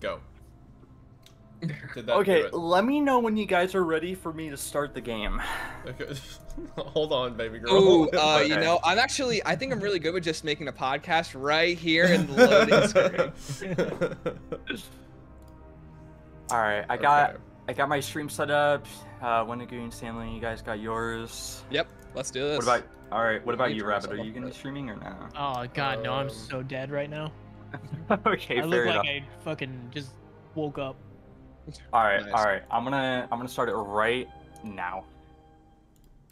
Go. Did that Okay, let me know when you guys are ready for me to start the game. Okay. Hold on, baby girl. Ooh, uh, you Okay. know, I'm actually, I think I'm really good with just making a podcast right here in the loading screen. All right, I got Okay. I got my stream set up. Uh, Wendigoon, Stanley, you guys got yours. Yep, let's do this. What about all right? What about you, Rabbit? Are you gonna be streaming or no? Oh god, no! I'm Um, so dead right now. okay, I fair look like. I fucking just woke up. All right, Nice. all right. I'm gonna I'm gonna start it right now.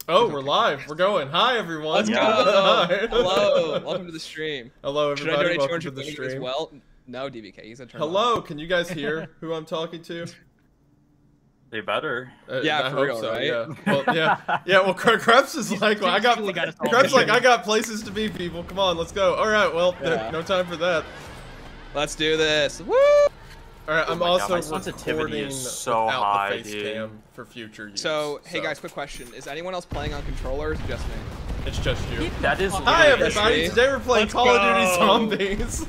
Oh, we're live. We're going. Hi, everyone. Let's Yeah. go. Hello, welcome to the stream. Hello, Should I everybody. donate Welcome to the vinegar as stream. well? No, DBK, he's a turn. on. Hello, can you guys hear who I'm talking to? They better. Uh, Yeah, I for hope real, so, right? Yeah. Well, yeah. Yeah. Well, Kre- Krups is like, well, I got. totally gotta Krups like, I got places to be, people. Come on, let's go. All right. Well, there- Yeah. no time for that. Let's do this. Woo! All right. Oh I'm my God, also my sensitivity recording is so high, the face dude. cam for future use. So, hey guys, quick question: Is anyone else playing on controller? Or is it just me? it's just you. That is. Hi, literally- everybody. me. Today we're playing Let's Call of. Duty Zombies.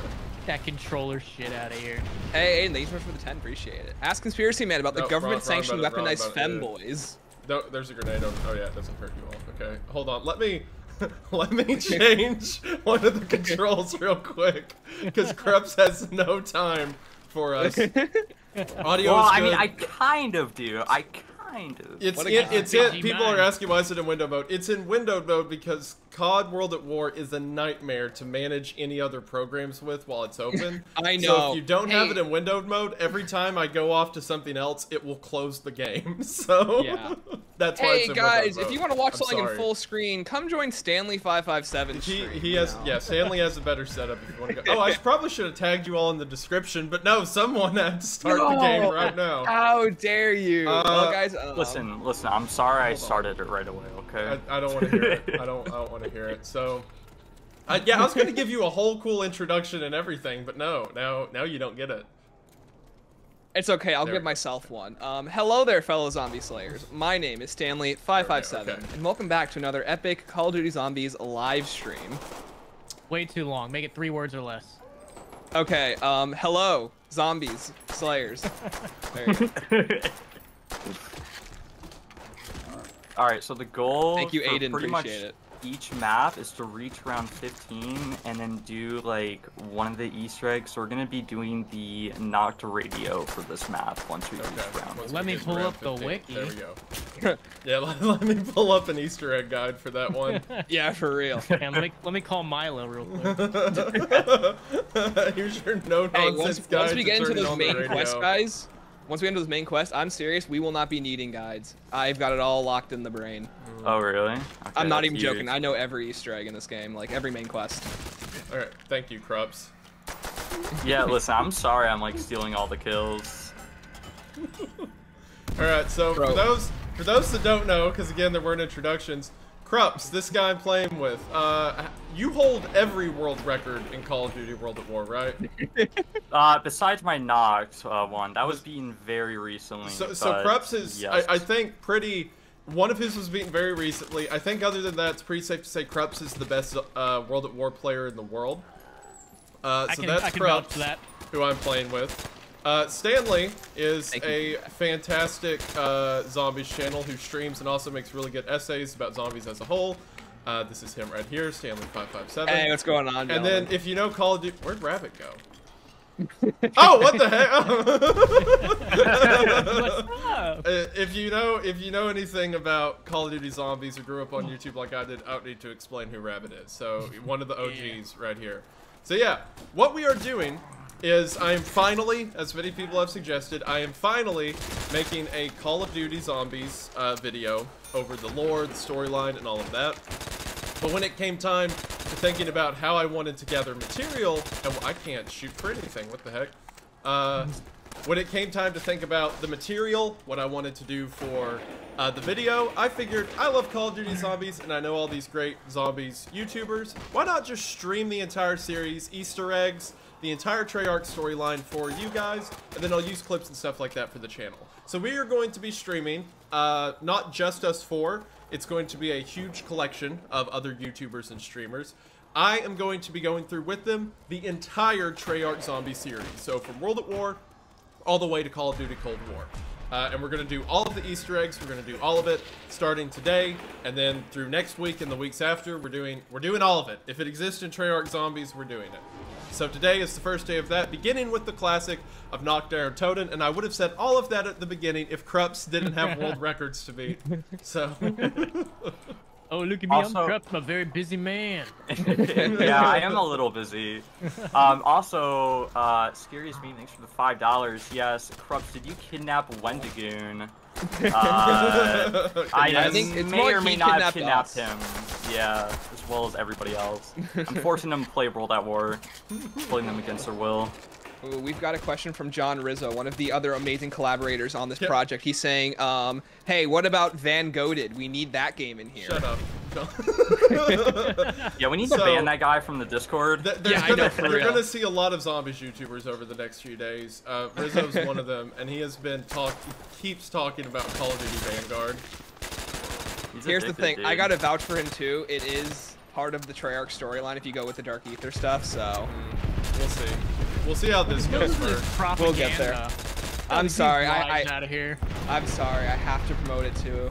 That controller shit out of here. Hey, Aiden, thanks so much for the 10. Appreciate it. Ask Conspiracy Man about the No, wrong- government-sanctioned wrong button, wrong weaponized button, femboys. no, there's a grenade. On, oh yeah, it doesn't hurt you all. Okay, hold on. Let me. Let me change one of the controls real quick, because Krups has no time for us. Audio Well, is I mean, good. I kind of do. I kind of. It's What a in, guy. it's in. PG People are asking why is it in window mode. It's in window mode because COD World at War is a nightmare to manage any other programs with while it's open. I know. So know. if you don't have it in windowed mode, every time I go off to something else, it will close the game. So Yeah. that's why Hey it's in guys, windowed if you want to watch I'm something sorry. in full screen, come join Stanley five five seven. He, he has yeah Stanley has a better setup if you want to go. Oh, I probably should have tagged you all in the description, but no, someone had to start the game right now. How dare you? Uh, well, guys, uh, Listen, listen. I'm sorry I Hold on. started it right away. Okay. I, I don't want to hear it. I don't. I don't want to hear it. So, I, yeah, I was gonna give you a whole cool introduction and everything, but no, now now you don't get it. It's okay. I'll There give myself one. Um, hello there, fellow zombie slayers. My name is Stanley five five seven, Okay, okay. and welcome back to another epic Call of Duty Zombies live stream. Way too long. Make it three words or less. Okay. Um, hello, zombies slayers. There you go. All right. So the goal. Thank you, for Aiden. Pretty much it. each map is to reach round 15 and then do like one of the Easter eggs. So we're gonna be doing the Nacht radio for this map once we reach Okay. round. once Let me pull round up the wiki. There we go. Yeah, let, let me pull up an Easter egg guide for that one. Yeah, for real. And let me let me call Milo real quick. Here's your no Hey, once, guide once we to get into those main quests, radio. guys, once we get into those main quest, I'm serious. We will not be needing guides. I've got it all locked in the brain. Oh really? Okay, I'm not even huge. joking. I know every Easter egg in this game, like every main quest. All right, thank you, Krups. Yeah. Listen, I'm sorry. I'm like stealing all the kills. All right, so for those for those that don't know, because again there weren't introductions, Krups, this guy I'm playing with, uh, you hold every world record in Call of Duty World at War, right? Uh, besides my Nacht uh, one, that was beaten very recently. So, so but Krups is, yes. I, I think, pretty. One of his was beaten very recently. I think, other than that, it's pretty safe to say Krups is the best uh, World at War player in the world. Uh, I so can that's I can Krups, that. who I'm playing with. Uh, Stanley is Thank a you. fantastic uh, zombies channel who streams and also makes really good essays about zombies as a whole. Uh, this is him right here, Stanley557. Hey, what's going on? and then if you know Call of Duty, where'd Rabbit go? oh, what the heck? What's up? Uh, if you know if you know anything about Call of Duty Zombies or grew up on YouTube like I did, I don't need to explain who Rabbit is. So one of the OGs right here. So yeah, what we are doing is I am finally, as many people have suggested, I am finally making a Call of Duty Zombies uh, video over the lore, the storyline, and all of that. But when it came time to thinking about how I wanted to gather material, and I can't shoot for anything, what the heck? Uh, when it came time to think about the material, what I wanted to do for uh, the video, I figured I love Call of Duty Zombies, and I know all these great zombies YouTubers. Why not just stream the entire series, Easter eggs, the entire Treyarch storyline for you guys, and then I'll use clips and stuff like that for the channel. So we are going to be streaming, uh, not just us four, it's going to be a huge collection of other YouTubers and streamers. I am going to be going through with them the entire Treyarch Zombie series. So from World at War all the way to Call of Duty Cold War. Uh, and we're going to do all of the Easter eggs. We're going to do all of it starting today, and then through next week and the weeks after. We're doing we're doing all of it. If it exists in Treyarch Zombies, we're doing it. So today is the first day of that, beginning with the classic of Nacht der Untoten, and I would have said all of that at the beginning if Krups didn't have world records to beat. So Oh, look at me, Also- I'm Krupp, I'm a very busy man. yeah, I am a little busy. Um, also, uh, Scariest Me, thanks for the five dollars. Yes, Krups, did you kidnap Wendigoon? Uh, I, I think it's may more or may he not have kidnapped kidnapped him. Yeah, as well as everybody else. I'm forcing them to play World at War, pulling them against their will. Ooh, we've got a question from John Rizzo, one of the other amazing collaborators on this Yep. project. He's saying, um, "Hey, what about Van Goated? We need that game in here." shut up. Yeah, we need to ban that guy from the Discord. Th- there's Yeah, I gonna, know, for You're gonna see a lot of zombies YouTubers over the next few days. Uh, Rizzo's one of them, and he has been talk keeps talking about Call of Duty Vanguard. He's Here's the addicted, thing, I gotta vouch for him too. It is part of the Treyarch storyline if you go with the Dark Ether stuff. So hmm. We'll see. We'll see how this goes first. Propaganda. We'll get there. I'm sorry, I, I out of here. I'm sorry, I have to promote it too.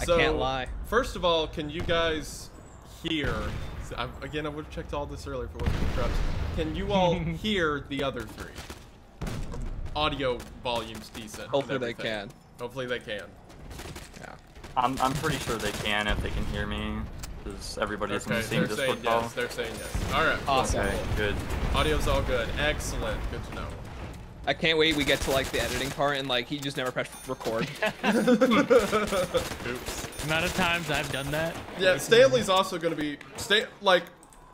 I So, can't lie. First of all, can you guys hear? so I, again, I would have checked all this earlier for what's interrupts. Can you all hear the other three? Audio volume's decent. Hopefully they can. Hopefully they can. Yeah. I'm, I'm pretty sure they can if they can hear me, because everybody's in Okay, the same they're Discord saying call. yes. They're saying yes. All right. Awesome. Okay, good. Audio's all good. Excellent. Good to know. I can't wait. We get to like the editing part and like he just never pressed record. Oops. amount of times I've done that. Yeah, Stanley's also going to be stay like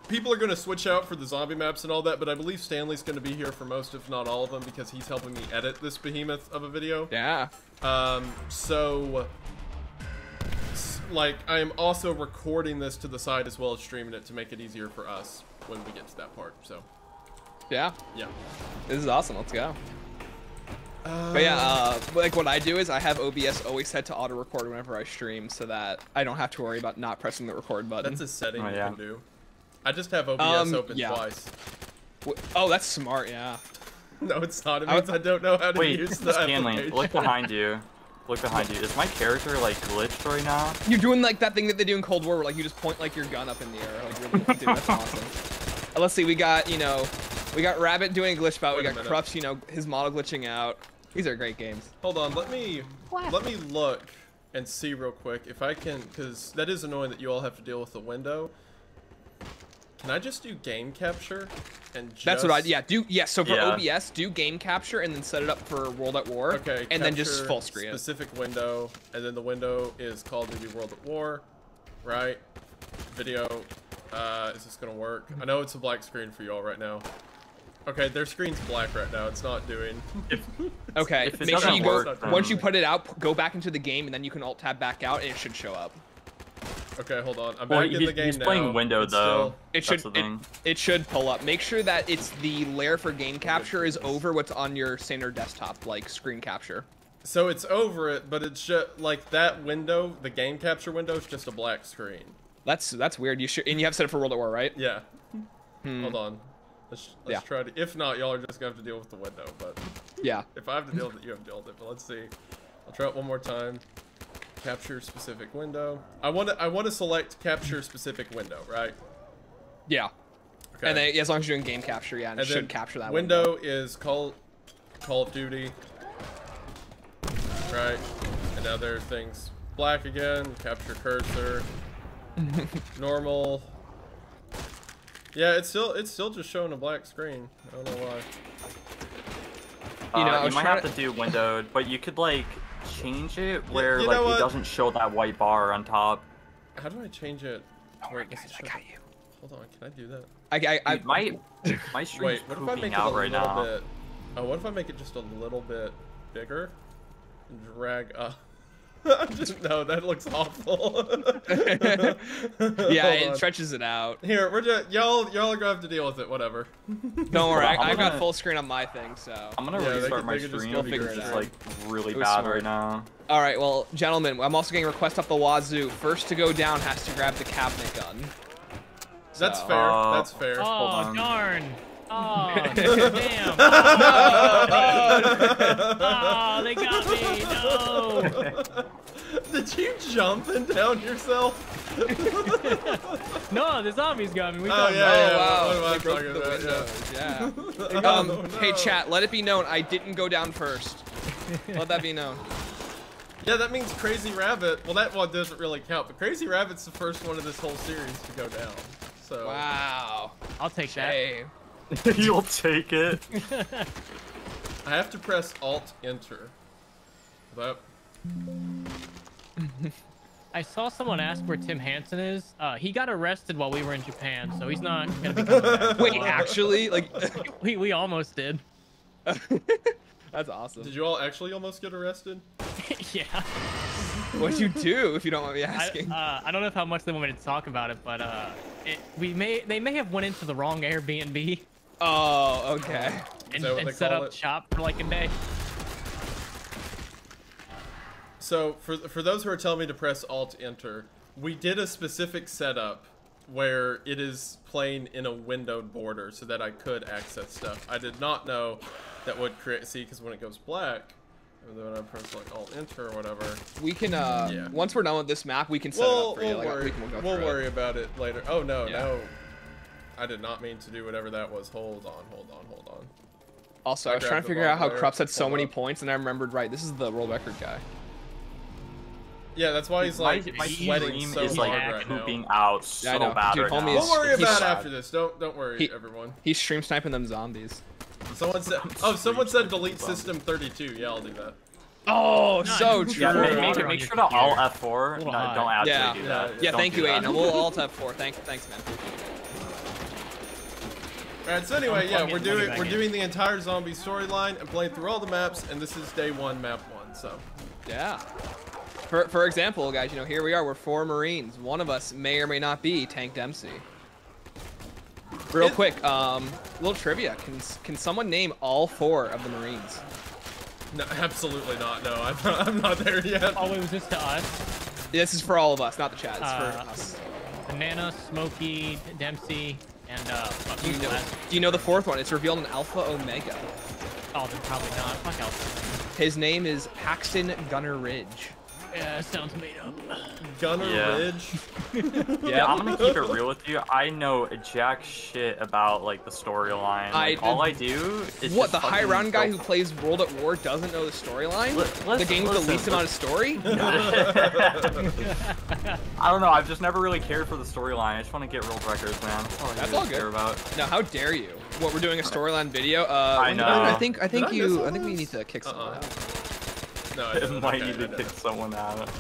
people are going to switch out for the zombie maps and all that, but I believe Stanley's going to be here for most, if not all of them, because he's helping me edit this behemoth of a video. yeah. Um, so s- like I am also recording this to the side as well as streaming it to make it easier for us when we get to that part. So Yeah. yeah. This is awesome. Let's go. But yeah, uh, like what I do is I have OBS always set to auto record whenever I stream, so that I don't have to worry about not pressing the record button. That's a setting Oh, you can do. I just have OBS Um, open yeah. twice. Oh, that's smart. Yeah. No, it's not. It I- means I don't know how to Wait, use the Stanley, application. look behind you. Look behind you. Is my character like glitched right now? You're doing like that thing that they do in Cold War, where like you just point like your gun up in the air. Like, you're, dude, that's awesome. Uh, let's see. We got you know, we got Rabbit doing a glitch bout. We Wait a got minute. Krups, you know, his model glitching out. These are great games. Hold on, let me let me look and see real quick if I can, because that is annoying that you all have to deal with the window. Can I just do game capture and just, That's what I yeah do yeah. So for Yeah. OBS, do game capture and then set it up for World at War. Okay, And then just full screen it. specific window, and then the window is Call of Duty World at War, right? Video. Uh, is this gonna work? I know it's a black screen for y'all right now. Okay, their screen's black right now. It's not doing. Okay, If it make sure you go work, then- once you put it out, go back into the game, and then you can alt tab back out, and it should show up. Okay, hold on. I'm Well, back in the game he's now. playing window It's though. It should it, it should pull up. Make sure that it's the layer for game capture is over what's on your standard desktop, like screen capture. So it's over it, but it's just like that window, the game capture window is just a black screen. That's that's weird. You should and you have set it for World at War, right? Yeah. Hmm. Hold on. Let's, let's Yeah. try to. If not, y'all are just gonna have to deal with the window. But Yeah. if I have to deal with it, you have to deal with it. But let's see. I'll try it one more time. Capture specific window. I want to. I want to select capture specific window, right? Yeah. Okay. And then as long as you're doing game capture, yeah, and, it should capture that window is Call Call of Duty. Right. And now there things black again. Capture cursor. Normal. Yeah, it's still it's still just showing a black screen. I don't know why. You know, uh, you might trying have to do windowed, but you could like change it where you like what? it doesn't show that white bar on top. How do I change it? Oh Wait, Guys, does it I show- got you. Hold on, can I do that? I I, I Dude, my my stream's Wait, what if I pooping make it a out right little now. bit? Oh, what if I make it just a little bit bigger and drag up? Just no, that looks awful. yeah, Hold it on. stretches it out. Here, we're just y'all. Y'all gonna have to deal with it. Whatever. Don't worry, I, I'm I've got full screen on my thing, so. I'm gonna Yeah, restart could- my they could just stream because it's out. like really bad smart. right now. All right, well, gentlemen, I'm also getting requests up the wazoo. First to go down has to grab the cabinet gun. That's fair. Uh, That's fair. Oh, darn. Oh, damn. Oh, they got me. No. Did you jump and down yourself? No, the zombies got me. We Oh, talking yeah, Oh yeah. wow! what am I they broke talking the about? windows. Yeah. Oh, um, no. Hey chat, let it be known I didn't go down first. Let that be known. Yeah, that means Crazy Rabbit. Well, that one doesn't really count, but Crazy Rabbit's the first one of this whole series to go down. So Wow. I'll take that. Shame. You'll take it. I have to press Alt Enter. That I saw someone ask where Tim Hansen is. Uh, he got arrested while we were in Japan, so he's not gonna be coming back. Wait, actually, like, We, we almost did. that's awesome. did you all actually almost get arrested? yeah. What'd you do, if you don't want me I, asking? uh, I don't know how much they want me to talk about it, but uh, it, we may they may have went into the wrong Airbnb oh, okay. and, and set call up it? shop for like a day. So for for those who are telling me to press Alt Enter, we did a specific setup where it is playing in a windowed border so that I could access stuff. I did not know that would create see because when it goes black, and then I press like Alt Enter or whatever. We can, uh, Yeah. once we're done with this map, we can set it We'll up for you. we'll Like, worry we can go we'll through it. worry about it later. Oh no Yeah. no, I did not mean to do whatever that was. Hold on hold on hold on. Also, I I was trying to figure out how. Krups had so Hold many up. points, and I remembered right. This is the world record guy. Yeah, that's why he's like my, my sweating so is hard like right pooping now. out Yeah, I so know. bad Dude, right homie now. is- We'll worry about it sad. after this. Don't don't worry, He- everyone. He's stream sniping them zombies. Someone said, oh, someone said delete system 32. Yeah, I'll do that. Oh, Nice. so true. Yeah, make, make, make sure to all. F4. No, don't actually Yeah. do Yeah, that. Yeah, Don't thank you. Aiden. We'll alt F4. Thanks, thanks, man. All right, so anyway, yeah, we're and plug it doing we're in. doing the entire zombie storyline and playing through all the maps, and this is day one, map one. So Yeah. For, for example, guys, you know, here we are. We're four Marines. One of us may or may not be Tank Dempsey. Real It- quick, um, little trivia. Can can someone name all four of the Marines? no, absolutely not. No, I'm not, I'm not there yet. Oh, wait, was this to us? This is for all of us, not the chat. It's Uh, for us. Banana, Smokey, Dempsey, and uh, Do you know? Do you know the fourth one? It's revealed in Alpha Omega. Oh, then probably not. Fuck else. His name is Paxton Gunner Ridge. Yeah, sounds made up. Gunner Yeah. Ridge. Yeah, I'm gonna keep it real with you. I know jack shit about like the storyline. Like, all I do is What, just the high round guy who plays World at War doesn't know the storyline? Li- The listen- game with the listen, least amount of story? I don't know. I've just never really cared for the storyline. I just want to get world records, man. That's all I That's all good. care about. Now, how dare you? What we're doing a storyline video? Uh, I know. I think I think Did I you I think we need to kick someone Uh-uh. out. No, It might Okay, need to I kick someone out.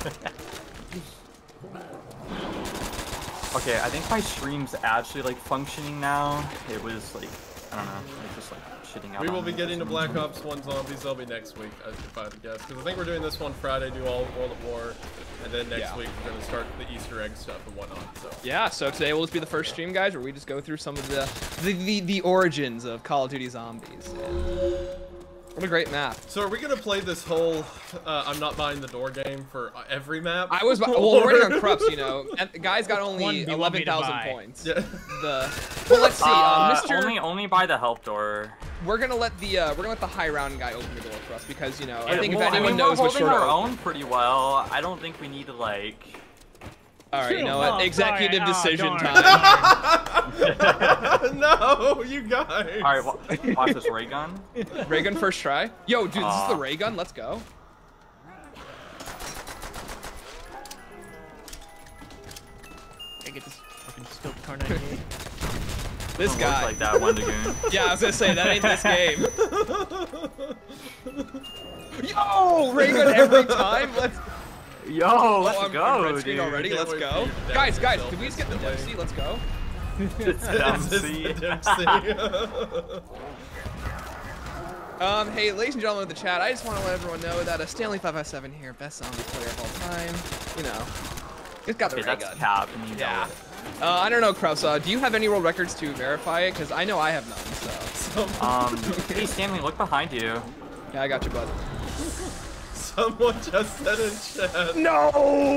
okay, I think my stream's actually like functioning now. It was like I don't know, it just like shitting out. We will be getting to Black. Ops 1 Zombies. They'll be next week, as if I had to guess. Because I think we're doing this one Friday, do all World at War, and then next Yeah. week we're going to start the Easter egg stuff and whatnot. So Yeah, so today will just be the first stream, guys, where we just go through some of the the, the, the origins of Call of Duty Zombies. And what a great map. So are we gonna play this whole uh, I'm not buying the door game for uh, every map? I was well, we're running on Krups, you know, and the guy's got only do you want me eleven to thousand buy? points. Yeah. The well, let's see, uh, Uh, Mr. Only, only by the help door. We're gonna let the uh, we're gonna let the high round guy open the door for us because you know I think well, if anyone I mean, knows we're holding door our own pretty well. I don't think we need to like. All right, you know Oh, what? Executive sorry. Oh, decision darn. time. no, you guys. All right, wa- watch this ray gun. ray gun first try. Yo, dude, this is the ah. ray gun. Let's go. I get this fucking scope Kar 98. This Don't guy. like that Wendigoon. Yeah, I was gonna say that ain't this game. Yo, ray gun every time. Let's. Yo, let's oh, I'm, go, I'm red screen dude. already. Let's go. for you to Guys, guys, yourself can we just get the instantly. Dempsey? Let's go. It's This is the Dempsey. Dempsey. Um, hey, ladies and gentlemen of the chat, I just want to let everyone know that a Stanley 557 here, best zombie player of all time. You know, it's got the Okay, that's gun. cap, and you know Yeah. it. Uh, I don't know, Kraus. Uh, do you have any world records to verify it? Because I know I have none. So Um, hey Stanley, look behind you. yeah, I got you, bud. Someone just said in chat. No.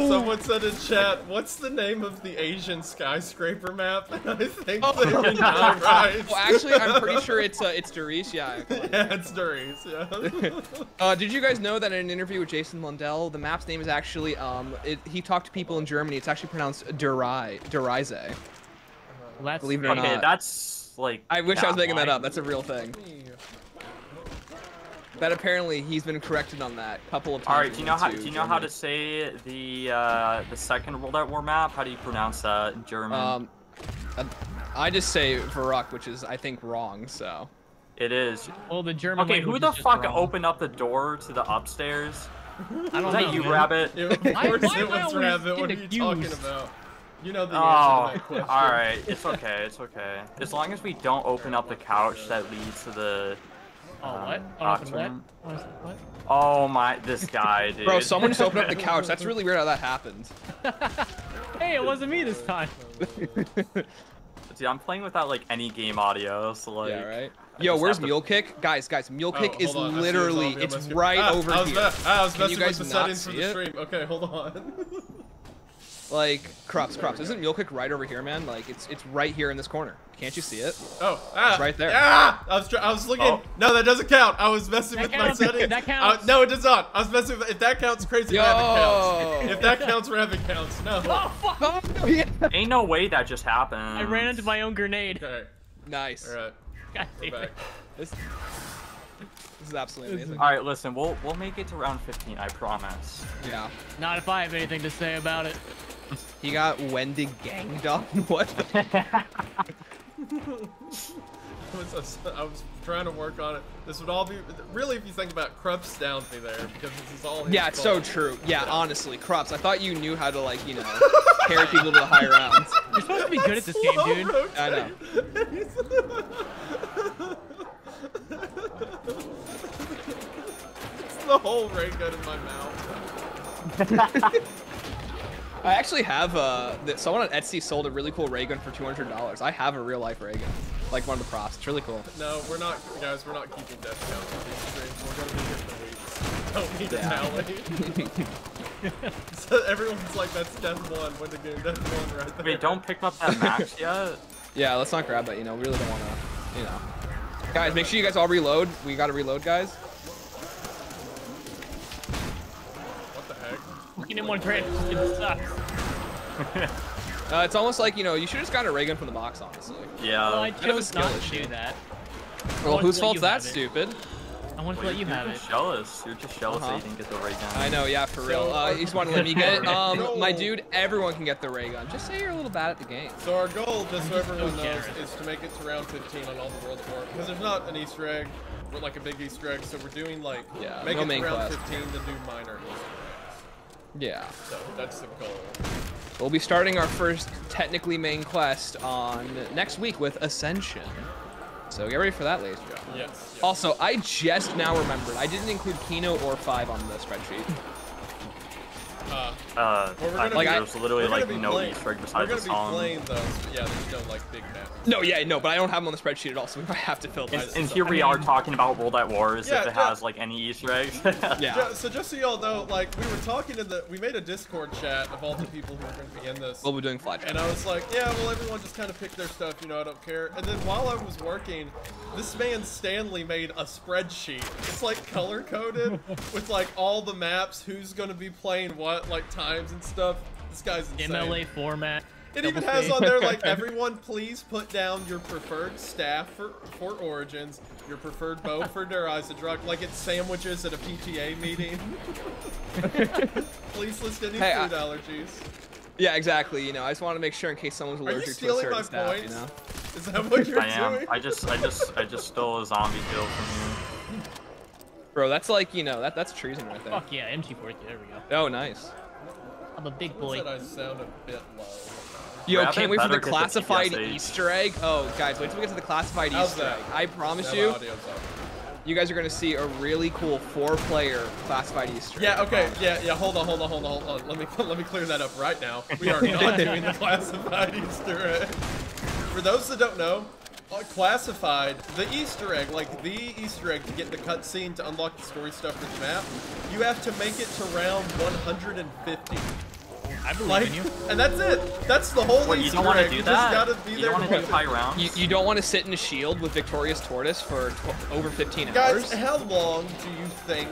Someone said in chat, "What's the name of the Asian skyscraper map?" And I think Oh. they mean high rise. Well, actually, I'm pretty sure it's uh, it's Darius. Yeah. yeah, it's Doris. Yeah. Uh, did you guys know that in an interview with Jason Blundell, the map's name is actually um, it, he talked to people in Germany. It's actually pronounced Durai, Durize. Well, that's Believe it or Okay, not. that's like. I wish I was making that up. That's a real thing. That apparently he's been corrected on that a couple of times. All right, do you know how to do you know how to say the uh, the second World at War map? How do you pronounce that in German? Um, uh, I just say Varuk, which is I think wrong. So it is. well, the German. Okay, who the fuck wrong. opened up the door to the upstairs? I don't Was know. that you, man. Rabbit? It, of Why- course why it am I was Rabbit. What are getting you talking about? You know the Oh, answer to that question. all right. It's okay. It's okay. As long as we don't open up the couch that leads to the. Oh what? Um, Oh, nothing what? What? What? Oh my, this guy, dude. bro, someone just opened up the couch. That's really weird how that happened. Hey, it wasn't me this time. Dude, I'm playing without like any game audio, so like. yeah, right. I Yo, where's have to- Kick? Guys, guys, Mule Oh, Kick is on, I see a literally zombie on it's right Ah, over I was here. me- I was Can you messing with guys the not settings for see the it? stream. Okay, hold on. Like Krups, Krups. Isn't Mule Kick right over here, man? Like it's it's right here in this corner. Can't you see it? Oh, ah, right there. Ah, I was I was looking. Oh. No, that doesn't count. I was messing That with my setting. That counts. Uh, no, it does not. I was messing with. If that counts, crazy Yo. rabbit counts. If that counts, rabbit counts. No. Oh fuck! Oh, no, yeah. Ain't no way that just happened. I ran into my own grenade. Okay. Nice. All right. God We're back. This, this is absolutely amazing. All right, listen, we'll we'll make it to round 15. I promise. Yeah. Not if I have anything to say about it. He got Wendy ganged on. What? I was, I was trying to work on it. This would all be really, if you think about Krupp's down me there, because this is all. His Yeah, it's so true. Yeah, honestly, Krups. I thought you knew how to like, you know, carry people to the high rounds. You're supposed to be good at this game, Slow dude. I know. it's the whole ray gun in my mouth. I actually have uh, someone on Etsy sold a really cool ray gun for two hundred dollars. I have a real life ray gun, like one of the props. It's really cool. No, we're not, guys. We're not keeping death counts on these streams. We're gonna be here for weeks. Don't need a tally. so everyone's like, "That's death one." When the game, death one, right there. Wait, don't pick up that max yet. Yeah, let's not grab that. You know, we really don't want to, you know. Guys, make sure you guys all reload. We gotta reload, guys. Heck? Fucking in one grenade it sucks. Uh, it's almost like you know you should have just gotten a ray gun from the box, honestly. Yeah. Well, I Kind chose not issue. to do that. Well, whose to let fault's that, it. stupid? I wanted to let you You're have it. just jealous. You're just jealous Uh-huh. that you didn't get the ray gun. I know, yeah, for real. So- Uh, you just want to let me get it. Um, No. my dude, everyone can get the ray gun. Just say you're a little bad at the game. So our goal, just so everyone so knows, generous. is to make it to round 15 on all the World War. Because there's not an Easter egg, or like a big Easter egg. So we're doing like Yeah, make no it to round quest. 15 to do minor Easter eggs. Yeah. So that's the goal. We'll be starting our first technically main quest on next week with Ascension. So get ready for that, ladies and gentlemen. Yes. yes. Also, I just now remembered I didn't include Kino or Five on the spreadsheet. Uh, Uh, Well, we're I gonna think be- there's literally we're gonna like be no playing- Easter egg We're besides gonna the be song. playing those, but yeah, there's no like big map. No, yeah, no, but I don't have them on the spreadsheet at all, so we might have to fill And, this. and here we are talking about World at War as Yeah, if it yeah. has like any Easter eggs. Yeah. Ju- So just so y'all know, like we were talking in the, we made a Discord chat of all the people who are going to be in this. Well, we're doing fly And I was like, yeah, well, everyone just kind of pick their stuff, you know, I don't care. And then while I was working, this man Stanley made a spreadsheet. It's like color coded with like all the maps, who's going to be playing what, like times and stuff. This guy's insane. MLA format. It even has on there like everyone please put down your preferred staff for for Origins, your preferred bow for Der Eisendrache, like it's sandwiches at a PTA meeting. please list any Hey, I- food allergies. Yeah, exactly. You know, I just want to make sure in case someone's you allergic to a stealing certain my staff. points? You know. Is that what you're I am. doing? I just, I just, I just stole a zombie kill from Bro, that's like you know that that's treason right there. Fuck yeah, MG40. There we go. Oh, nice. I'm a big boy. I sound a bit low. Yo, Rabbit can't wait for the get the classified Easter egg. Oh, guys, wait till we get to the classified How's Easter that? egg. I promise Now you, my audio's up. you guys are gonna see a really cool four-player classified Easter egg. Yeah, okay, yeah, yeah. Hold on, hold on, hold on, hold on. Let me let me clear that up right now. We are not doing the classified Easter egg. For those that don't know, classified the Easter egg, like the Easter egg to get the cutscene to unlock the story stuff for the map. You have to make it to round 150. I believe Like, in you. and that's it. That's the whole Wait, you Easter don't want to egg. do you that? just gotta be you there don't want to to do high rounds? You, you don't want to sit in a shield with Victorious Tortoise for tw over 15 Guys, hours. how long do you think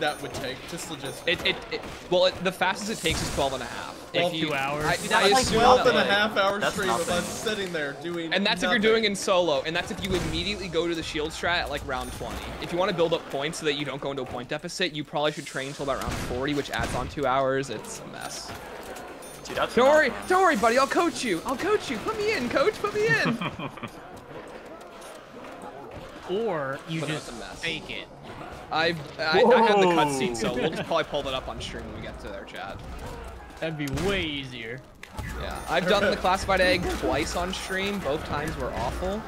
that would take? Just logistically. It, it, it, well, it, the fastest it takes is 12 and a half. Twelve If you, two hours. I, I that's like assume 12 that, and a like- half hour That's stream of nothing. us sitting there doing And that's if you're doing in solo, and that's if you immediately go to the shield strat at like round 20. If you want to build up points so that you don't go into a point deficit, you probably should train until about round 40, which adds on two hours. It's a mess. Dude, that's Don't worry, nothing. don't worry, buddy. I'll coach you. I'll coach you. Put me in, coach. Put me in. Or you But just mess. fake it. I've, I, I have the cutscene, so we'll just probably pull that up on stream when we get to their chat. That'd be way easier. Yeah, I've done the classified egg twice on stream. Both times were awful.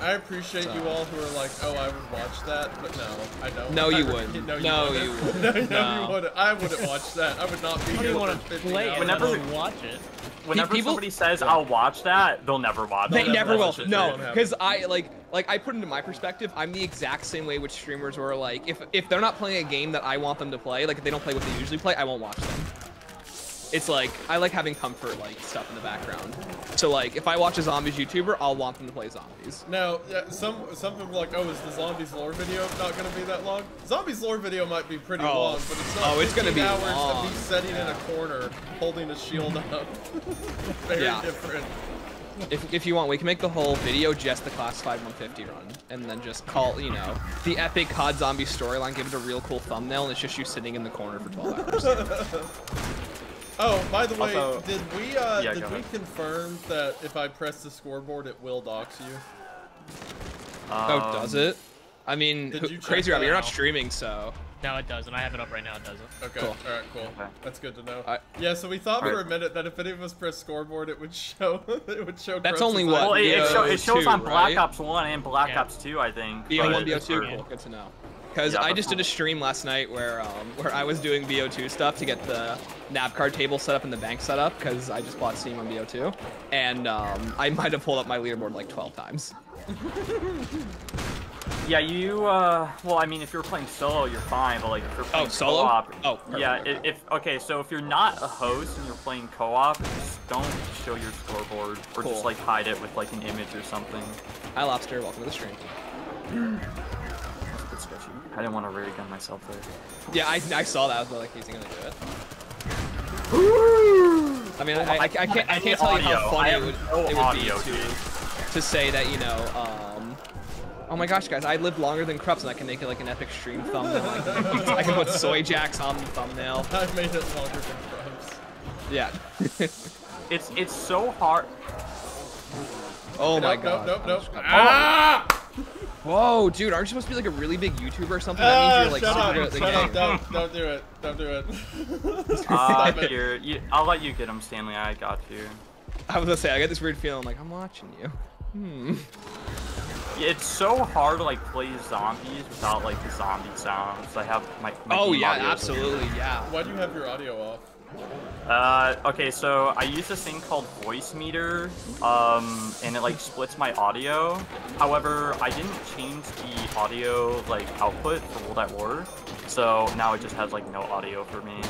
I appreciate So- you all who are like, oh, I would watch that, but no, I don't. No, you wouldn't. No, you No, wouldn't. you wouldn't. no, no, No. you wouldn't. I wouldn't watch that. I would not be I here don't want to play it. Whenever- Whenever watch it. Whenever people- somebody says I'll watch that, they'll never watch They it. that's never not will. No, because I like like I put into my perspective. I'm the exact same way with streamers where like if if they're not playing a game that I want them to play, like if they don't play what they usually play, I won't watch them. It's like I like having comfort like stuff in the background. So like if I watch a zombies YouTuber, I'll want them to play zombies. Now, yeah, some some people are like, oh, is the zombies lore video not going to be that long? Zombies lore video might be pretty Oh. long, but it's not. Oh, it's gonna 15 be hours long. of me sitting in a corner holding a shield up. Very Yeah. different. If, if you want, we can make the whole video just the classified 150 run, and then just call, you know, the epic COD zombie storyline, give it a real cool thumbnail, and it's just you sitting in the corner for 12 hours. Oh, by the way, Also- did we uh, Yeah, did we ahead. confirm that if I press the scoreboard, it will dox you? oh, Um, does it? I mean, did who- you check Crazy Rabbit, you're not streaming, so. No, it doesn't. I have it up right now. It doesn't. Okay, Cool. all right, cool. Okay. That's good to know. I- yeah, so we thought for Alright. a minute that if any of us press scoreboard, it would show it would show. That's only what, Well, it, it, show, it BO2, shows on Black right? Ops 1 and Black Yeah. Ops 2, I think. BO1, but- BO2, cool, good to know. Because Yeah, I just did a stream last night where um, where I was doing BO2 stuff to get the nav card table set up and the bank set up because I just bought Steam on BO2, and um, I might have pulled up my leaderboard like 12 times. Yeah, you, uh, well, I mean, if you're playing solo, you're fine, but like if you're playing solo? co-op, Oh, perfect, yeah, perfect. i- if, okay, so if you're not a host and you're playing co-op, just don't show your scoreboard, or Cool. just like hide it with like an image or something. Hi, Lobster, welcome to the stream. I didn't want to ray gun myself there. Yeah, I, I saw that. I was like, he's gonna do it. I mean, I, I, I can't I can't tell you how funny it would, no it would audio, be dude. to, to say that you know, um, oh my gosh, guys, I lived longer than Krups, and I can make it like an epic stream thumbnail. I can, I can put soy jacks on the thumbnail. I've made it longer than Crows. Yeah. It's it's so hard. oh my nope, god. Nope, nope, nope. Ah! Whoa, dude, aren't you supposed to be like a really big YouTuber or something? That means you're like shut super up! good at the Shut game. up! Don't, don't do it! Don't do it! Uh, Stop it. here, you, I'll let you get him, Stanley. I got you. I was gonna say, I get this weird feeling like I'm watching you. Hmm. It's so hard to like play zombies without like the zombie sounds. I have my. my Oh yeah, absolutely, yeah. Why do you have your audio off? Uh, okay, so I use this thing called Voicemeeter, um, and it like splits my audio. However, I didn't change the audio like output for World at War, so now it just has like no audio for me.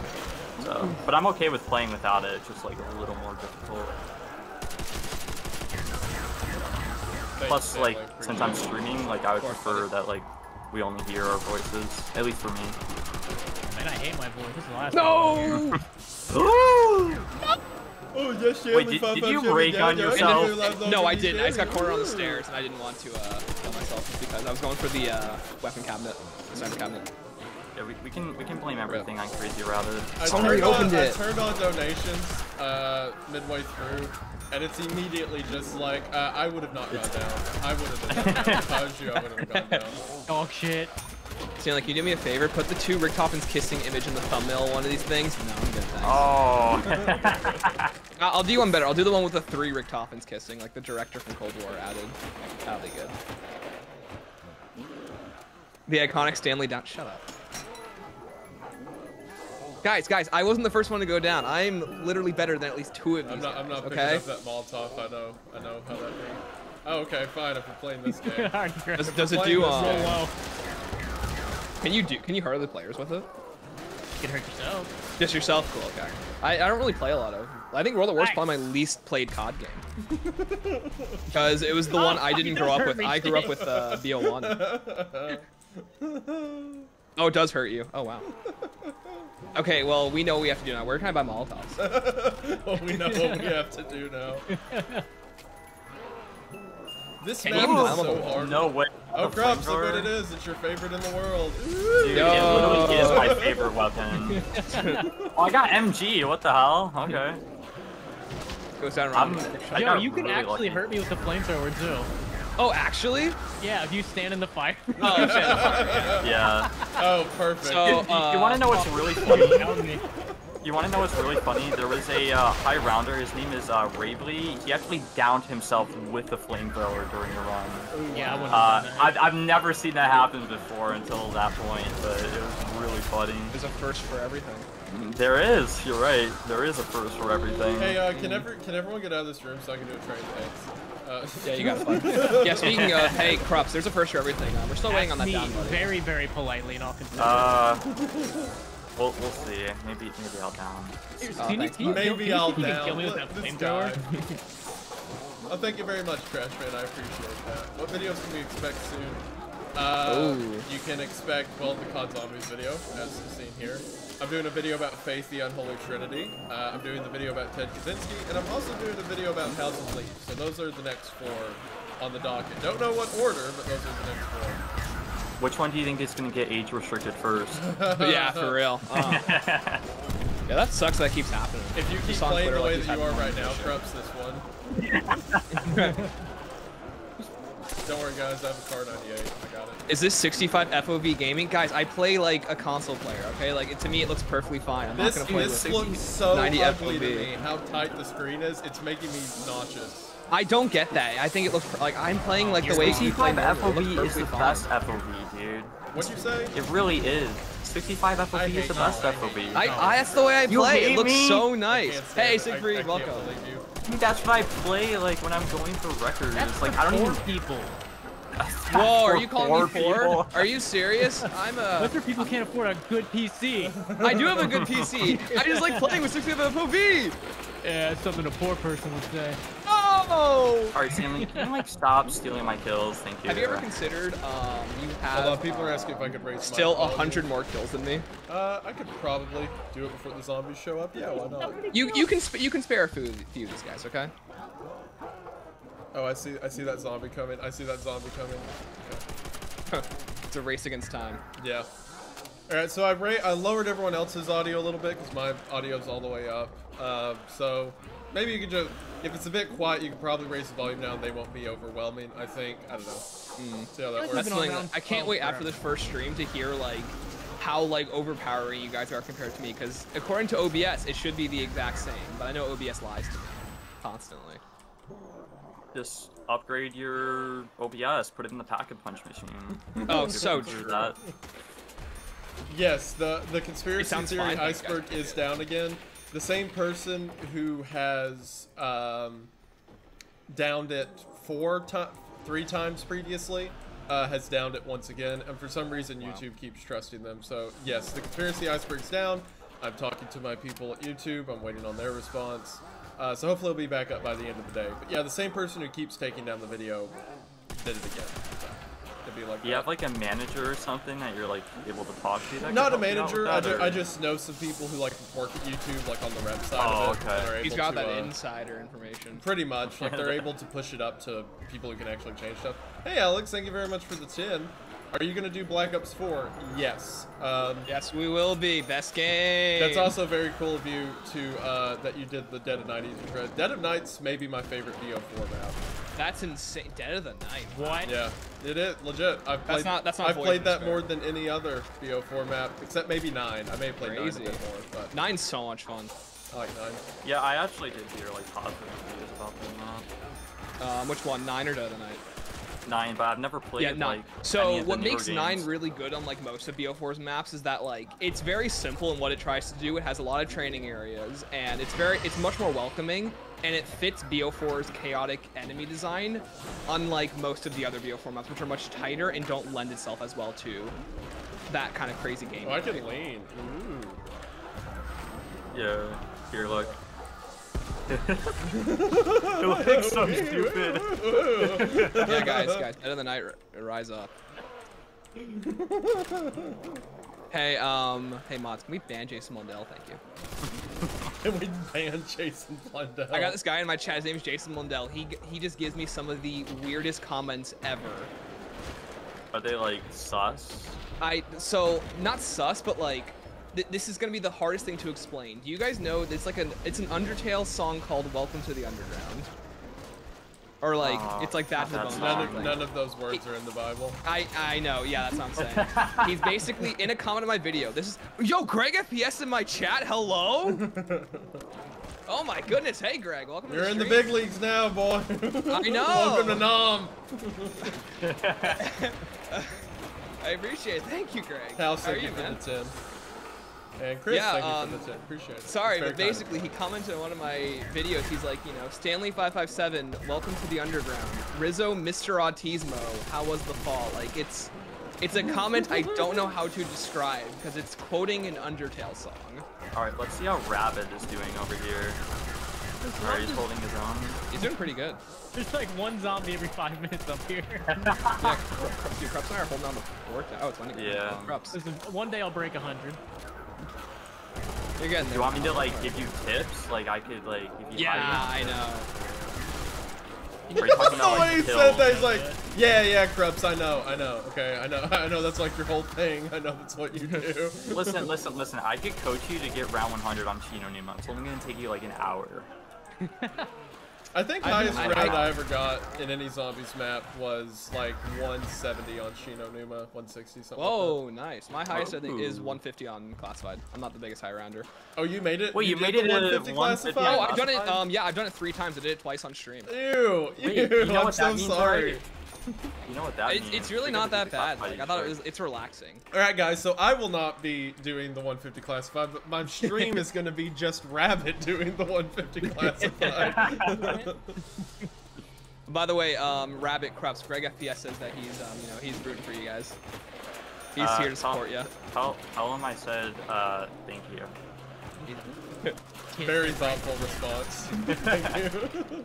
So, but I'm okay with playing without it. It's just like a little more difficult. Plus, like since I'm streaming, like I would prefer that like we only hear our voices, at least for me. Man, I hate my voice. This is the last No! Oh yes, Stanley, Wait, did- five, did five, you seven, rake down, on yourself? down, down, down, no, I didn't. I just got cornered on the stairs, and I didn't want to uh, kill myself just because I was going for the uh, weapon cabinet, the sniper cabinet. Yeah, we, we can we can blame everything on Crazy Rabbit. I Somebody turned opened on, it. I turned on donations uh, midway through, and it's immediately just like uh, I would have not gone down. I would have been if I was you. I would have gone down. Dog shit. Stanley, like, you do me a favor? Put the two Rick Toppins kissing image in the thumbnail of one of these things. No, I'm good, thanks. Oh. I'll I'll do one better. I'll do the one with the three Rick Toppins kissing, like the director from Cold War added. That'll be good. The iconic Stanley down. Shut up. Guys, guys, I wasn't the first one to go down. I'm literally better than at least two of these I'm not. I'm guys, not picking okay? up that Molotov. I know. I know how that be. Oh, okay, fine. If we're playing this game. Hard grab. Does, does it do? this Um, low. Can you do? Can you hurt other players with it? You can hurt yourself. Just yourself, cool. Okay. I, I don't really play a lot of. I think World of War is Nice. probably my least played COD game. Because it was the Oh, one I didn't grow up with. I grew up with uh, BO1. Oh, it does hurt you. Oh wow. Okay, well we know what we have to do now. Where can I buy Molotovs? well, we know what we have to do now. This Can map is so hard. No way. Oh, The Krups, look what it is. It's your favorite in the world. Dude, Yo. it literally is my favorite weapon. oh, I got MG. What the hell? Okay. Goes down I'm. Yo, you can really actually lucky. hurt me with the flamethrower too. Oh, actually? Yeah, if you stand in the fire. Oh shit. Yeah. Oh, perfect. So- you, uh, you want to know what's really funny? Pound me. You want to know what's really funny? There was a uh, high rounder. His name is uh, Ravely. He actually downed himself with the flamethrower during a run. Yeah, I wouldn't Uh, have I've. I've never seen that happen before until that point, but it was really funny. There's a first for everything. There is. You're right. There is a first for everything. Hey, uh, can ever can everyone get out of this room so I can do a train? Thanks. Uh, Yeah, you got fun. yeah, speaking of, hey, Krups, there's a first for everything. Uh, we're still waiting on that down buddy. very, very politely, and I'll consider. Uh, we'll, we'll see. Maybe maybe I'll down. oh, Can you- can you Maybe can you I'll see if you down. kill me with that flamethrower? Oh, thank you very much, Crashman. I appreciate that. What videos can we expect soon? Uh, Ooh. you can expect, well, the COD Zombies video, as seen here. I'm doing a video about Faith, the Unholy Trinity. Uh, I'm doing the video about Ted Kaczynski, and I'm also doing a video about House of Leaves. So those are the next four on the docket. Don't know what order, but those are the next four. Which one do you think is gonna get age restricted first? yeah, for real. Uh, yeah, that sucks that keeps happening. If you keep Just on playing Twitter, like way he's that you are right now, fun. Krups, this one. Don't worry, guys. I have a Kar 98. I got it. Is this 65 FOV gaming? Guys, I play like a console player, okay? Like, it, to me, it looks perfectly fine. I'm This, not gonna play this with looks so 90 ugly to FOV. me. How tight the screen is. It's making me nauseous. I don't get that. I think it looks like I'm playing like the way you play 65 normally. It FOV is the perfectly best fine. FOV, dude. What'd you say? It really is. 65 I FOV is the you. best I hate FOV. you. I, I, that's the way I You play. It looks me? so nice. Hey, it. Siegfried, I, welcome. believe you. Dude, that's what I play like when I'm going for records. That's like for I don't poor even. people. Whoa, are you calling poor me poor? Are you serious? I'm a. That's for people can't afford a good PC. I do have a good PC. I just like playing with 65 FOV. yeah, it's something a poor person would say. Oh! Alright, Stanley, can you like stop stealing my kills? Thank you. Have you ever considered um you have Hold on, people are asking if I could raise still a hundred more kills than me? Uh, I could probably do it before the zombies show up. Yeah, why not? You you can sp- you can spare a few, few of these guys, okay? Oh, I see. I see that zombie coming. I see that zombie coming. it's a race against time. Yeah. All right, so I ra I lowered everyone else's audio a little bit because my audio's all the way up. Uh, so maybe you could just, if it's a bit quiet, you could probably raise the volume down. They won't be overwhelming. I think. I don't know. Hmm. See how that works. the on thing. round I can't 12 wait after forever. this first stream to hear like how like overpowering you guys are compared to me because according to OBS it should be the exact same, but I know OBS lies to me constantly. just upgrade your OBS? Put it in the Pack-a-Punch machine. Oh, so Do true. that. Yes, the the conspiracy theory fine, iceberg is down again. The same person who has um, downed it four times, three times previously, uh, has downed it once again, and for some reason YouTube keeps trusting them. So yes, the conspiracy iceberg's down. I'm talking to my people at YouTube. I'm waiting on their response. Uh, so hopefully it'll be back up by the end of the day. But yeah, the same person who keeps taking down the video did it again. So it'd be like you that. have like a manager or something that you're like able to talk to? That Not a help you out manager. with I, ju- or- I just know some people who like work at YouTube, like on the rep side Oh, of it. okay. that are He's able got to, that uh, insider information. Pretty much, like they're able to push it up to people who can actually change stuff. Hey, Alex, thank you very much for the tin. Are you gonna do Black Ops 4? Yes. Um, Yes, we will be best game. That's also very cool of you to uh, that you did the Dead of Night Easy Tread. Dead of Night's maybe my favorite BO4 map. That's insane. Dead of the night. What? Yeah, it is legit. I've played, That's not- that's not I've played that Despair. more than any other BO4 map, except maybe nine. I may have played Crazy. nine a bit more, but Nine's so much fun. I like nine. Yeah, I actually did hear like positive reviews about them. Uh, Um, which one? Nine or Dead of the night? Nine, but I've never played Yeah, nine. like. so any of what newer makes nine really good on like most of BO4's maps is that like it's very simple in what it tries to do. It has a lot of training areas, and it's very it's much more welcoming, and it fits BO4's chaotic enemy design, unlike most of the other BO4 maps, which are much tighter and don't lend itself as well to that kind of crazy game. Oh, I can lean. Ooh. Yeah. Here, look. It looks so stupid. yeah, guys, guys, end of the night, rise up. Hey, um, hey mods, can we ban Jason Mundell? Thank you. Can we ban Jason Blundell? I got this guy in my chat. His name is Jason Mundell. He he just gives me some of the weirdest comments ever. Are they like sus? I so not sus, but like th this is gonna be the hardest thing to explain. Do you guys know it's like an it's an Undertale song called "Welcome to the Underground," or like Aw, it's like that to the not bone. that None of, none of those words are in the Bible. I I know, yeah, that's what I'm saying. He's basically in a comment of my video. This is yo Greg FPS in my chat. Hello. oh my goodness. Hey Greg, welcome. You're to in the big leagues now, boy. I know. Welcome to Nam. I appreciate it. Thank you, Greg. House, How are thank you you, man? the 10. And Chris, Yeah, thank you um, for the 10. Appreciate it. Sorry, Very but kind. basically he commented on one of my videos. He's like, you know, Stanley557, welcome to the underground. Rizzo, Mr. Autismo, how was the fall? Like, it's it's a comment I don't know how to describe because it's quoting an Undertale song. All right, let's see how Rabbit is doing over here. Alright, he's holding his own. He's doing pretty good. There's like one zombie every five minutes up here. Yeah, Krups, dude, Krups and I are holding down the fort. Oh, it's Wendigo. Yeah. Krups, Listen, one day I'll break a hundred. You're getting Do there. you want me to like give you tips? Like I could like if you Yeah, I know. Are you talking the way he said that, he's like, yeah, yeah, Krups, I know, I know, okay, I know, I know that's like your whole thing, I know that's what you do. Listen, listen, listen. I could coach you to get round 100 on Shi No Numa. It's only gonna take you like an hour. I think I- highest I- round I- I, ever got in any zombies map was like 170 on Shi No Numa, 160 something. like Whoa, nice. My highest I think is 150 on classified. I'm not the biggest high rounder. Oh, you made it? Wait, you did made it to 150 150 classified? Oh, I've done it. Um, yeah, I've done it three times. I did it twice on stream. Ew, Wait, ew, you know I'm what so means, sorry. right? You know what that It's, means? it's really not that bad. Like I thought it was. It's relaxing. All right, guys. So I will not be doing the 150 classified, but my stream is going to be just Rabbit doing the 150 classified. By the way, um, Rabbit Krups, Greg FPS says that he's, um, you know, he's rooting for you guys. He's Uh, here to tell- support you. Tell, tell him I said uh, thank you. Very thoughtful response. Thank you.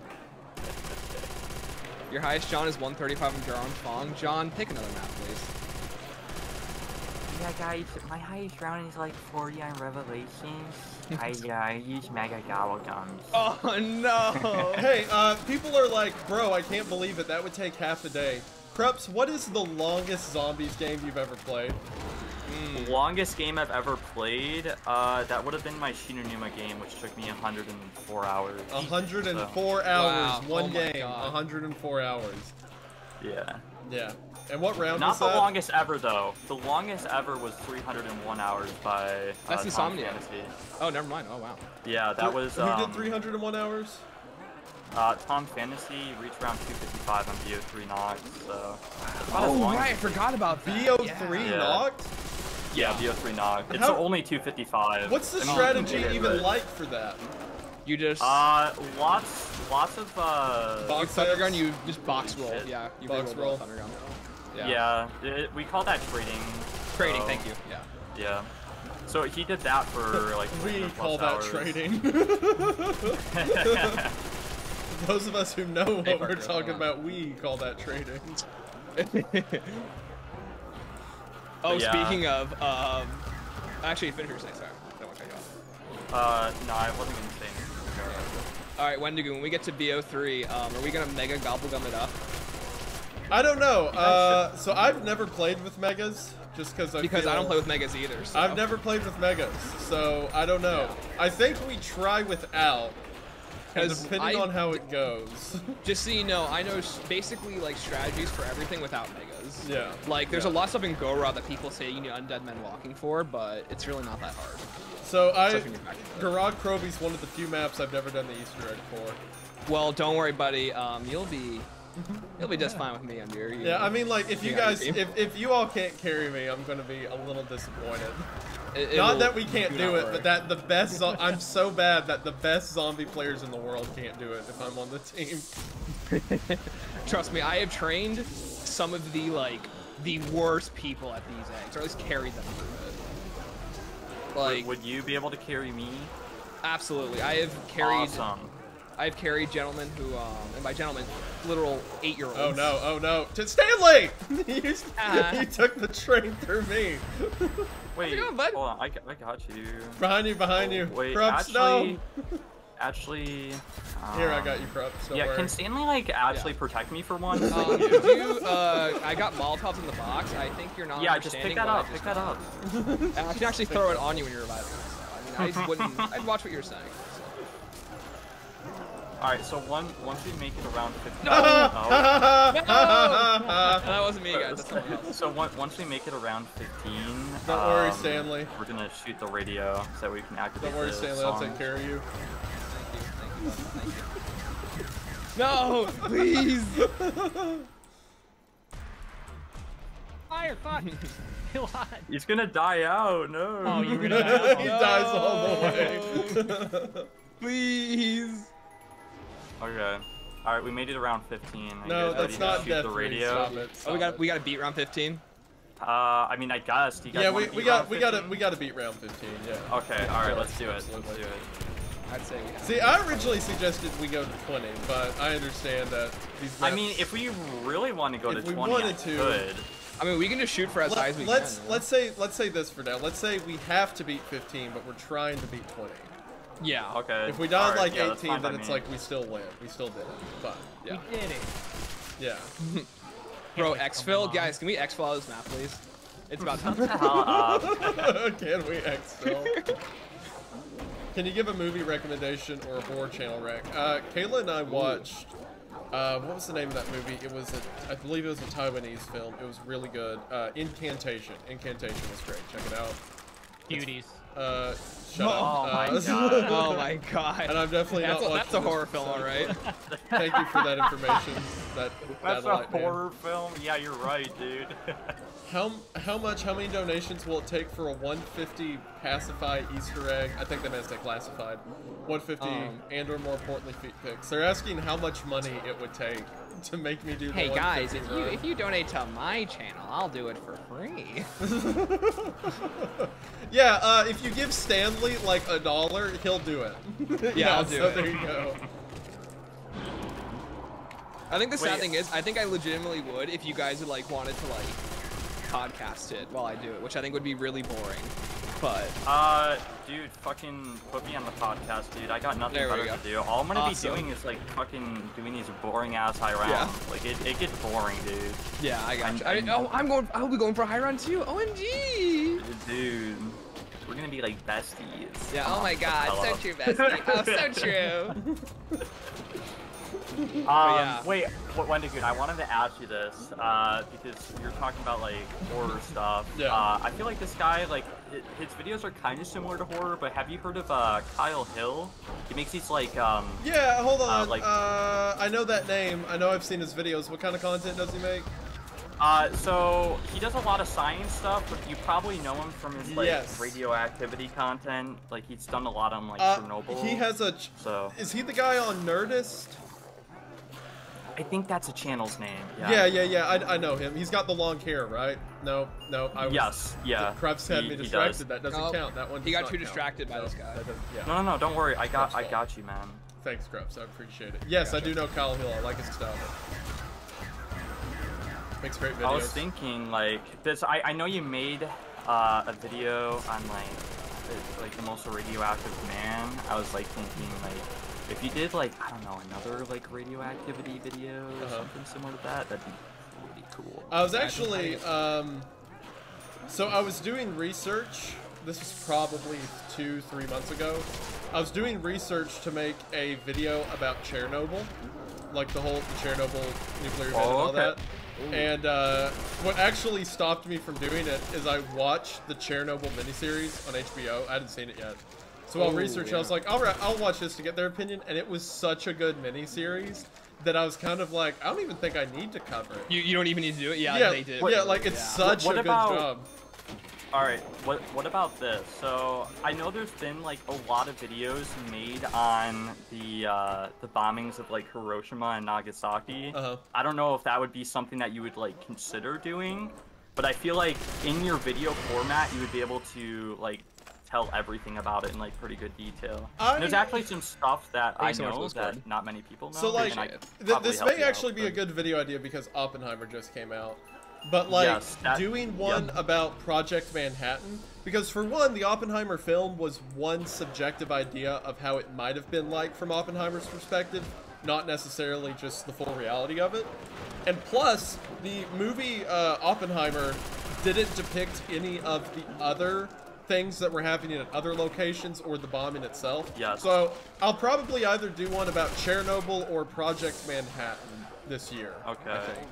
Your highest John is 135 on Jaron Fong. John, pick another map, please. Yeah, guys, my highest round is like 40 on Revelations. I uh, I use Mega Gobble Gums. Oh no! hey, uh, people are like, bro, I can't believe it. That would take half a day. Krups, what is the longest zombies game you've ever played? Hmm. Longest game I've ever played, uh, that would have been my Shi No Numa game, which took me 104 hours. 104 hours, Wow. one Oh game. God. 104 hours. Yeah. Yeah. And what round Not was the that? longest ever though. The longest ever was 301 hours by uh, That's Tom Insomniac. Fantasy. Oh, never mind. Oh wow. Yeah, that Who- was Who um, did 301 hours? uh, Tom Fantasy reached around 255 on BO3 Nacht. So it's about as Oh right, I forgot about that. BO3 Yeah. knocked? Yeah, BO3 Nacht. It's How- only 255. What's the strategy you it, even but- like for that? You just Uh, lots, lots of uh. Box you thunder gun. sets? You just box roll. Shit. Yeah, you Box roll. roll. Yeah. Yeah, it, we call that trading. Trading. so, Thank you. Yeah. Yeah. So he did that for like. We call that hours. trading. Those of us who know what Hey, we're talking about, we call that trading. Oh, yeah. speaking of, um, actually, finish your saying. Sorry, don't want to cut you off. Uh, no, I wasn't gonna say anything. All right, Wendigo, when we get to BO3, um, are we gonna mega gobblegum it up? I don't know. Uh, so I've never played with megas, just because I Because feel, I don't play with megas either. So. I've never played with megas, so I don't know. I think we try without, and 'Cause depending I- on how it goes. Just so you know, I know basically like strategies for everything without megas. Yeah, Like, there's yeah. a lot of stuff in Gorod that people say you need undead men walking for, but it's really not that hard. so I, Except when you're back to it. Gorod Krovi's one of the few maps I've never done the Easter egg for. Well, don't worry, buddy. Um, you'll be He'll be just fine with me under. You Yeah, know, I mean, like, if you being on your guys, if, if you all can't carry me, I'm gonna be a little disappointed. It- it Not will- that we can't do do it, worry. but that the best. I'm so bad that the best zombie players in the world can't do it if I'm on the team. Trust me, I have trained some of the like the worst people at these eggs, or at least carried them through it. Like, Would you be able to carry me? absolutely, I have carried. Awesome. I've carried gentlemen who, um, and by gentlemen, literal eight-year-olds. Oh no! Oh no! To Stanley! you, s- Ah. you took the train through me. Wait, going, bud? hold on. I, got- I got you. behind you! Behind you! Wait, Krups, actually, no! Actually. Here, I um, got you, Krups. Don't Yeah, worry. can Stanley like actually Yeah. protect me for once? Um, you, uh, I got Molotovs in the box. I think you're not yeah, just pick that up. Pick that up. And I can actually throw it on you when you're reviving. So, I mean, I wouldn't. I'd watch what you're saying. All right, so one once we make it around 15. No! that wasn't me, guys. That's someone else. So one, once we make it around 15, Don't worry, um, Stanley. We're gonna shoot the radio so that we can activate Don't worry, Stanley. I'll take care of you. Thank you. Thank you. No, please. Fire, fuck. Kill. He's gonna die out. No. Oh, you're gonna he die. dies all the way. Please. Okay. All right, we made it around 15. Are no, guys that's not shoot death. the radio. Stop it. Oh, Stop we got it. we got to beat round 15. Uh, I mean, I guess. Do you guys Yeah, we, we got we got to we got to beat round 15. Yeah. Okay. All right. Let's do it. Let's do it. I'd say we have. See, I originally suggested we go to 20, but I understand that these. I mean, if we really want to go If to we 20, wanted I to- could. I mean, we can just shoot for as high as we Let, us can. let's say let's say this for now. Let's say we have to beat 15, but we're trying to beat 20. Yeah. Okay. If we died Alright, like yeah, 18, then it's me. like we still win. We still did it. But yeah, We did it. yeah. Bro, wait for exfil, guys, can we exfil this map, please? It's about time. Can we exfil? Can you give a movie recommendation or a horror channel rec? Uh, Kayla and I watched. Uh, what was the name of that movie? It was a, I believe it was a Taiwanese film. It was really good. Uh, Incantation. Incantation was great. Check it out. Cuties. Uh, shut Oh up. my Uh, God. oh my god. And I'm definitely That's not a, that's a watching horror film, alright? Thank you for that information. That that's that a light man. horror film. Yeah, you're right, dude. How how much? How many donations will it take for a 150 pacify Easter egg? I think they meant to say classified. 150 Um, and or more importantly feet pics. They're asking how much money it would take to make me do the Hey guys, 150 if you if you donate to my channel, I'll do it for free. yeah, uh, if you give Stanley like a dollar, he'll do it. Yeah, I'll do it. so it. there you go. I think the sad thing is, I think I legitimately would if you guys like wanted to like podcast it while I do it, which I think would be really boring. But Uh, dude, fucking put me on the podcast, dude. I got nothing better go. to do. All I'm gonna Awesome. be doing is like fucking doing these boring ass high rounds. Yeah. Like it, it gets boring, dude. yeah, I got I'm- you. I, oh, I'm going. I'll be going for a high run too. OMG. Dude, we're gonna be like besties. Yeah. Oh my God. So true, bestie. Oh, so true. Um, yeah. wait, Wendigoon, I wanted to ask you this, uh, because you're talking about, like, horror stuff. Yeah. Uh, I feel like this guy, like, his videos are kind of similar to horror, but have you heard of, uh, Kyle Hill? He makes these, like, um, Yeah, hold on. Uh, like- I know that name. I know I've seen his videos. What kind of content does he make? uh, so, he does a lot of science stuff, but you probably know him from his, like, Yes. radioactivity content. Like, he's done a lot on, like, Uh, Chernobyl. he has a. So, Is he the guy on Nerdist? I think that's a channel's name. Yeah, Yeah, yeah, yeah. I, I know him. He's got the long hair, right? No, no. I was, Yes, yeah. Krups had he- me distracted. does. That doesn't Nope. count. That one. He got not too count. distracted by No, this guy. that yeah. No, no, no, don't worry. I got, Krups I got you, man. Thanks, Krups. I appreciate it. Yes, I Gotcha. do know Kyle Hill. I like his style. Makes great videos. I was thinking like this. I, I know you made uh, a video on like like the most radioactive man. I was like thinking like if you did like I don't know another like radioactivity video or Uh-huh. something similar to that, that'd be pretty cool. I was actually, um, so I was doing research. This was probably two, three months ago. I was doing research to make a video about Chernobyl, like the whole the Chernobyl nuclear event and Oh, all okay. that. And uh, what actually stopped me from doing it is I watched the Chernobyl miniseries on HBO. I hadn't seen it yet. So while Ooh, researching, I was like, all right, I'll watch this to get their opinion. And it was such a good miniseries that I was kind of like, I don't even think I need to cover it. You, you don't even need to do it. Yeah, yeah, they did. yeah, like it's Yeah. such What a good about- job. All right. What what about this? So I know there's been like a lot of videos made on the uh, the bombings of like Hiroshima and Nagasaki. Uh-huh. I don't know if that would be something that you would like consider doing, but I feel like in your video format you would be able to like tell everything about it in like pretty good detail. I- there's actually some stuff that Thank I you so much, know Discord. that not many people know. So like, and I Appreciate could th- this may you out, actually be a good video idea because Oppenheimer just came out. But like Yes, that- doing one yep. about Project Manhattan because for one, the Oppenheimer film was one subjective idea of how it might have been like from Oppenheimer's perspective, not necessarily just the full reality of it. And plus, the movie uh, Oppenheimer didn't depict any of the other things that were happening at other locations or the bombing itself. Yes. So I'll probably either do one about Chernobyl or Project Manhattan this year. I Okay. think.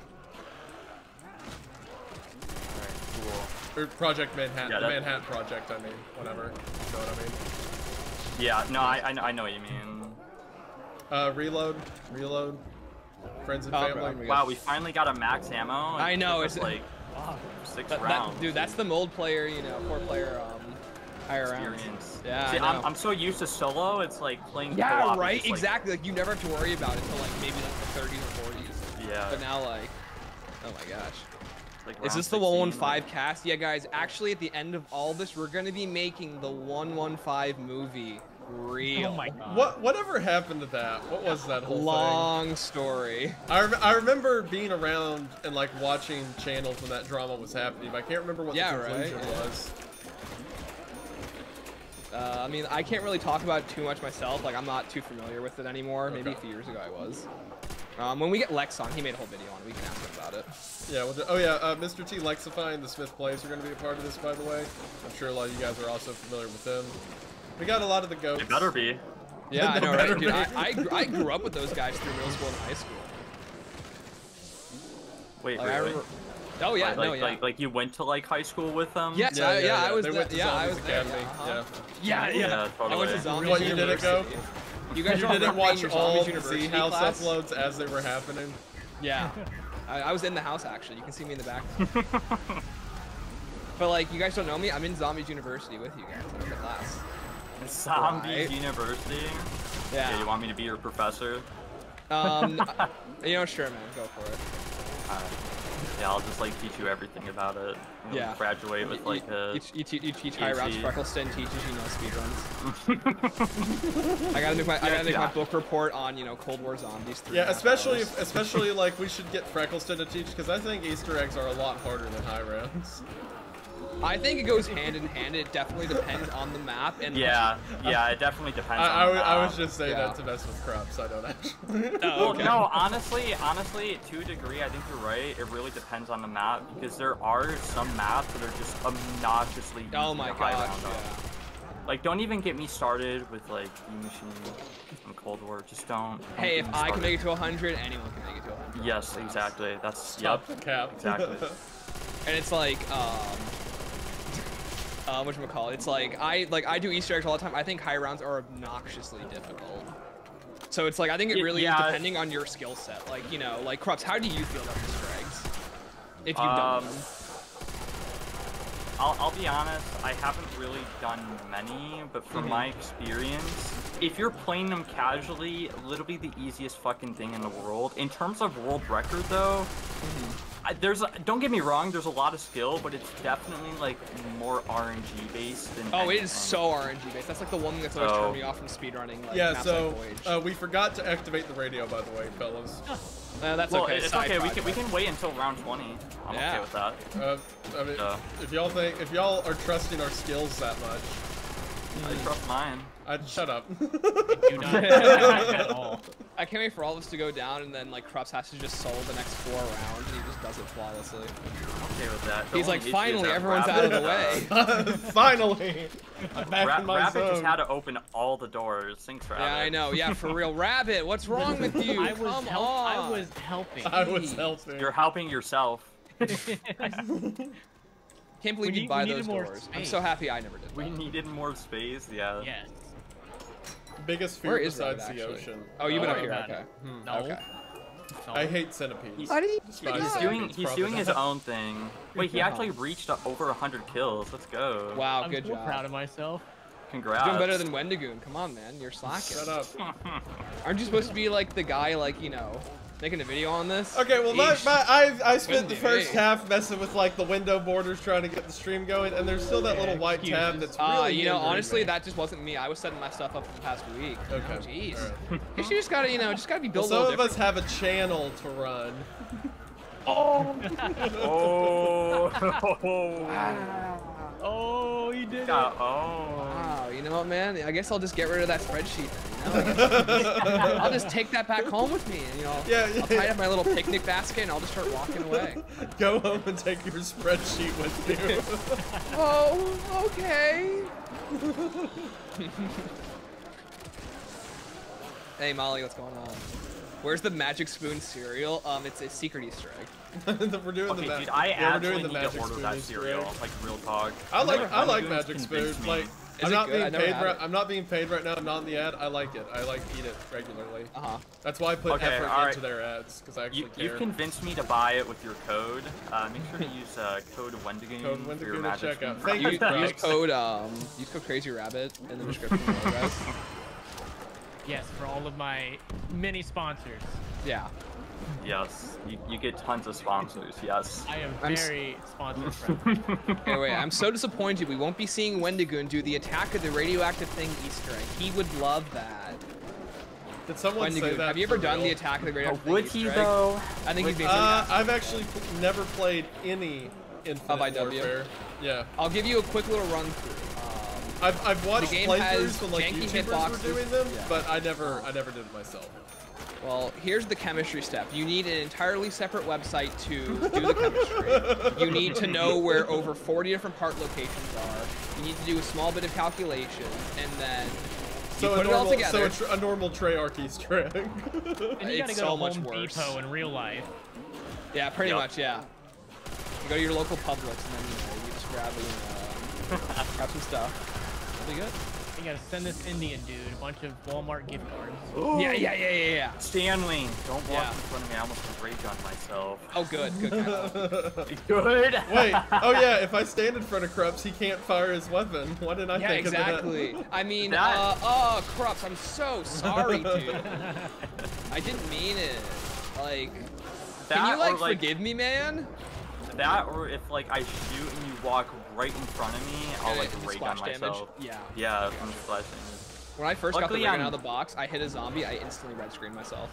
Alright, cool. Or Project Manhattan. Yeah, the Manhattan Project, I mean. Whatever. You know what I mean? Yeah, no, I, I, know- I know what you mean. Uh, reload. Reload. Friends and Oh, family. I'm. Wow, we finally got a max ammo. I know, it's- like six That- that- rounds. dude, that's the mold player, you know, four player, um, higher rounds. experience. Yeah, See, I I'm. I'm so used to solo. It's like playing. Yeah, co-op, right. it's, like- exactly. Like you never have to worry about it until like maybe like the 30s or 40s. Yeah. But now like, oh my gosh. like Is this the 115 like- cast? Yeah, guys. Actually, at the end of all this, we're gonna be making the 115 movie real. Oh my god. What whatever happened to that? What was that whole Long story. I, rem- I remember being around and like watching channels when that drama was happening, but I can't remember what Yeah, the right, was. yeah. Was. Uh, I mean, I can't really talk about it too much myself. Like, I'm not too familiar with it anymore. Maybe a few years ago I was. Um, when we get Lex on, he made a whole video on it. We can ask him about it. Yeah, well, oh yeah, uh, Mr. T Lexify and the Smith Plays are going to be a part of this, by the way. I'm sure a lot of you guys are also familiar with them. We got a lot of the goats. It better be. Yeah, I know, right? Dude, I. I, I grew up with those guys through middle school and high school. Wait, Like, I really? remember- Oh yeah, like, no, like, yeah. like, like you went to like high school with them? Yes, I, yeah, I was. They the- yeah, I was there. Yeah, uh-huh. Yeah. yeah, yeah. Yeah, I totally. went to Zombies What, you didn't go? You guys You didn't watch all Zombies the University Z House class? uploads as they were happening. Yeah, I, I was in the house actually. You can see me in the back. but like, you guys don't know me. I'm in Zombies University with you guys. I'm in class. Zombies Right. University. Yeah. Yeah, you want me to be your professor? Um, uh, you know, sure, man, go for it. Alright. Yeah, I'll just like teach you everything about it. You'll Yeah. Graduate with like you, a. you, you, te- you teach high rounds. easy- Freckleston teaches you know speedruns. I gotta make my I gotta make my book report on you know Cold War zombies. three Yeah, and a half especially if, especially like we should get Freckleston to teach because I think Easter eggs are a lot harder than high rounds. I think it goes hand in hand. It definitely depends on the map and Yeah, yeah, it definitely depends I, I, on the w- I was just saying Yeah. that to mess with Krups. I don't actually. Oh, Well, okay. no, honestly, honestly, to a degree, I think you're right. It really depends on the map because there are some maps that are just obnoxiously easy Oh my to high gosh. round. Yeah. Like, don't even get me started with like the machine and Cold War. Just don't. don't Hey, if I can make it to 100, anyone can make it to 100. Yes, exactly. That's yep. Stop the cap. Exactly. And it's like, um, uh, what call? It's like I like I do Easter eggs all the time. I think high rounds are obnoxiously difficult. So it's like I think it really yeah. is depending on your skill set. Like you know, like Krups, how do you feel about Easter eggs? If you've done Um, them. I'll, I'll be honest, I haven't really done many, but from Mhm. my experience, if you're playing them casually, it'll be the easiest fucking thing in the world. In terms of world record, though, I, there's a, don't get me wrong, there's a lot of skill, but it's definitely like more RNG based than. Oh, it is anything. is so RNG based. That's like the one thing that's always So- turned me off from speedrunning. Like, Yeah, so uh, we forgot to activate the radio, by the way, fellas. Uh, that's Well, okay. it's side okay. We can project. we can wait until round 20. I'm Yeah. okay with that. Uh, I mean, Uh. if y'all think, if y'all are trusting our skills that much, I trust mine. I'd shut up. Do not at all. I can't wait for all this to go down, and then like Krups has to just solo the next four rounds, and he just does it flawlessly. Okay with that. The He's like, finally, everyone's out of the uh, way. Finally, I'm back Ra- in my Rabbit zone. just had to open all the doors. Thanks, Rabbit. Yeah, I know. Yeah, for real. Rabbit, what's wrong with you? I was Come on. I was helping. I was helping. You're helping yourself. Can't believe We you need- buy those needed more doors. I'm so happy I never did. We that. needed more space. Yeah. yes. Biggest fear Where is besides Rabbit, the ocean. Oh, you've been Uh, up here. Rabbit. Okay. hmm. No. Okay. felt. I hate centipedes. How did he Despise He's Yeah. doing he's probably doing his own thing. Wait, he actually reached uh, over 100 kills. Let's go. Wow, I'm good so job. proud of myself. Congrats. You're Doing better than Wendigoon. Come on, man. You're slacking. Shut up. Aren't you supposed to be like the guy, like you know, making a video on this? Okay, well, my, my, I I spent the first hey. half messing with like the window borders trying to get the stream going, and there's still that little white tab that's really. Uh, you know, honestly, me. that just wasn't me. I was setting my stuff up for the past week. you know? Okay. Jeez. Alright. Guess you just gotta, you know, just gotta be Well, built some of us have a channel to run. Oh. Oh, he did Yeah, it. oh. Wow, you know what, man? I guess I'll just get rid of that spreadsheet then. You know? I guess I'll just take that back home with me, and you know, Yeah, yeah, I'll tie up my little picnic basket, and I'll just start walking away. Go home and take your spreadsheet with you. oh, okay. hey, Molly, what's going on? Where's the magic spoon cereal? Um, it's a secret Easter egg. we're doing Okay, the ma- dude, I yeah, we're actually doing the need magic to order spoon that Easter cereal. egg. Like real talk. I like I like magic spoon. Like I'm not good? being paid. Right, it. I'm not being paid right now. I'm Not in the ad. I like it. I like eat it regularly. Uh huh. That's why I put Okay, effort alright. into their ads because I actually You, care. you've convinced me to buy it with your code. Uh, make sure to use uh, code Wendigoon Code for Wendigoon your at magic checkout. spoon. Thank you, Use, use code um use code Crazy Rabbit in the description below, guys. Yes, for all of my many sponsors. Yeah. Yes, you, you get tons of sponsors. Yes. I am I'm very sponsor friendly. Anyway, I'm so disappointed we won't be seeing Wendigoon do the attack of the radioactive thing Easter egg. He would love that. Did someone say that? have you ever for done the attack of the Oh, radioactive thing would Easter he egg? though? I think he's being Uh, sarcastic. I've actually p- never played any Infinite Of IW? Warfare. Yeah. I'll give you a quick little run through. Um, I've, I've watched game playthroughs has when like janky YouTubers were doing them, Yeah. but I never I never did it myself. Well, here's the chemistry step. You need an entirely separate website to do the chemistry. You need to know where over 40 different part locations are. You need to do a small bit of calculation, and then So you a put it all normal, so together. a, tr- a normal Treyarch Easter egg. And you gotta It's go so to much Home worse. Depot in real life. yeah, pretty Yep. much, yeah. You go to your local Publix, and then you, know, you just grab, you know, grab some stuff. It'll be good. You gotta send this Indian dude a bunch of Walmart gift cards. Yeah, yeah, yeah, yeah, yeah. Stanley, don't walk Yeah. in front of me. I almost rage on myself. Oh, good, good. good. Good. Wait, oh yeah, if I stand in front of Krups, he can't fire his weapon. What didn't I Yeah, think exactly. of that? I mean, That- uh, oh, Krups, I'm so sorry, dude. I didn't mean it. Like, That can you like, like forgive me, man? That, or if like I shoot and you walk right in front of me, I'll like it- the on splash damage? myself. Yeah. Yeah, from the splash damage. When I first Luckily, got the ray gun out of the box, I hit a zombie. I instantly red screened myself.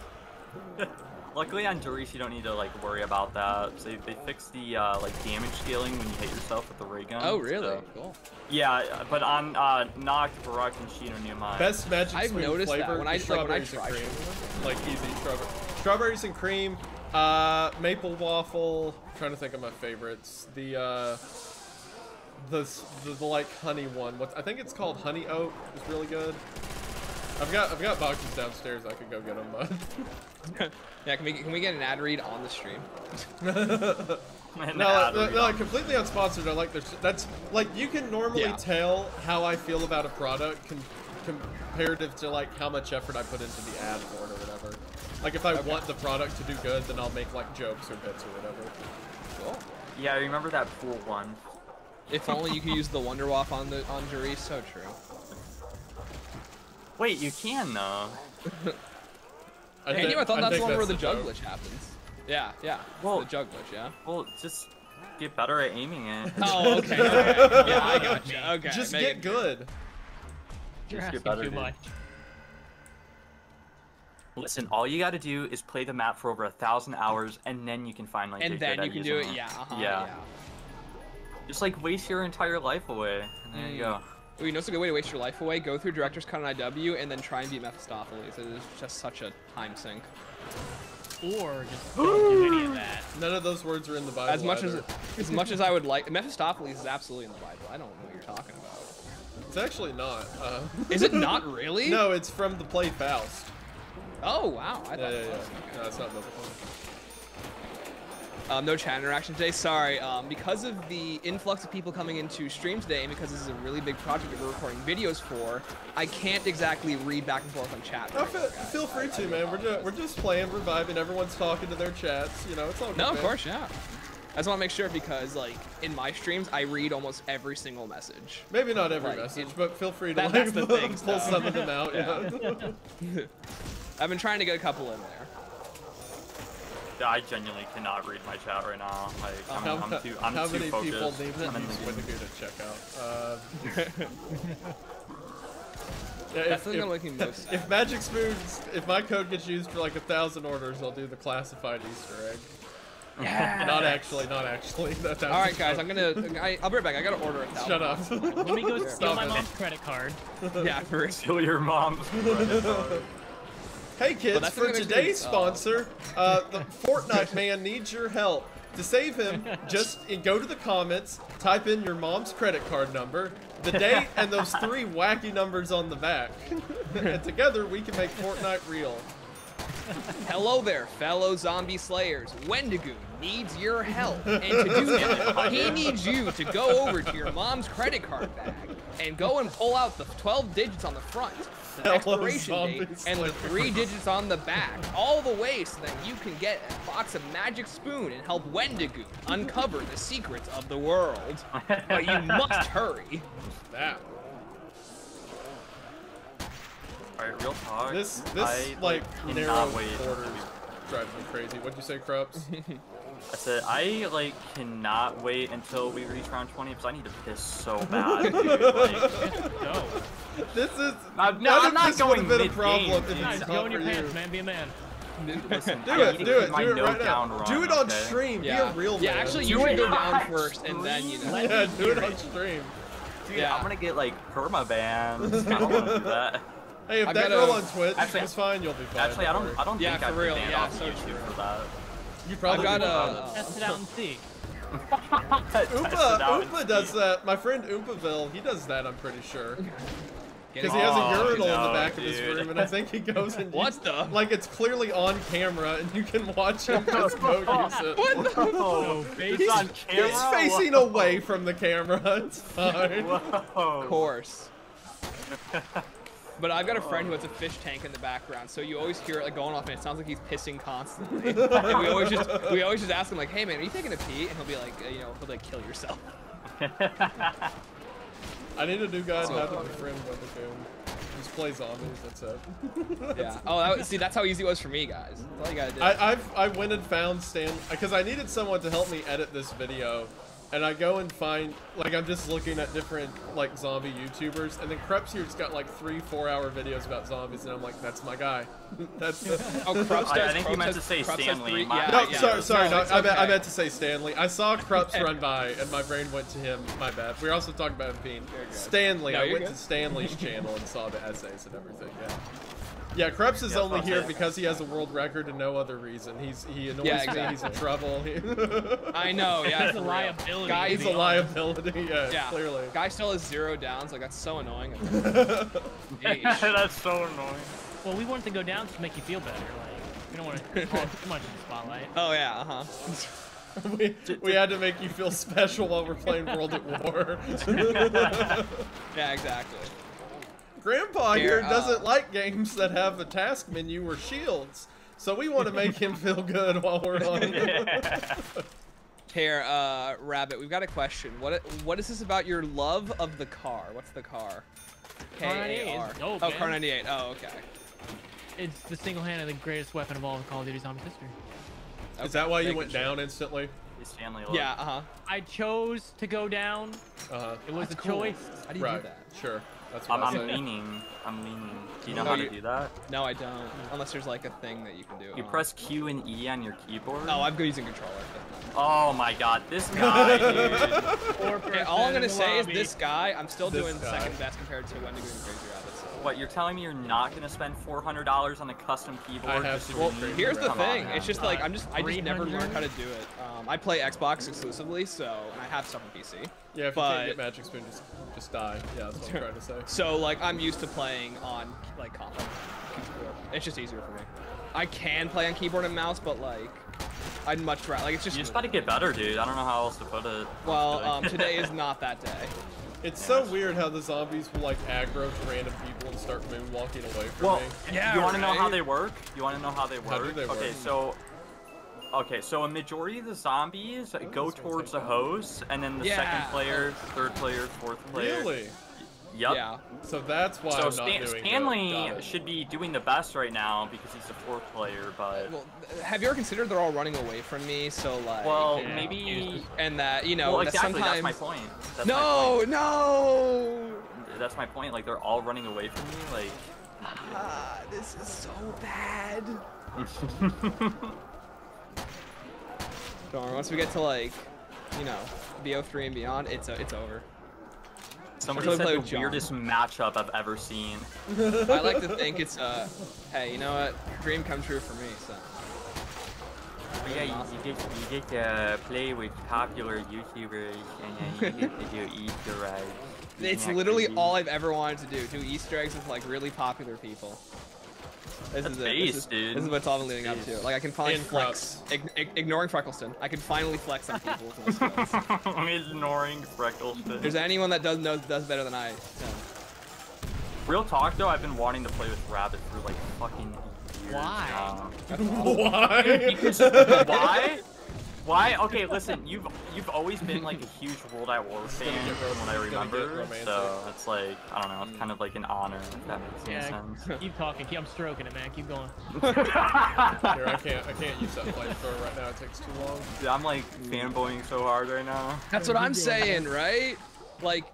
Luckily on Doris, you don't need to like worry about that. So they fixed the uh, like damage scaling when you hit yourself with the ray gun. Oh, really? so- Cool. Yeah, but on uh, Nacht, Barak, and Shi No Numa. Best magic I've spoon noticed that flavor when I- is like, when I strawberries try cream. Like easy strawberry. Strawberries and cream, uh, maple waffle. trying to think of my favorites. The uh, the, the the like honey one. What I think it's called honey oat is really good. I've got I've got boxes downstairs. I could go get them. But Yeah, can we can we get an ad read on the stream? No, add no, a no, read completely unsponsored. I like this. That's like you can normally Yeah. tell how I feel about a product con- comparative to like how much effort I put into the ad for or whatever. Like if I want the product to do good, then I'll make like jokes or bits or whatever. Cool. Yeah, I remember that pool one. If only you could use the Wunderwaffe on the on Jury. So true. Wait, you can though. I Hey, you know, I thought that's the think one where the the jug glitch happens. Yeah, yeah. Well- the jug glitch, yeah. Well, just get better at aiming it. Oh, okay. okay. Yeah, I gotcha. Okay. Just make get it- good. You're Just asking get better, too dude. much. Listen, all you gotta do is play the map for over a thousand hours, and then you can finally And get then good you at can do it. using Yeah. Uh-huh, Yeah. yeah. Just like waste your entire life away, and there you Mm. go. Ooh, you know, it's a good way to waste your life away. Go through director's cut on IW and then try and beat Mephistopheles. It is just such a time sink. Or just don't do any of that. None of those words are in the Bible. As much as as much as I would like, Mephistopheles is absolutely in the Bible. I don't know what you're talking about. it's actually not. Uh, Is it not really? no, it's from the play Faust. Oh wow. I Yeah, thought yeah, it yeah. No, it's not biblical. Um, no chat interaction today. Sorry. Um, because of the influx of people coming into stream today, and because this is a really big project that we're recording videos for, I can't exactly read back and forth on chat. Right feel, now, feel free to, man. We're just, we're just playing, we're vibing. Everyone's talking to their chats. You know, it's all good. No, of course, yeah. I just want to make sure because, like, in my streams, I read almost every single message. Maybe not every Like, message, it- but feel free to That- like the pull, thing, pull some of them out. Yeah. I've been trying to get a couple in there. I genuinely cannot read my chat right now. Like, I'm, how I'm too, I'm how too many focused. people need to I'm in use the game. To check out? Uh, yeah, That's if, the thing that if, most if Magic Spoons, if my code gets used for like a thousand orders, I'll do the classified Easter egg. Yeah. Not actually, not actually. That, All right, guys, I'm gonna. I, I'll be right back. I gotta order a thousand. Shut up. Let me go steal Stop my it. mom's credit card. Yeah, for Kill your mom. Hey kids, for gonna make me, today's uh, sponsor, uh, the Fortnite man needs your help. To save him, just go to the comments, type in your mom's credit card number, the date, and those three wacky numbers on the back. and together we can make Fortnite real. Hello there, fellow zombie slayers. Wendigo needs your help. And to do that, he needs you to go over to your mom's credit card bag and go and pull out the 12 digits on the front, the Hello, expiration date, and the three digits on the back, all the way so that you can get a box of magic spoon and help Wendigo uncover the secrets of the world. But you must hurry. That. Alright, real talk. This, this I, like, cannot narrow wait. borders drives me crazy. What'd you say, Krups? I said I like cannot wait until we reach round 20 because I need to piss so bad. Dude. Like, Go. this is. Uh, I'm- no, none I'm not would have going been a mid-game, problem if dude. it's Guys, not go in for your you. pants, man. Be a man. listen, Do it, need to do it, do it right now. Run, do it on okay? stream. Yeah. Be a real man. yeah, man. actually, you can it go down first, and then you know. Yeah, do it on stream. Dude, Yeah. I'm gonna get like perma banned. I don't want to do that. Hey, if I've that gotta- girl on Twitch Actually- is fine, you'll be fine. Actually, I don't. I don't Yeah, think for I've real, been banned yeah, off so YouTube true. for that. You probably got will. a. Uh, test it out and see. Test it Oompa, out Oompa see. does that. My friend Oompaville, he does that. I'm pretty sure. Because he has a urinal in the no, back of his room, and I think he goes and What uses- the? Like it's clearly on camera, and you can watch him just go use it. What the? Oh, He's- on camera. He's facing Whoa. away from the camera. It's fine. Whoa. Of course. But I've got a friend who has a fish tank in the background, so you always hear it like going off, and it sounds like he's pissing constantly. and we always just we always just ask him like, "Hey man, are you taking a pee?" And he'll be like, uh, "You know, he'll like, kill yourself." I need a new guy So- to have to befriend Wendigoon. Just play zombies. That's it. Yeah. Oh, that, was- see, that's how easy it was for me, guys. That's all you gotta do. I, I've I went and found Stan because I needed someone to help me edit this video, and I go and find like I'm just looking at different like zombie YouTubers, and then Krups here's got like three four hour videos about zombies, and I'm like, that's my guy. that's the. oh, Krups I- I does- think you meant has- to say Krups has Stanley. three- yeah, No, yeah. sorry, sorry, no, it's I, meant, I meant to say Stanley. I saw Krups run by, and my brain went to him. My bad. We were also talking about Impene. good. Stanley. No, I went good. to Stanley's channel and saw the essays and everything. Yeah. Yeah, Krups is Yeah, only here say- because he has a world record and no other reason. He's he annoys Yeah, me. He's in trouble. I know. Yeah. He's a liability. Guy- He's a liability. Yeah, Yeah. clearly. Guy still has zero downs. Like that's so annoying. That's so annoying. Well, we wanted to go down to make you feel better. Like, we don't want to fall too much in the spotlight. Oh yeah. Uh huh. we, we had to make you feel special while we're playing World at War. Yeah. Exactly. Grandpa Here, here doesn't uh, like games that have a task menu or shields, so we want to make him feel good while we're on. Here, uh, Rabbit, we've got a question. What what is this about your love of the car? What's the car? Kar 98 K-A-R. Oh, man. Kar 98. Oh, okay. It's the single-handedly greatest weapon of all of Call of Duty Zombies history. Is that why you Making went sure. down instantly? Hey, Stanley, look. Yeah, uh-huh. I chose to go down. Uh huh. It was That's a cool. choice. How do you Right. do that? Sure. That's what I'm, I I'm say. leaning. I'm leaning. Do you know No, how you- to do that? No, I don't. Unless there's like a thing that you can do. You Uh, press Q and E on your keyboard. No, I'm using controller. Oh my god, this guy, dude. Okay, all I'm gonna in the say is this guy, I'm still This doing guy. second best compared to Wendigo and Crazy Rabbit. So. What, you're telling me you're not gonna spend $400 on a custom keyboard? I have just to to Well, lean? Here's the Come on, thing. man. It's just like I'm just I just never learned how to do it. Um, I play Xbox exclusively, so I have stuff on PC. Yeah, if you But- can't get Magic Spoon, just just die. Yeah, that's what I'm trying to say. So like I'm used to playing on like comp- keyboard. It's just easier for me. I can play on keyboard and mouse, but like I'd much rather like it's just. You just gotta get better, dude. I don't know how else to put it. Well, um, today is not that day. It's so weird how the zombies will like aggro to random people and start moonwalking away from Well, me. Yeah, you want to know how they work? You want to know how they work? How do they Okay, work? so okay, so a majority of the zombies go towards the host, and then the Yeah. second player, third player, fourth player. Really? Yep. Yeah. So that's why So I'm not Stan- doing. Stanley should be doing the best right now because he's the fourth player, but Well, have you ever considered they're all running away from me? So like. well, Yeah. maybe. And that you know Well, that exactly. sometimes. That's my point. That's my no, point. no. That's my point. Like they're all running away from me. Like. Ah, this is so bad. Don't worry, once we get to like, you know, BO3 and beyond, it's uh, it's over. Somebody said play the John. weirdest matchup I've ever seen. I like to think it's uh, hey, you know what? Dream come true for me. So. But yeah, you, you get you get to play with popular YouTubers, and then you get to do Easter eggs. It's literally all I've ever wanted to do. Do Easter eggs with like really popular people. This That's is it. this is, dude. This is what's all been leading up to. Like I can finally And flex, ig- ig- ignoring Freckleston. I can finally flex on people with. I'm ignoring Freckles. If there's anyone that does knows does better than I, then Real talk though, I've been wanting to play with Rabbit for like fucking years Why? now. Why? Because why? Why? Okay, listen. You've you've always been like a huge World at War fan get from what I it's gonna get remember. So it's like I don't know. It's kind of like an honor. If that makes any Yeah, sense. keep talking. Keep, I'm stroking it, man. Keep going. Here, I can't. I can't use that flamethrower right now. It takes too long. Dude, I'm like fanboying so hard right now. that's what I'm saying, right? Like,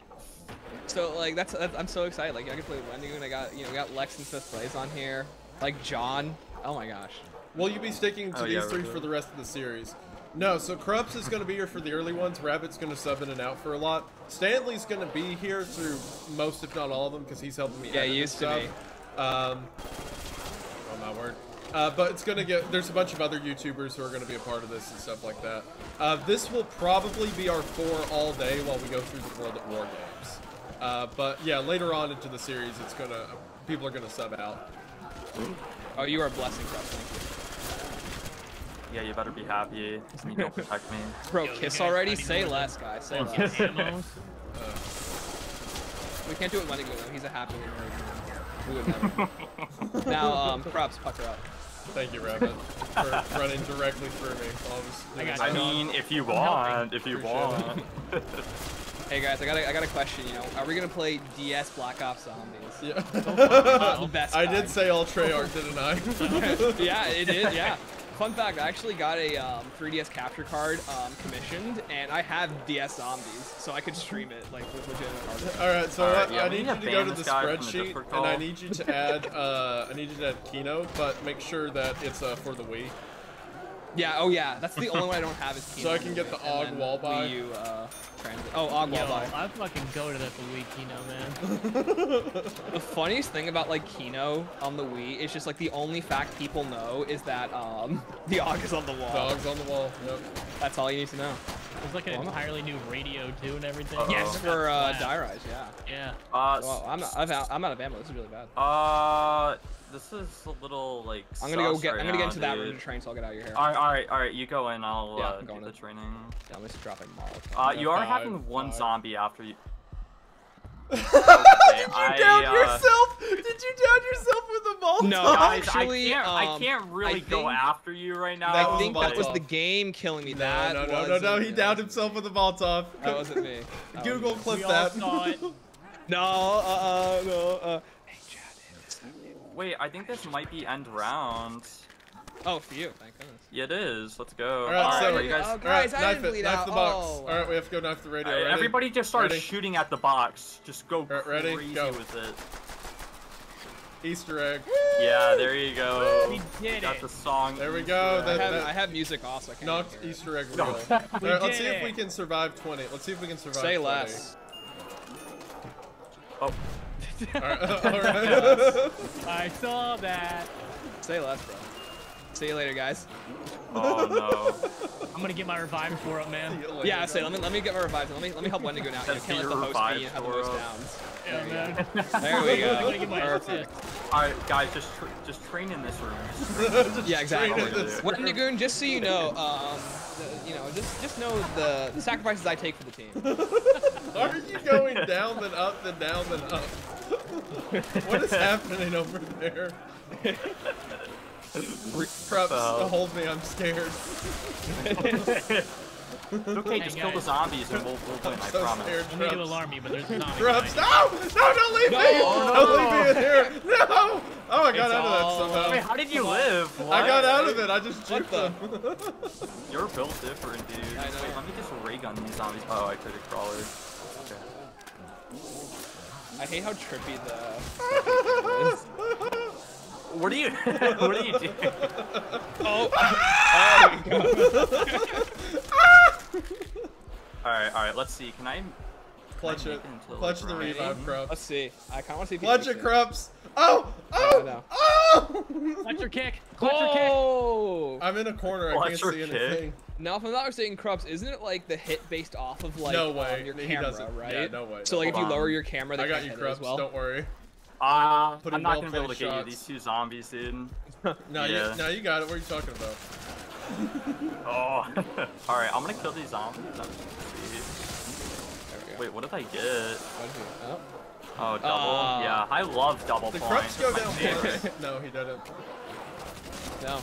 so like that's, that's I'm so excited. Like I can play Wendigo, and I got you know we got Lex and Fifth plays on here. Like John. Oh my gosh. Will you be sticking to Oh, these yeah, three we're for the rest of the series? No, so Krups is going to be here for the early ones. Rabbit's going to sub in and out for a lot. Stanley's going to be here through most, if not all of them, because he's helping me. Out. Yeah, he used to be. Um, oh my word. Uh, but it's gonna get. There's a bunch of other YouTubers who are gonna be a part of this and stuff like that. Uh, this will probably be our four all day while we go through the World at War games. Uh, but yeah, later on into the series, it's gonna. People are gonna sub out. Oh, you are a blessing, bro. Thank Yeah, you better be happy. You don't protect me. Bro, Yo, kiss already? Say more less, guys. Say Let's less. get. We can't do it with Wendigo. He's a happily married man. We would never. now, um, props, pucker up. Thank you, Rabbit, for running directly through me. while I was I got I mean, if you want, if you Appreciate want. Hey guys, I got a, I got a question. You know, are we gonna play DS Black Ops Zombies? Yeah. The best I kind. did say all Treyarch, didn't I? yeah, it did. Yeah. Fun fact: I actually got a um, 3DS capture card um, commissioned, and I have DS Zombies, so I could stream it like with legitimate hardware. All right, so All right, I, yeah, I need need you to to go to the this guy from the spreadsheet, and I need you to add. Uh, I need you to add Kino, but make sure that it's uh, for the Wii. Yeah. Oh yeah. That's the only one I don't have is. So I can get the Og wall buy? Wii U, uh, transit. Oh, Og wall buy. I fucking go to that the week, you know, man. The funniest thing about like Kino on the Wii is just like the only fact people know is that um the Og is on the wall. Dogs on the wall. Yep. That's all you need to know. It's like an entirely new radio too and everything. Uh-oh. Yes, for uh, Die Rise, yeah. Yeah. Uh, Well, I'm not, I've out, I'm out of ammo. This is really bad. uh, this is a little like. I'm gonna go get. right I'm gonna get now, into that dude. room to train, so I'll get out of your hair. All right, all right, all right. You go in. I'll Yeah, uh, I'm do going the in. training. Yeah, let me just drop a Molotov. Uh, you are five, having one five. zombie after you. Did I, you down uh, yourself? Did you down yourself with a Molotov? No, Guys, Actually, I can't. I um, can't really I go after you right now. I think that was the game killing me. No, that no, no, no, no. He downed himself with a Molotov. That wasn't me. That Google wasn't clip We all that. saw it. No, uh, uh, no, uh. Hey, Chad. it's not you. Wait, I think this might be end round. Oh, for you. Thank goodness. Yeah, it is. Let's go. All right, so- are you guys. Oh, oh All right, Guys, I knife didn't it. bleed Knife out. the box. Oh. All right, we have to go knife the radio. Alright, Ready? everybody just start Ready? shooting at the box. Just go Alright, ready? crazy Go. with it. Easter egg. Yeah, there you go. We did Got it. the song. There we Easter go, egg. I have, that- I have music off, so I can't Knocked hear. Easter egg No. real. All We right, let's did see if we can survive 20. Let's see if we can survive Say 20. less. Oh, All right. all right. I saw that. Say less, bro. See you later, guys. Oh no. I'm gonna get my revive for it, man. Yeah, I say let me let me get my revive. Let me let me help Wendigo out. You That's can't let the host revive be and have the for most downs. Yeah, man. There we I'm gonna get go. my Perfect. All right, guys, just tr just train in this room. Yeah, exactly. Straight Wendigoon, just so you know, um, the, you know, just just know the, the sacrifices I take for the team. Are you going down then up then down then up? What is happening over there? Krups, Uh, hold me, I'm scared. It's okay, just Hey, kill the zombies and we'll, we'll win, I'm I so promise. scared, I need to alarm you, but there's a Props, no! No, don't leave me! No! Don't leave me in here! No! Oh, I got It's out of that all- somehow. Wait, how did you live? I got out of it, I just What juked them. You're built different, dude. I know. Wait, let me just ray gun these zombies. Oh, I took a crawler. Okay. I hate how trippy the. What are you? what are you doing? Oh, oh my god! All right, all right. Let's see. Can I? Clutch Make it. it into, Clutch like, the grinding. revive, let's see. I kind of want to see. Clutch can it, do Krups! Oh! Oh! oh know. Oh! Clutch your kick. Clutch your kick. Oh! I'm in a corner, I can't see kick. anything. Now, if I'm not mistaken, Krups, isn't it like the hit based off of like No um, way. your He camera, doesn't- right? yeah, no way. So like if you on. lower your camera, they I got you, hit Krups, well. don't worry. Ah, Put I'm in not gonna be able to well-placed get you. These two zombies, dude. No, Yeah. you, no, you got it. What are you talking about? Oh. all right, I'm gonna kill these zombies. Let's see. There we go. Wait, what did I get? Oh. Oh, double. Ah. yeah, I love double The points. Krups go It's my down No, he didn't. No,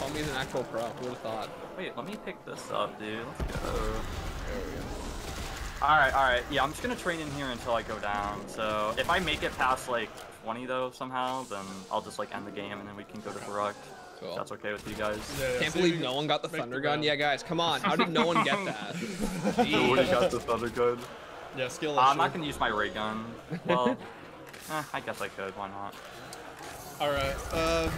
Homie's an actual pro. Who would have thought? Wait, let me pick this up, dude. Let's go. There we go. Alright, alright. Yeah, I'm just gonna train in here until I go down. So if I make it past like 20 though somehow, then I'll just like end the game and then we can go to Verrückt. Cool. That's okay with you guys. Yeah, yeah, Can't see, believe no one got the thunder the gun. round. Yeah, guys, come on. How did no one get that? Nobody got the thunder gun. Yeah, skill Uh, I'm not gonna use my ray gun. Well, eh, I guess I could. Why not? All right. Um,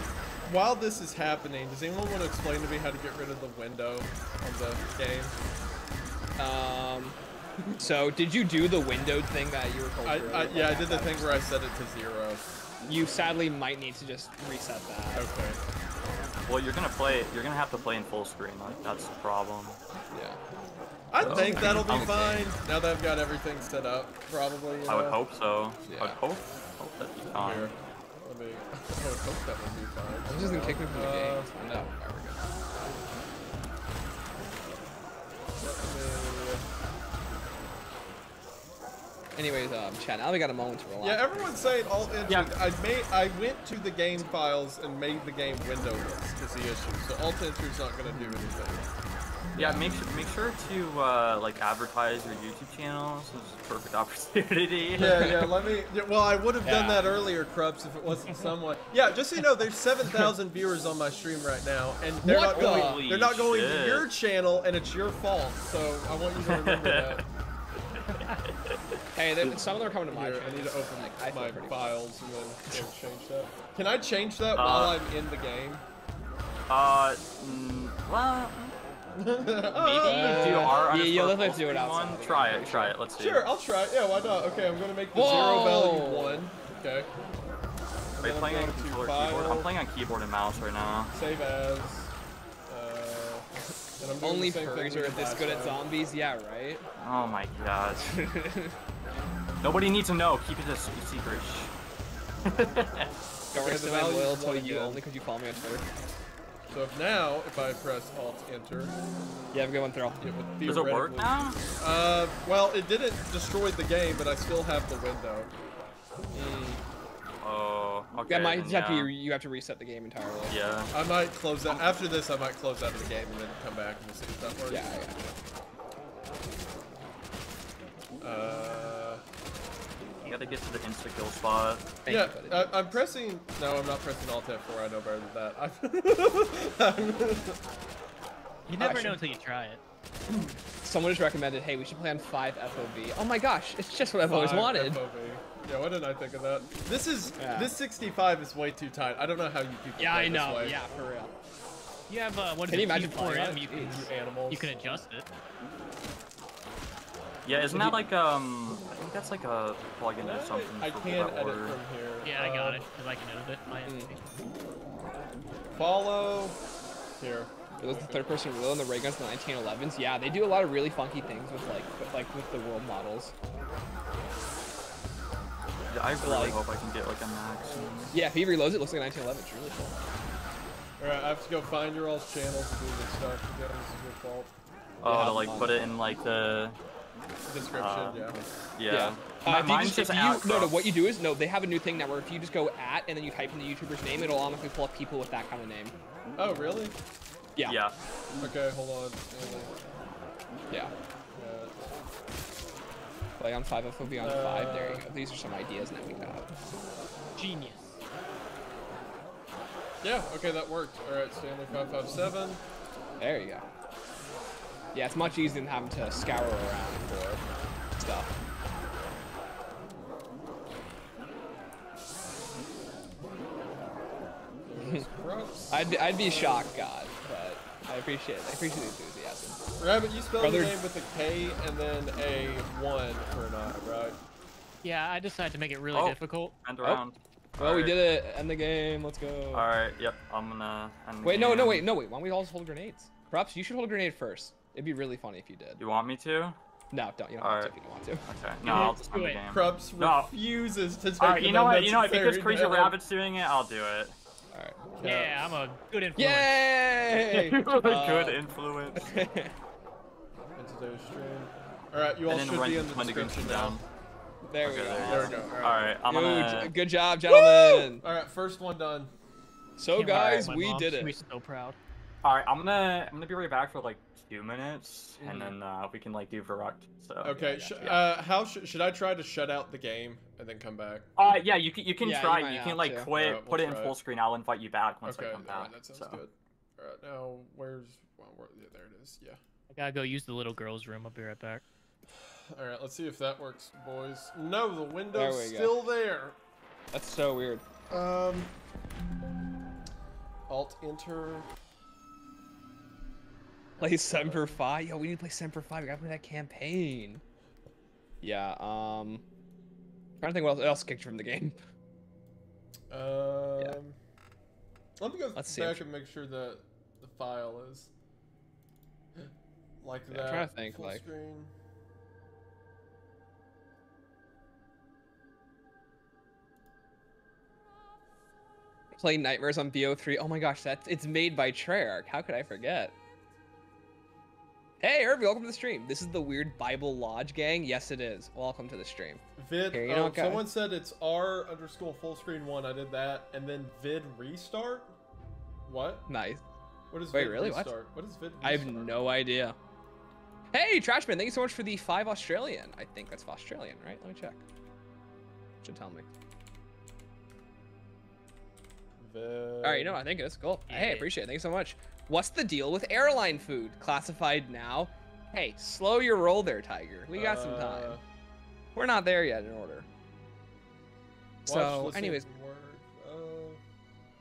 while this is happening, does anyone want to explain to me how to get rid of the window on the game? Um, so did you do the windowed thing that you were told? I, I yeah, I did the thing where I set it to zero. You sadly might need to just reset that. Okay. Well, you're gonna play. You're gonna have to play in full screen. Like that's the problem. Yeah. I think that'll be Okay. fine now that I've got everything set up. Probably. I would hope so. Yeah. I would hope. Hope that'd be fine. Here, let me. I would hope that would be fine. This doesn't kick me from the Uh, game. No, there we go. Anyways, um, chat. Now we got a moment to relax. Yeah, everyone's saying alt enter. Yeah. I made. I went to the game files and made the game windowless. Is the issue. So alt enter's not gonna do anything. Yeah, make sure make sure to uh, like advertise your YouTube channel. This is a perfect opportunity. Yeah, yeah. Let me. Yeah, well, I would have done that earlier, Krups, if it wasn't someone. Yeah, just so you know, there's 7,000 viewers on my stream right now, and they're What not going. the- They're not going to your channel, and it's your fault. So I want you to remember that. Hey, there- some of them are coming to my Here, channel. I need to open Like, I my files and then change that. Can I change that Uh, while I'm in the game? Uh, mm, well, maybe Maybe do Uh, our yeah, you'll underscore have to do it full one. Try it, try it. Let's see. Sure, I'll try it. Yeah, why not? Okay, I'm gonna make the Whoa! zero value one. Okay. Are you playing I'm on going controller keyboard? I'm playing on keyboard and mouse right now. Save as. Uh, and I'm Only the same thing furries are this last good at zombies. Yeah, right. Oh my god. Nobody needs to know. Keep it a s- secret. Don't Okay, worry, the so I'm value's loyal to you again. only because you follow me on Twitter. So if now, if I press Alt Enter, You have a good one, Throw. it would Does it work theoretically- now? Uh, well, it didn't destroy the game, but I still have the window. Oh, okay. Yeah, might then just have to be, you have to reset the game entirely. Yeah. I might close that after this. I might close out of the game and then come back and we'll see if that works. Yeah, yeah. Uh, You gotta get to the insta kill spot. Thank yeah, you, buddy. I, I'm pressing. No, I'm not pressing Alt F4. I know better than that. You never should- know until you try it. Someone just recommended, hey, we should play on 5 FOV. Oh my gosh, it's just what I've always Five wanted. FOV. Yeah, why didn't I think of that? This is Yeah. this 65 is way too tight. I don't know how you people. Yeah, play I this know. way. Yeah, for real. You have uh, what is Can you it, imagine T4M, playing You can You animals. you can adjust it. Yeah, isn't that like um? I think that's like a plugin or something. I for can that edit order. from here. Yeah, I got it because I can edit it. I Follow. Here. It was the third person reload and the ray guns in the 1911s. Yeah, they do a lot of really funky things with like with, like with the world models. Yeah, I really Like- hope I can get like a max. Yeah, if he reloads it, looks like 1911. It's really cool. Alright, I have to go find your all's channels to do this stuff again. This is your fault. Oh, Yeah, to like um, put it in like the Description, Uh, yeah. yeah. Uh, Mi- if you mine's just, if you, no, no, what you do is, no, they have a new thing now where if you just go at and then you type in the YouTuber's name, it'll automatically pull up people with that kind of name. Oh, really? Yeah. Yeah. Okay, hold on. Stanley. Yeah. Uh, Play on 5 FO Beyond 5. There you go. These are some ideas that we got. Genius. yeah, okay, that worked. Alright, Stanley557. There you go. Yeah, it's much easier than having to scour around for stuff. I'd be, I'd be shocked, God, but I appreciate it. I appreciate the enthusiasm. Rabbit, you spelled Brother- your name with a K and then a 1 for an I, right? Yeah, I decided to make it really Oh. difficult. End Oh. around. Well, we did it. End the game. Let's go. All right. Yep. I'm gonna. End the Wait, no, no, wait, no, wait. Why don't we all just hold grenades? Props, you should hold a grenade first. It'd be really funny if you did. You want me to? No, don't. You don't have to Alright. if you don't want to. Okay. No, Yeah, I'll just do the it. game. Krups No. refuses to take All right. You know what? You know what? Because unnecessary Crazy damage. Rabbit's doing it, I'll do it. All right. Yeah, I'm a good influence. Yay! You're a Uh, good influence. In today's stream. Alright, you all should be in the run the description Goose now. down. there we go. there There we go. Alright. All right. I'm gonna. Good, good job, gentlemen. Alright, first one done. So, Can't guys, we mom. did She'll be it. so proud. All right. I'm gonna. I'm gonna be right back for like two minutes, and Mhm. then uh, we can like do Verrückt. So. Okay, sh yeah. uh, how sh should I try to shut out the game and then come back? Uh, yeah, you can you can Yeah, try. might You, can like to. quit, Alright, put we'll it in full it. screen. I'll invite you back once Okay, I come back. alright, that sounds so. good. Alright, now where's well, where, yeah, there it is. Yeah. I gotta go use the little girl's room. I'll be right back. Alright, let's see if that works, boys. No, the window's There we go. still there. That's so weird. Um Alt enter. Play Semper Fi. Yo, we need to play Semper Fi. We gotta play that campaign. Yeah, um. i trying to think what else, else kicked you from the game. Um Let me go Let's back I'm and make sure that the file is like Yeah, that. I'm trying to think, like- screen. Play Nightmares on BO3. Oh my gosh, that's it's made by Treyarch. How could I forget? Hey, Irby, welcome to the stream. This is the weird Bible Lodge gang. Yes, it is. Welcome to the stream. Vid. Here, you uh, know what, someone said it's R underscore full screen one. I did that, and then vid restart. What? Nice. What is Wait, vid really? What? restart? What is vid? Restart? I have no idea. Hey, Trashman, thank you so much for the five Australian. I think that's Australian, right? Let me check. Should tell me. Vid. All right, you know, I think it is cool. Hey, appreciate it. Thank you so much. What's the deal with airline food? Classified now. Hey, slow your roll there, Tiger. We got some time. Uh, We're not there yet in order. watch, So, anyways. Uh,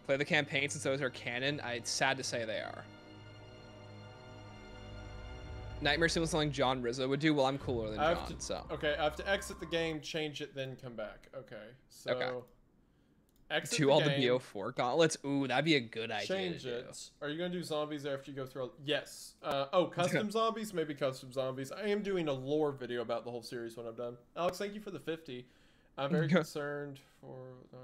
play the campaign since those are canon. I, it's sad to say they are. Nightmare Sim is something John Rizzo would do. Well, I'm cooler than John, to- so. okay, I have to exit the game, change it, then come back. Okay, so. Okay. Exit Do all game, the BO4 gauntlets. Ooh, that'd be a good idea. Change it. Are you gonna do zombies after you go through? All... Yes. Uh, oh, custom zombies, maybe custom zombies. I am doing a lore video about the whole series when I'm done. Alex, thank you for the fifty. I'm very concerned for. Uh,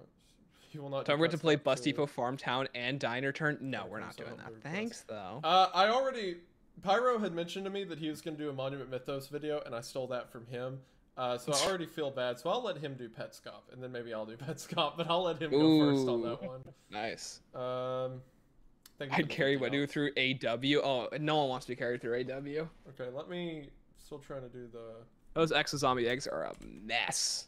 you will not. do Don't to play Bus Depot Farm Town and Diner Turn. No, we're not so doing that. Thanks, though. Uh, I already. Pyro had mentioned to me that he was gonna do a Monument Mythos video, and I stole that from him. Uh, so I already feel bad. So I'll let him do Pet Petscop, and then maybe I'll do Pet Petscop, but I'll let him go first on that one. Nice. Um, thank I'd carry 50, Wadu through AW. Oh, no one wants to be carried through AW. Okay, let me. Still trying to do the. Those exo zombie eggs are a mess.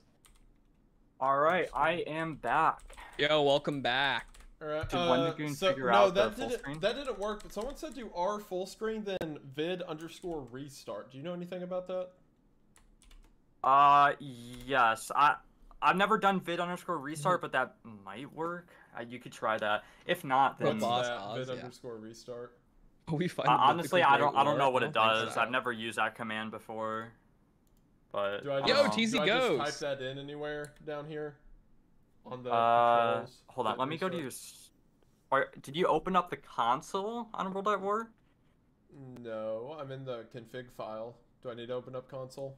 All right, I am back. Yo, welcome back. All right. Did uh, Wendigoon so, figure no, out that full didn't. screen? That didn't work. But someone said do R full screen then vid underscore restart. Do you know anything about that? Uh, yes. I I've never done vid underscore restart, but that might work. Uh, you could try that. If not, Well, then boss that Oz, vid yeah. underscore restart. We find uh, honestly, I don't I don't know what it does. so. I've never used that command before. but Do I I just, Yo. TZ do I just type that in anywhere down here? On the Uh, controls? hold on. Let me go to your. s- Or, did you open up the console on World at War? No, I'm in the config file. Do I need to open up console?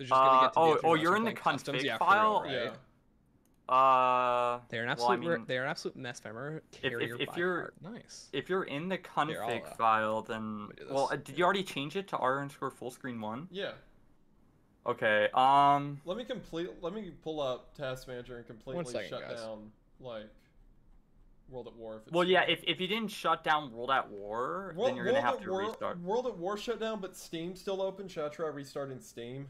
They're just gonna Uh, get to oh, be a few oh, you're in the customs. config yeah, file? real, right? Yeah. Uh, They're an well, absolute. I mean, they're an absolute mess. Farmer if- carrier if by you're- heart. nice. if you're in the Here, I'll, config uh, file, then well, uh, did you already change it to R underscore full screen one? Yeah. Okay. Um. Let me complete. Let me pull up Task Manager and completely second, shut guys. down like World at War. If it's Well, yeah. If, if you didn't shut down World at War, World, then you're gonna World have at to War, restart. World at War shut down, but Steam still open. Should I try restarting Steam?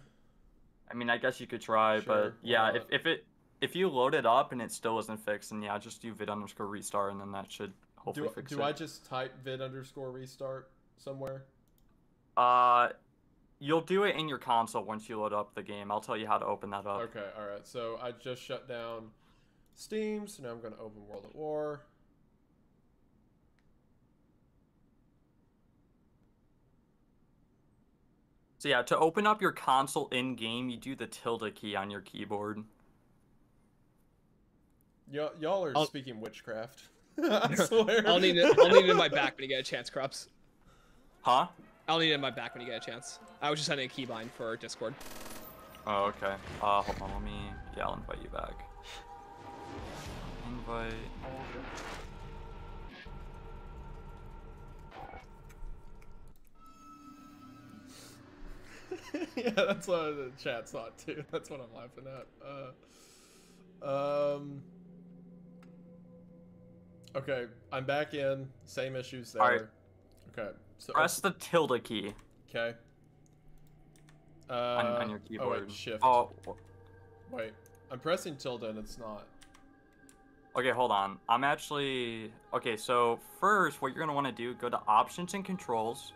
I mean, I guess you could try, Sure, but yeah, if, if it if you load it up and it still isn't fixed, then yeah, just do vid underscore restart, and then that should hopefully Do, fix do it. Do I just type vid underscore restart somewhere? Uh, you'll do it in your console once you load up the game. I'll tell you how to open that up. Okay, all right. So I just shut down Steam, so now I'm going to open World at War. So yeah, to open up your console in game, you do the tilde key on your keyboard. Y'all, y'all are I'll- speaking witchcraft. I swear. I'll need it. I'll need it in my back when you get a chance, Krups. Huh? I'll need it in my back when you get a chance. I was just sending a keybind for Discord. Oh, okay. Uh, hold on, let me. Yeah, I'll invite you back. Invite. yeah, that's what the chat thought too. That's what I'm laughing at. Uh, um. Okay, I'm back in. Same issues there. Okay. So Press the tilde key okay. Uh, on, on your Oh keyboard. wait, shift. Oh, Wait, I'm pressing tilde and it's not. okay, hold on. I'm actually. Okay, so first, what you're gonna want to do, go to Options and Controls.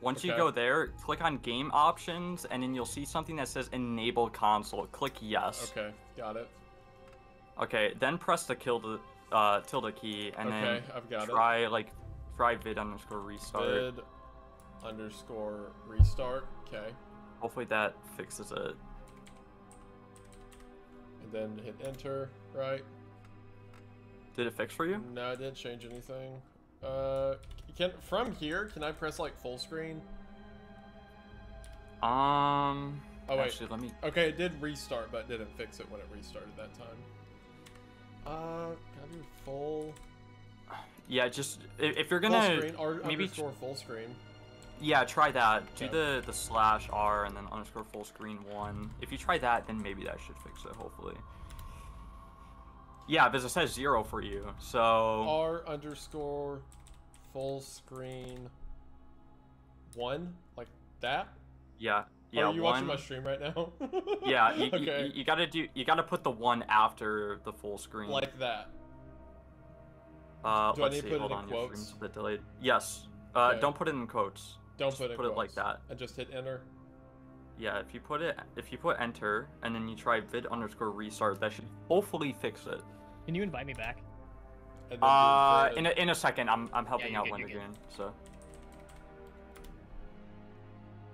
Once you go there, click on Game Options, and then you'll see something that says Enable Console. Click Yes. Okay, got it. Okay, then press the tilde, uh, tilde key, and okay, then I've got try like try vid underscore restart. Vid underscore restart. Okay, Hopefully that fixes it. and then hit enter. Right. Did it fix for you? No, I didn't change anything. Uh, can from here can I press like full screen? Um. Oh, wait. Actually, let me. Okay, it did restart, but didn't fix it when it restarted that time. Uh, can I do full Yeah, just if you're gonna full screen or maybe underscore full screen? yeah, try that. Do Okay. the the slash r and then underscore full screen one. If you try that, then maybe that should fix it. Hopefully. Yeah, because it says zero for you. So R underscore full screen one like that. yeah, yeah. are you one. watching my stream right now? Yeah, you, you- okay. you, you gotta do. You gotta put the one after the full screen. like that. Uh, Do I let's need to see, put it hold in on, your quotes? stream's a bit delayed. Yes. Uh, Okay. don't put it in quotes. Don't Just put it. in put it like that. And just hit enter. Yeah, if you put it, if you put enter and then you try vid underscore restart, that should hopefully fix it. Can you invite me back? And then do Uh, in a, in a second, I'm I'm helping you're out good, you're Wendigoon, so.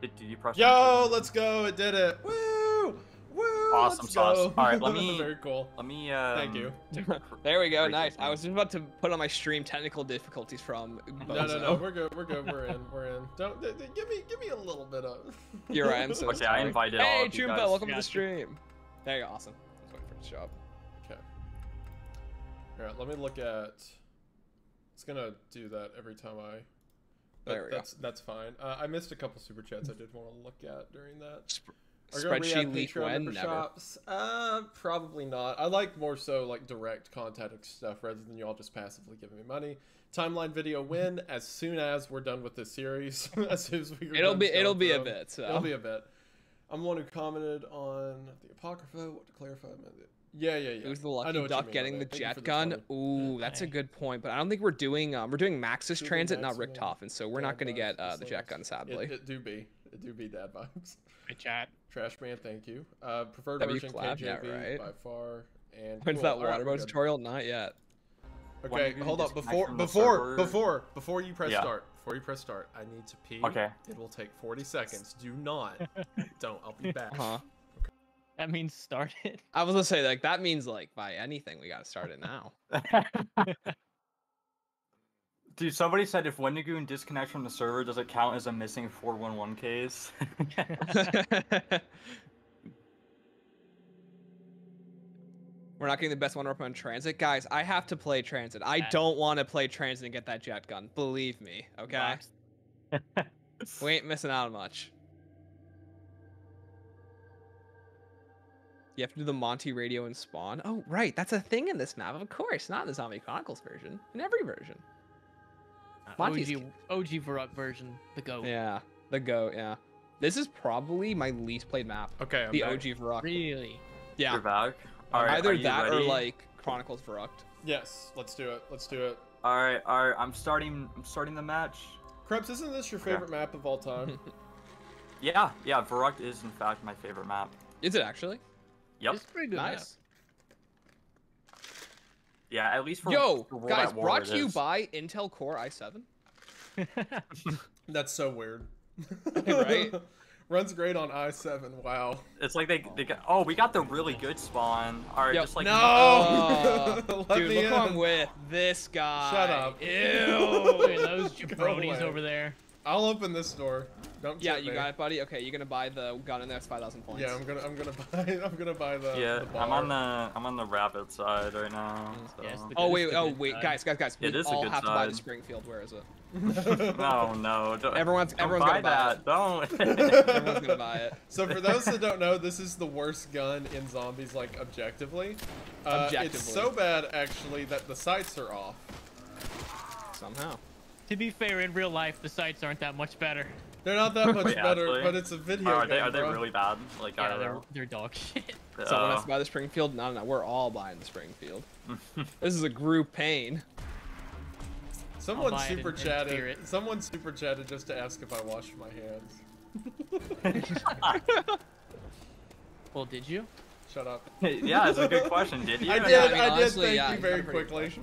Did, did you press? Yo, enter? let's go! It did it! Woo! Woo! Awesome let's sauce. Go. All right, let me- Very cool. Let me. Um, Thank you. there we go. Nice. I was just about to put on my stream technical difficulties from. No, no, no. We're good. We're good. We're in. We're in. Don't th- th- give me, give me a little bit of. You're right. I'm so Okay, sorry. I invited all Hey, of you Chumpa, guys. welcome to the stream. There you go. Awesome. Let's wait for it to show up. Okay. All right. Let me look at. It's gonna do that every time I. that- There we go. that's that's fine. Uh, I missed a couple super chats I did want to look at during that. Sp- Are Spreadsheet leak when? Never. shops? Uh, probably not. I like more so like direct contact stuff rather than you all just passively giving me money. Timeline video win as soon as we're done with this series. as soon as we. It'll be it'll be a bit. So. It'll be a bit. I'm the one who commented on the apocrypha. What to clarify? Yeah, yeah, yeah. Who's the I know lucky duck getting the Robert. Thank you for jet gun? 20. Ooh, that's a good point. But I don't think we're doing um we're doing Maxis Super TranZit, not maximum Richtofen, so we're not gonna get uh, the like jet us. gun, It, sadly. it do be. It do be dad vibes. Hey, chat. Trash man, thank you. Uh, preferred W version collab? Yeah, KJV right. by far. And When's cool. that All right, water we're tutorial? Not yet. Okay, hold up. disconnect Before before before before you press Yeah. start. Before you press start, I need to pee. Okay. It will take 40 seconds. Do not. Don't. I'll be back. Huh? That means start it. I was gonna say like that means like by anything we gotta start it now. Dude, somebody said if Wendigoon disconnects from the server, does it count as a missing 411 case? We're not getting the best one up on TranZit, guys. I have to play TranZit. I Yeah. don't want to play TranZit and get that jet gun. Believe me, okay? We ain't missing out on much. You have to do the Monty radio and spawn. Oh, right. That's a thing in this map. Of course. Not in the Zombie Chronicles version. In every version. Uh, Monty's OG, OG Verrückt version, the goat. Yeah. The goat, yeah. This is probably my least played map. Okay, I'm the back. OG Verrückt. Really? Yeah. You're back. Uh, alright, are Either you that or like Chronicles Varrocked. Yes, let's do it. Let's do it. Alright, alright, I'm starting I'm starting the match. Krups, isn't this your Okay. favorite map of all time? Yeah, yeah, Verrückt is in fact my favorite map. Is it actually? Yep. It's pretty good. nice. Yeah, at least for Yo, for guys, War brought to you is. by Intel Core i7. That's so weird. Right? Runs great on i7. Wow. It's like they they got oh we got the really good spawn. Alright, Yo, just like no! Uh, Dude, me look who I'm with. This guy. Shut up. Look at Ew. those jabronis over there. I'll open this door. Don't yeah, you me. got it, buddy. Okay, you're gonna buy the gun in there. It's five thousand points. Yeah, I'm gonna I'm gonna buy I'm gonna buy the Yeah, the bar. I'm on the I'm on the rabbit side right now. So. Yes, the- Oh wait, oh wait, side. guys, guys, guys. It we is a all good have to buy the. Springfield. Where is it? no, no, don't. Everyone's- don't everyone's buy gonna buy that. Don't. Everyone's gonna buy it. So for those that don't know, this is the worst gun in zombies, like objectively. Uh, Objectively. It's so bad actually that the sights are off. Somehow. To be fair, in real life, the sights aren't that much better. They're not that much Wait, better, actually? but it's a video are game, they are they really bad? Like I Yeah, don't they're know. they're dog shit. Someone has to buy the Springfield. No, no, no. We're all buying the Springfield. this is a group pain. Someone buy it in- super in chatted. spirit. Someone super chatted just to ask if I washed my hands. Well, did you? Shut up. yeah, it's a good question. Did you? I did. I mean, I, did. Thank yeah, you you very got a pretty quickly.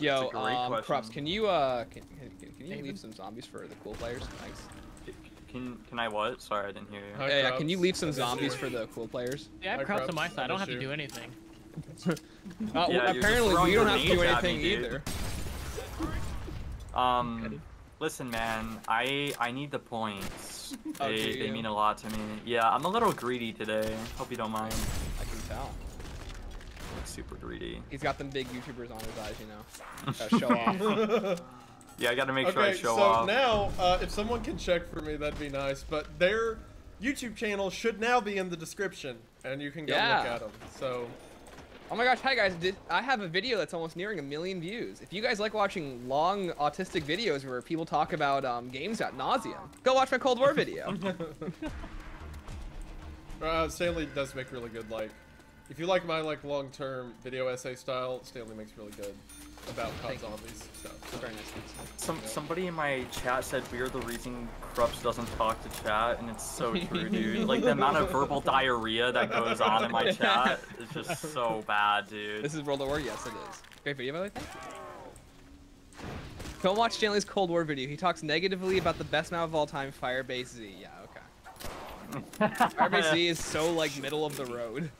Yo, That's a great um, question. Krups, can you uh, can, can, can you David? leave some zombies for the cool players? Thanks. Can can I what? Sorry, I didn't hear you. Hi, Yeah, yeah, can you leave some I zombies you. for the cool players? Yeah, I have crops Krups. on my side. I don't have to do anything. Uh, Yeah, you're apparently we don't have to do anything me, either. Um, listen, man, I I need the points. Oh, They, do they mean a lot to me. Yeah, I'm a little greedy today. Hope you don't mind. I can tell. Like, super greedy. He's got them big YouTubers on his eyes, you know. Gotta show off. Yeah, I gotta make sure I Okay, show so off. now, uh, if someone can check for me, that'd be nice. But their YouTube channel should now be in the description, and you can go look at them. So, Oh my gosh, hi guys, did, I have a video that's almost nearing a million views. If you guys like watching long autistic videos where people talk about um, games at nauseum, go watch my Cold War video. uh, Stanley does make really good, like, if you like my like long-term video essay style, Stanley makes really good about COD Thank you. zombies stuff. Very nice. Some somebody in my chat said we're the reason Krups doesn't talk to chat, and it's so true, dude. Like the amount of verbal diarrhea that goes on in my chat is just so bad, dude. This is World of War? Yes, it is. Great video, by the way. Thank you. Don't watch Stanley's Cold War video. He talks negatively about the best map of all time, Firebase Z. Yeah, okay. Firebase Z is so, like, middle of the road.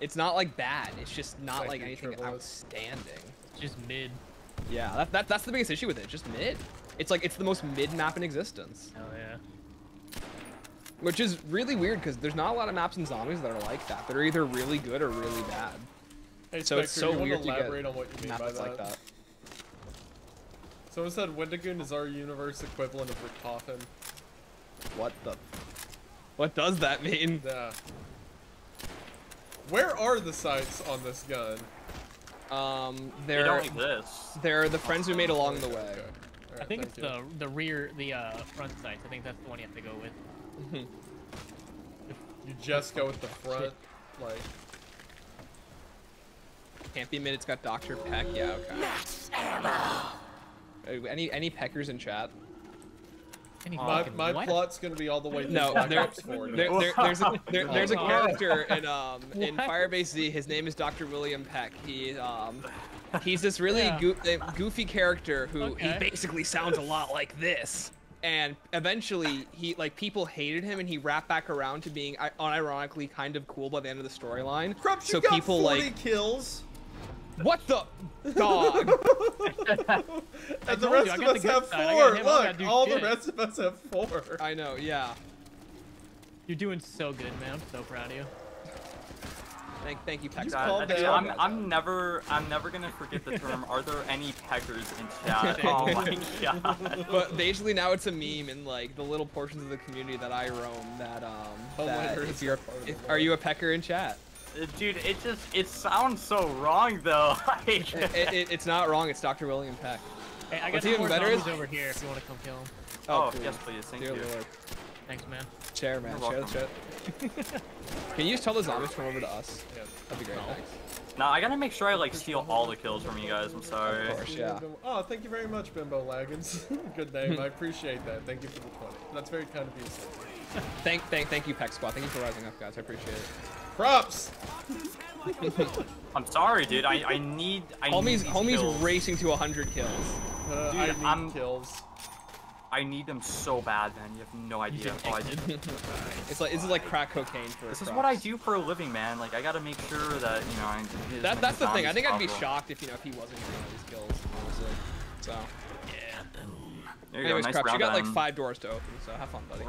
It's not, like, bad. It's just not, Thank like, anything Triple S. outstanding. Just mid. Yeah, that, that, that's the biggest issue with it. Just mid. It's like, it's the most mid map in existence. Hell yeah. Which is really weird, because there's not a lot of maps in zombies that are like that. That are either really good or really bad. Hey, So it's Spectre, so you weird want to to get elaborate on what you mean Map by that's that? like that. Someone said Wendigoon is our universe equivalent of Richtofen. What the... What does that mean? Yeah. Where are the sights on this gun? Um, They they're, don't exist. they're the friends we made along the way. okay. I think it's you. the the rear, the uh, front sights. I think that's the one you have to go with. You just go with the front, like. Can't be admitted it's got Dr. Peck. Yeah, okay. Uh, Any any peckers in chat? Any My, my what? plot's gonna be all the way through No, there- There, there, there's a there, there's a character in um in What? Firebase Z. His name is Dr. William Peck. He um he's this really Yeah. goo- uh, goofy character who he basically sounds a lot like this. And eventually, he like people hated him, and he wrapped back around to being i- unironically kind of cool by the end of the storyline. So got people 40 like, kills, what the dog? and the rest you, of got us the good have side. Four. him, Look, do all the rest of us have four. I know, yeah. You're doing so good, man. I'm so proud of you. Thank, thank you, Peck. just God, called actually, down- I'm, I'm never I'm never gonna forget the term. Are there any peckers in chat? Oh my god. But basically now it's a meme in like the little portions of the community that I roam. That um, that if you're, part of if, are you a pecker in chat? Dude, it just it sounds so wrong though. Like, it, it, it's not wrong. It's Dr. William Peck. Hey, I got What's even better is- over here if you want to come kill him. Oh, oh, cool. yes, please, thank Dear you. Lord. Thanks, man. Share, man. You're Share the. Can you just tell the zombies to come over to us? Yeah. That'd be great. Thanks. No, I gotta make sure I like steal all the kills from you guys. I'm sorry. Of course, yeah. Oh, thank you very much, Bimbo Laggins. Good name. I appreciate that. Thank you for the 20. That's very kind of you. sir. Thank, thank, thank you, Peck Squad. Thank you for rising up, guys. I appreciate it. Props. I'm sorry, dude. I, I need I Homies, these homies kills. racing to 100 kills. Uh, Dude, I need I'm- kills. I need them so bad, man. You have no idea. Oh, I, It's like this is like crack cocaine for. this is Crocs. what I do for a living, man. Like I gotta make sure that you know. I, as That, that's the thing. I think I'd be shocked if you know if he wasn't getting all these kills, honestly. So, There you anyways, go. Nice Krups, you got like five doors to open, so have fun, buddy.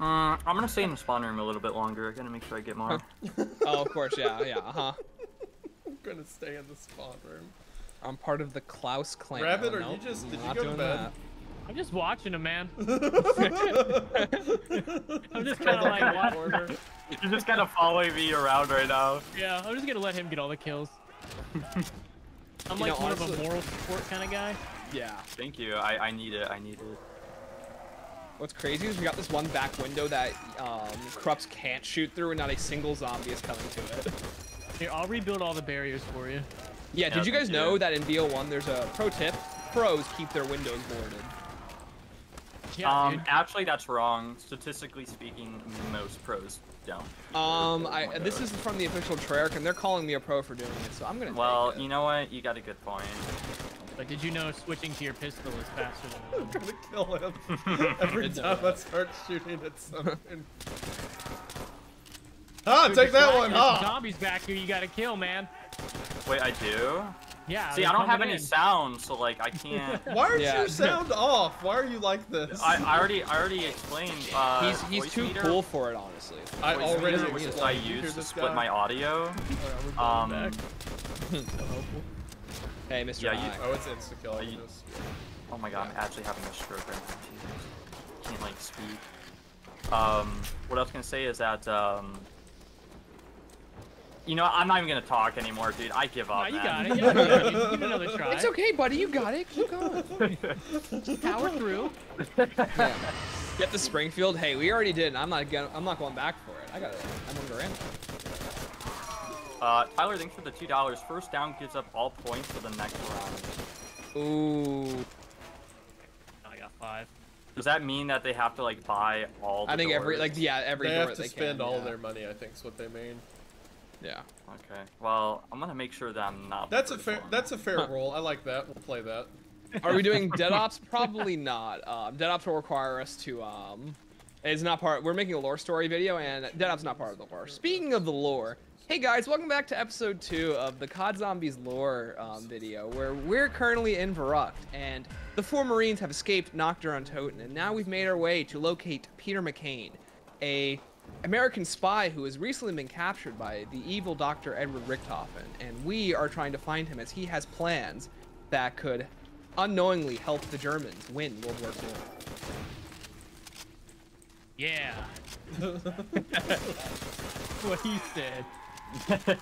Mm, I'm gonna stay in the spawn room a little bit longer. I gotta make sure I get more. oh, of course, yeah, yeah, uh huh. I'm gonna stay in the spawn room. I'm part of the Klaus clan. Rabbit, are you nope, just- did you not go to doing bed? I'm just watching him, man. I'm just kind of like, what? Order. You're just kind of following me around right now. Yeah, I'm just gonna let him get all the kills. I'm You like know, more of a moral support kind of guy. Yeah. Thank you. I, I need it. I need it. What's crazy is we got this one back window that um, Krups can't shoot through, and not a single zombie is coming to it. Here, I'll rebuild all the barriers for you. Yeah, Yeah, did you guys thank know that in BO1 there's a pro tip? Pros keep their windows boarded. Yeah, um, dude. actually, that's wrong. Statistically speaking, most pros don't. Um, I this is from the official Treyarch, and they're calling me a pro for doing it, so I'm gonna. Well, you know what? You got a good point. But did you know switching to your pistol is faster than I'm gonna kill him every time I start shooting at something. ah, take that one! There's Ah! Zombies back here, you gotta kill, man. Wait, I do. Yeah. See, I don't have coming any in. sound, so like I can't. Why aren't Yeah. your sound off? Why are you like this? I, I already I already explained. Uh, he's he's too meter, cool for it, honestly. I voice already meter, which is. I You use to split guy? my audio. Alright, we're Um, back. Hey, Mr. Yeah, you- Oh, it's insta kill. You- Oh my god, I'm actually having a stroke right now. Jesus. Can't like speak. Um, what I was gonna say is that um. You know, I'm not even gonna talk anymore, dude. I give Nah, up, you man. got it. Yeah, you got it. Give it another try. It's okay, buddy. You got it. Keep going. Power through. Yeah. Get the Springfield. Hey, we already did. and I'm not gonna. I'm not going back for it. I got it. I'm on grand. Uh, Tyler, thanks for the two dollars. First down gives up all points for the next round. Ooh. I got five. Does that mean that they have to like buy all? The I think every like yeah every They door have to they spend can, all yeah. their money. I think is what they mean. Yeah. Okay. Well, I'm gonna make sure that I'm not. That's a fair. one. That's a fair rule. I like that. We'll play that. Are we doing Dead Ops? Probably not. Um, Dead Ops will require us to um. It's not part. We're making a lore story video, and Dead Ops not part of the lore. Speaking of the lore, hey guys, welcome back to episode two of the COD Zombies lore um, video, where we're currently in Verrückt, and the four Marines have escaped Nacht der Untoten, and now we've made our way to locate Peter McCain, a American spy who has recently been captured by the evil Dr. Edward Richtofen, and we are trying to find him as he has plans that could unknowingly help the Germans win World War II. Yeah. what he said.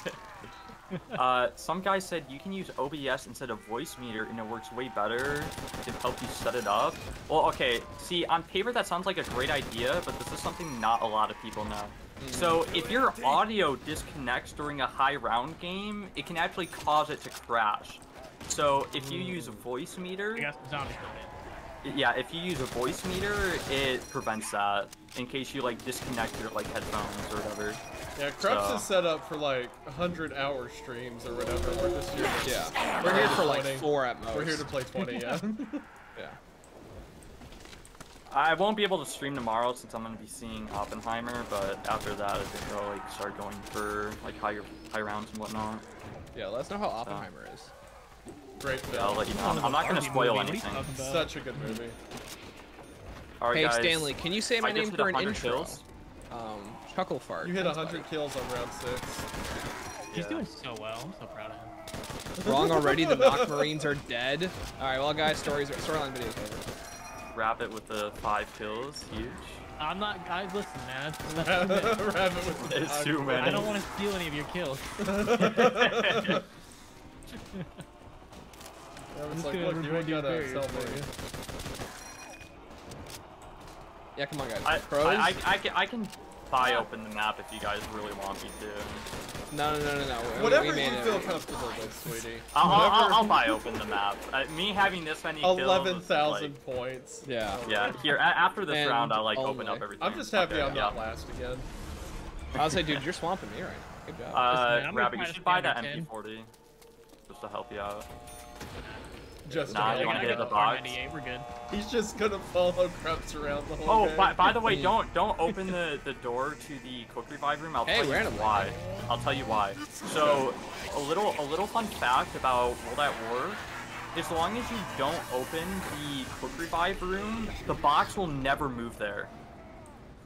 Uh, some guy said you can use OBS instead of Voicemeeter and it works way better. to help you set it up. Well, okay. See, on paper that sounds like a great idea, but this is something not a lot of people know. So if your audio disconnects during a high round game, it can actually cause it to crash. So if you use voice meter, yeah, if you use a Voicemeeter, it prevents that in case you like disconnect your like headphones or whatever. Yeah, Krups So- is set up for like 100 hour streams or whatever. We're just here. to- Yeah. We're here for like 20. four at most. We're here to play 20, yeah. Yeah. I won't be able to stream tomorrow since I'm gonna be seeing Oppenheimer, but after that, I think I'll like start going for like higher high rounds and whatnot. Yeah, let us know how Oppenheimer is. Great Yeah, I'll film. let you know. I'm, I'm not gonna Barbie spoil movie, what are you anything. talking? Such a good movie. All right, hey guys. Stanley, can you say my I name for an intro? kills. Um, chuckle fart. You hit Thanks, 100 kills on round 6. He's Yeah. doing so well. I'm so proud of him. Wrong already. The Knock Marines are dead. All right, well, guys, stories are storyline videos over. Rabbit with the five kills, huge. I'm not. I listen, man. That's, that's too many. Rabbit with the It's dog. too many. I don't want to steal any of your kills. Rabbit's just like, gonna look, you remove ain't these gotta barriers for me. you. Yeah, come on, guys. I, Pros? I, I, I, can, I can buy open the map if you guys really want me to. No, no, no, no, no. We- Whatever we you made it. feel comfortable with, sweetie. I'll, I'll, I'll, Whatever- I'll buy open the map. Uh, me having this many kills. is, 11,000 Like, points. Yeah. yeah, here a- after this And round, I'll like open only. up everything. I'm just happy Okay, I'm yeah. not last again. I was like, dude, you're swamping me right now. Good job. Uh, Listen, man, I'm gonna Rabbit, you should buy that under 10. MP40 just to help you out. Just Nah, you wanna get the the box? R98. We're good. He's just gonna follow Krups around the whole Oh, game. by, by the way, don't don't open the, the door to the quick revive room. I'll Hey, tell you randomly. why. I'll tell you why. So, a little a little fun fact about World at War. As long as you don't open the quick revive room, the box will never move there.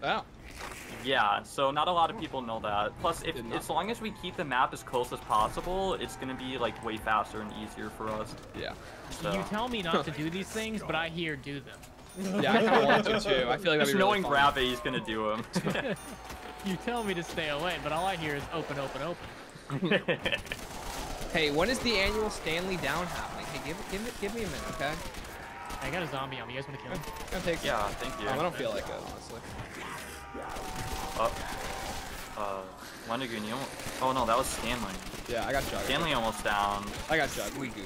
oh. Yeah, so not a lot of people know that. Plus, if as long as we keep the map as close as possible, it's gonna be like way faster and easier for us. Yeah. So. You tell me not to do these things, but I hear do them. Yeah, I kind of want to too. I feel like that'd Just be really knowing fun. Rabbit, he's gonna do them. You tell me to stay away, but all I hear is open, open, open. Hey, when is the annual Stanley Down happening? Hey, give give it give me a minute, okay? I got a zombie on me. You guys want to kill him? Gonna take. yeah, thank you. Um, I don't feel like it, honestly. Uh, uh, Wendigoon, you almost... Oh no, that was Stanley. Yeah, I got Jug. Stanley almost down. I got Jug. We good.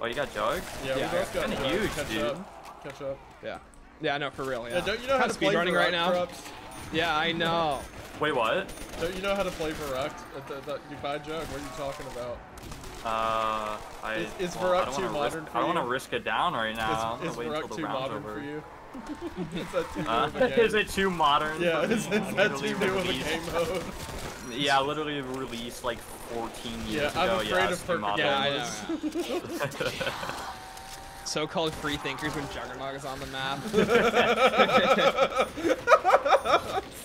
Oh, you got Jug? Yeah, Yeah, we both got kinda Jug. huge, Catch dude. Up. Catch up. Yeah. Yeah, no, for real. Yeah. Yeah, don't you know how Kinda to play speedrunning right now? Krups? Yeah, I know. Wait, what? Don't you know how to play Verrückt? At the, the, you buy Jug, what are you talking about? Uh, I... Is- is well, I too wanna modern risk, for I don't want to risk it down right now. is I'm is gonna wait until the too round's modern over. for you? Is that too new of a game? is it too modern? Yeah, for is, is that too new of a game mode? Yeah, literally released like 14 years Yeah, ago. I'm afraid yeah, of it's too perfect modern. Yeah, I Almost. know. So-called free thinkers when Juggernaut is on the map.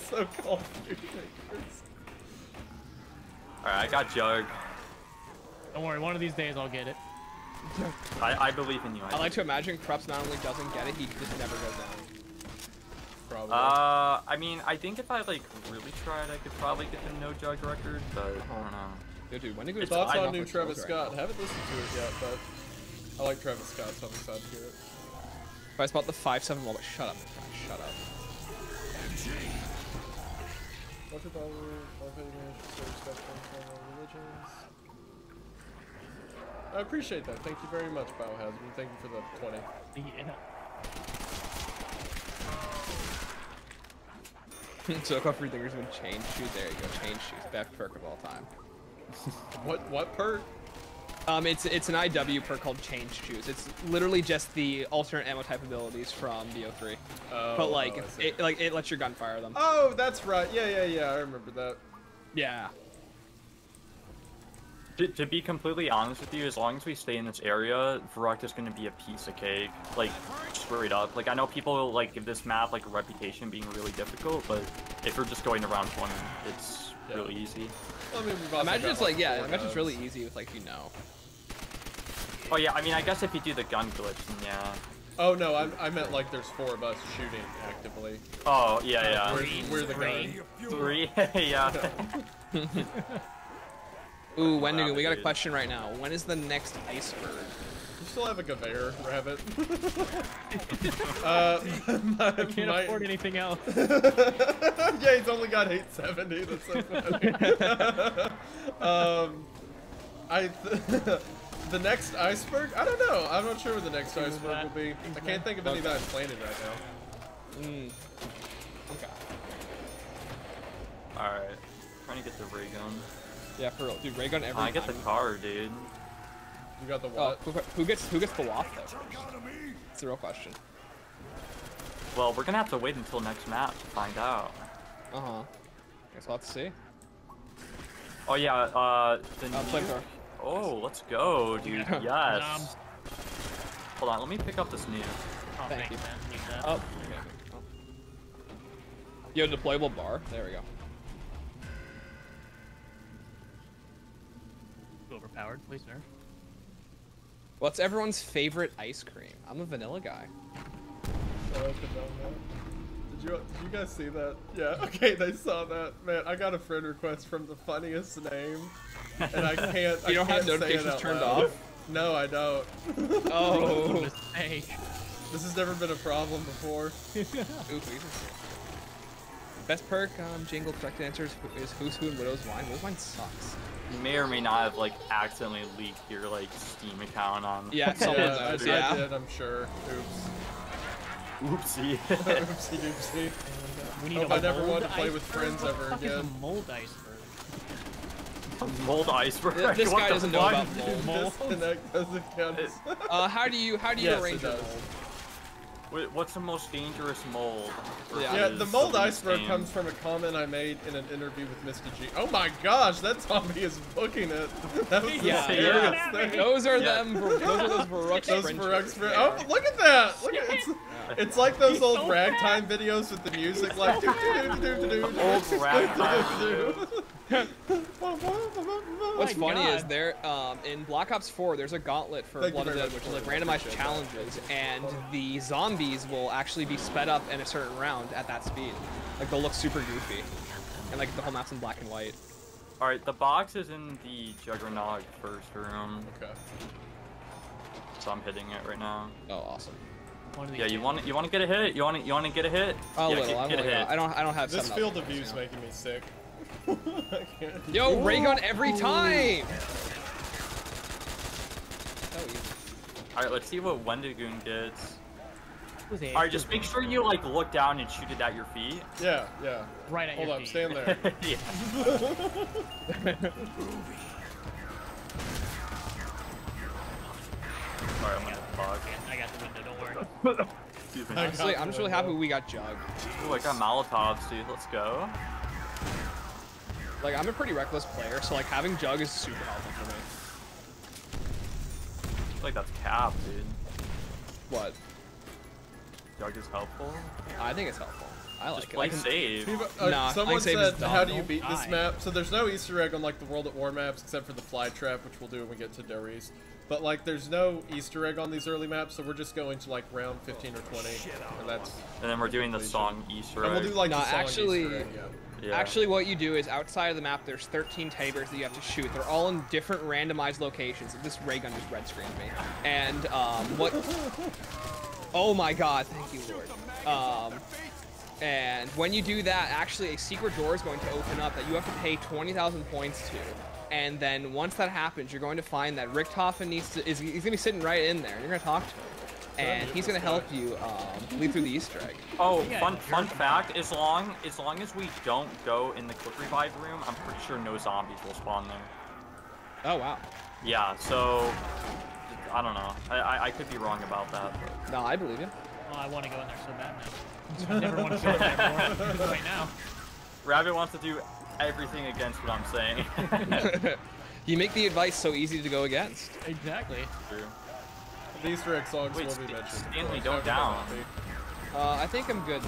so called free thinkers. Alright, I got Jug. Don't worry, one of these days I'll get it. I, I believe in you. I like to imagine Krups not only doesn't get it, he just never goes down. Probably. Uh, I mean, I think if I like really tried, I could probably get the no jug record, but I don't know. Yo, dude, when did we Thoughts I on new Netflix Travis shows Scott? Right now. Haven't listened to it yet, but I like Travis Scott, so I'm excited to hear it. If I spot the five seven wall, but shut up, Nick, shut up. What's your dollar? Life image, so respectful from all religions. I appreciate that. Thank you very much, Biohazard. and Thank you for the 20. Yeah. So-called free thinkers when change shoes. There you go, change shoes. Best perk of all time. What what perk? Um, it's it's an IW perk called Change Shoes. It's literally just the alternate ammo type abilities from BO3, Oh, but like oh, it like it lets your gun fire them. Oh, that's right. Yeah, yeah, yeah. I remember that. Yeah. To, to be completely honest with you, as long as we stay in this area, Verrückt is going to be a piece of cake. Like, straight up. Like, I know people like give this map like a reputation being really difficult, but if we're just going around 20, it's Yeah. really easy. Well, I mean, we've Imagine it's like yeah. Imagine it's really easy with like you know. Oh yeah, I mean, I guess if you do the gun glitch, then yeah. Oh no, I, I meant like there's four of us shooting actively. Oh yeah, yeah. We're, we're the gun. Three, yeah. Ooh, Wendigo, we got a question right now. When is the next iceberg? You still have a Gewehr, Rabbit. uh, my, Can't my- afford anything else. yeah, he's only got 870. That's so funny. um, I th- the next iceberg? I don't know. I'm not sure where the next Who's iceberg that? will be. I can't that? think of any that I've planted right now. Mm. Okay. Alright. Trying to get the ray gun. Yeah, for real, dude. Ray gun every I get the car, dude. You got the Oh, who, who gets who gets the waft though? It's the real question. Well, we're gonna have to wait until next map to find out. Uh huh. Guess we'll have to see. Oh yeah, uh, the Uh, new- flamethrower. Oh, let's go, dude. Yeah. Yes. Um, Hold on, let me pick up this new. Oh, Thank thanks, you. man. Need that. Oh. oh. You have a deployable bar. There we go. Overpowered, please, sir. What's everyone's favorite ice cream? I'm a vanilla guy. Shut up and. Did you did you guys see that? Yeah. Okay, they saw that. Man, I got a friend request from the funniest name, and I can't. I You don't have can't say it notifications turned loud. off? No, I don't. Oh. Mistake. This has never been a problem before. Oops. Best perk, um, Jingle. Correct answers is, is Who's Who and Widow's Wine. Widow's Wine sucks. You may or may not have like accidentally leaked your like Steam account on. Yeah, someone yeah, knows, I, yeah. I did. I'm sure. Oops. Oopsie. Oopsie doopsie. We need Hope a I never want to play with friends What ever again. A mold iceberg? A mold iceberg. Th- this What guy doesn't know about mold. Mold? Disconnect doesn't count. Uh, how do you how do you Yes, arrange your does. mold? Wait, What's the most dangerous mold? Yeah. Yeah, the mold something iceberg same? comes from a comment I made in an interview with Misty G. Oh my gosh, that zombie is booking it. That was the Yeah, scariest yeah. thing. Those are Yeah. them. Those are those Varrock's Those French Varrock's words. Oh, look at that! Look at it's, it's like those He's old so ragtime videos with the music, like doo doo doo doo doo. Old ragtime What's my funny is there um, in Black Ops 4, there's a gauntlet for Thank Blood of very Dead, which is like randomized Appreciate that. challenges, and the zombies will actually be sped up in a certain round at that speed. Like they'll look super goofy, and like the whole map's in black and white. Alright, the box is in the Juggernaut first room, Okay. so I'm hitting it right now. Oh, awesome. One of these Yeah, you days. want you want to get a hit? You want to you want to get a hit? A yeah, little. get, I'm get a only- hit. I don't. I don't have. This field of view is making me sick. I can't. Yo, ray gun every time. Alright, let's see what Wendigoon gets. Alright, just make sure you like look down and shoot it at your feet. Yeah, yeah. right at Hold your up, feet. stand there. yeah. Alright, I'm gonna fuck. I got the window. Don't worry. Excuse me. I Honestly, got I'm just really happy we got Jug. Ooh, I got Molotovs, dude. Let's go. Like, I'm a pretty reckless player, so like having Jug is super helpful for me. I feel like that's cap, dude. What? Jug is helpful. I think it's helpful. I like Just it. play I can- save. People, uh, Nah, someone Save said, dumb. "How do you Don't beat this map?" So there's no Easter egg on like the World at War maps except for the fly trap, which we'll do when we get to Doris. But like, there's no Easter egg on these early maps, so we're just going to like round 15 or 20, and that's. And then we're doing the song Easter egg. And we'll do like Nah, the song actually- Easter egg, yeah. Yeah. Actually, what you do is outside of the map, there's 13 teddy bears that you have to shoot. They're all in different randomized locations. This ray gun just red screened me. And um, what? Oh my God! Thank you, Lord. Um, and when you do that, actually, a secret door is going to open up that you have to pay 20,000 points to. And then once that happens, you're going to find that Richtofen needs to is he's gonna be sitting right in there. And you're gonna talk to him, and he's gonna help you um, lead through the Easter egg. Oh, fun fun fact: as long as long as we don't go in the quick revive room, I'm pretty sure no zombies will spawn there. Oh wow. Yeah, so I don't know. I I, I could be wrong about that. But. No, I believe you. Oh, I want to go in there so bad now. I never want to go in there more. right now. Rabbit wants to do everything against what I'm saying. you make the advice so easy to go against. Exactly. True. The Easter egg songs Wait, will be mentioned. Stanley, don't it's down. not gonna be. Uh, I think I'm good.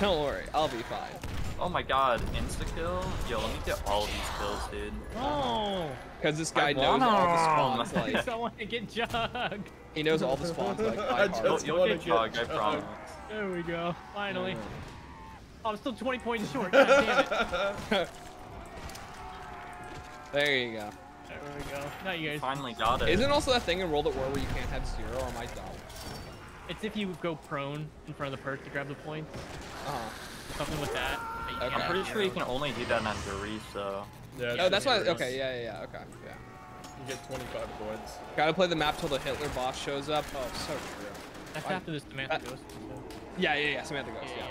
Don't worry, I'll be fine. Oh my god, insta kill? Yo, let me get all of these kills, dude. Oh, Because this guy I knows all the spawns, him. I like, don't want to get jug. he knows all the spawns, like, by I heart. You'll, Just you'll wanna get get Jug, I promise. There we go. Finally. Oh, I'm still 20 points short. God damn it. There you go. There we go. Now you guys. Finally got it. Isn't also that thing in World at War where you can't have zero, or am I dumb? It's if you go prone in front of the perk to grab the points. Uh-huh. Something with that. that Okay. I'm pretty sure you can only do that on Doris, so. Yeah, Oh, that's why, okay, yeah, yeah, yeah, okay, yeah. You get 25 points. Gotta play the map till the Hitler boss shows up. Oh, so true. That's I- after this Samantha that- Ghost. So. Yeah, yeah, yeah. Samantha Yeah, Ghost. yeah, Yeah.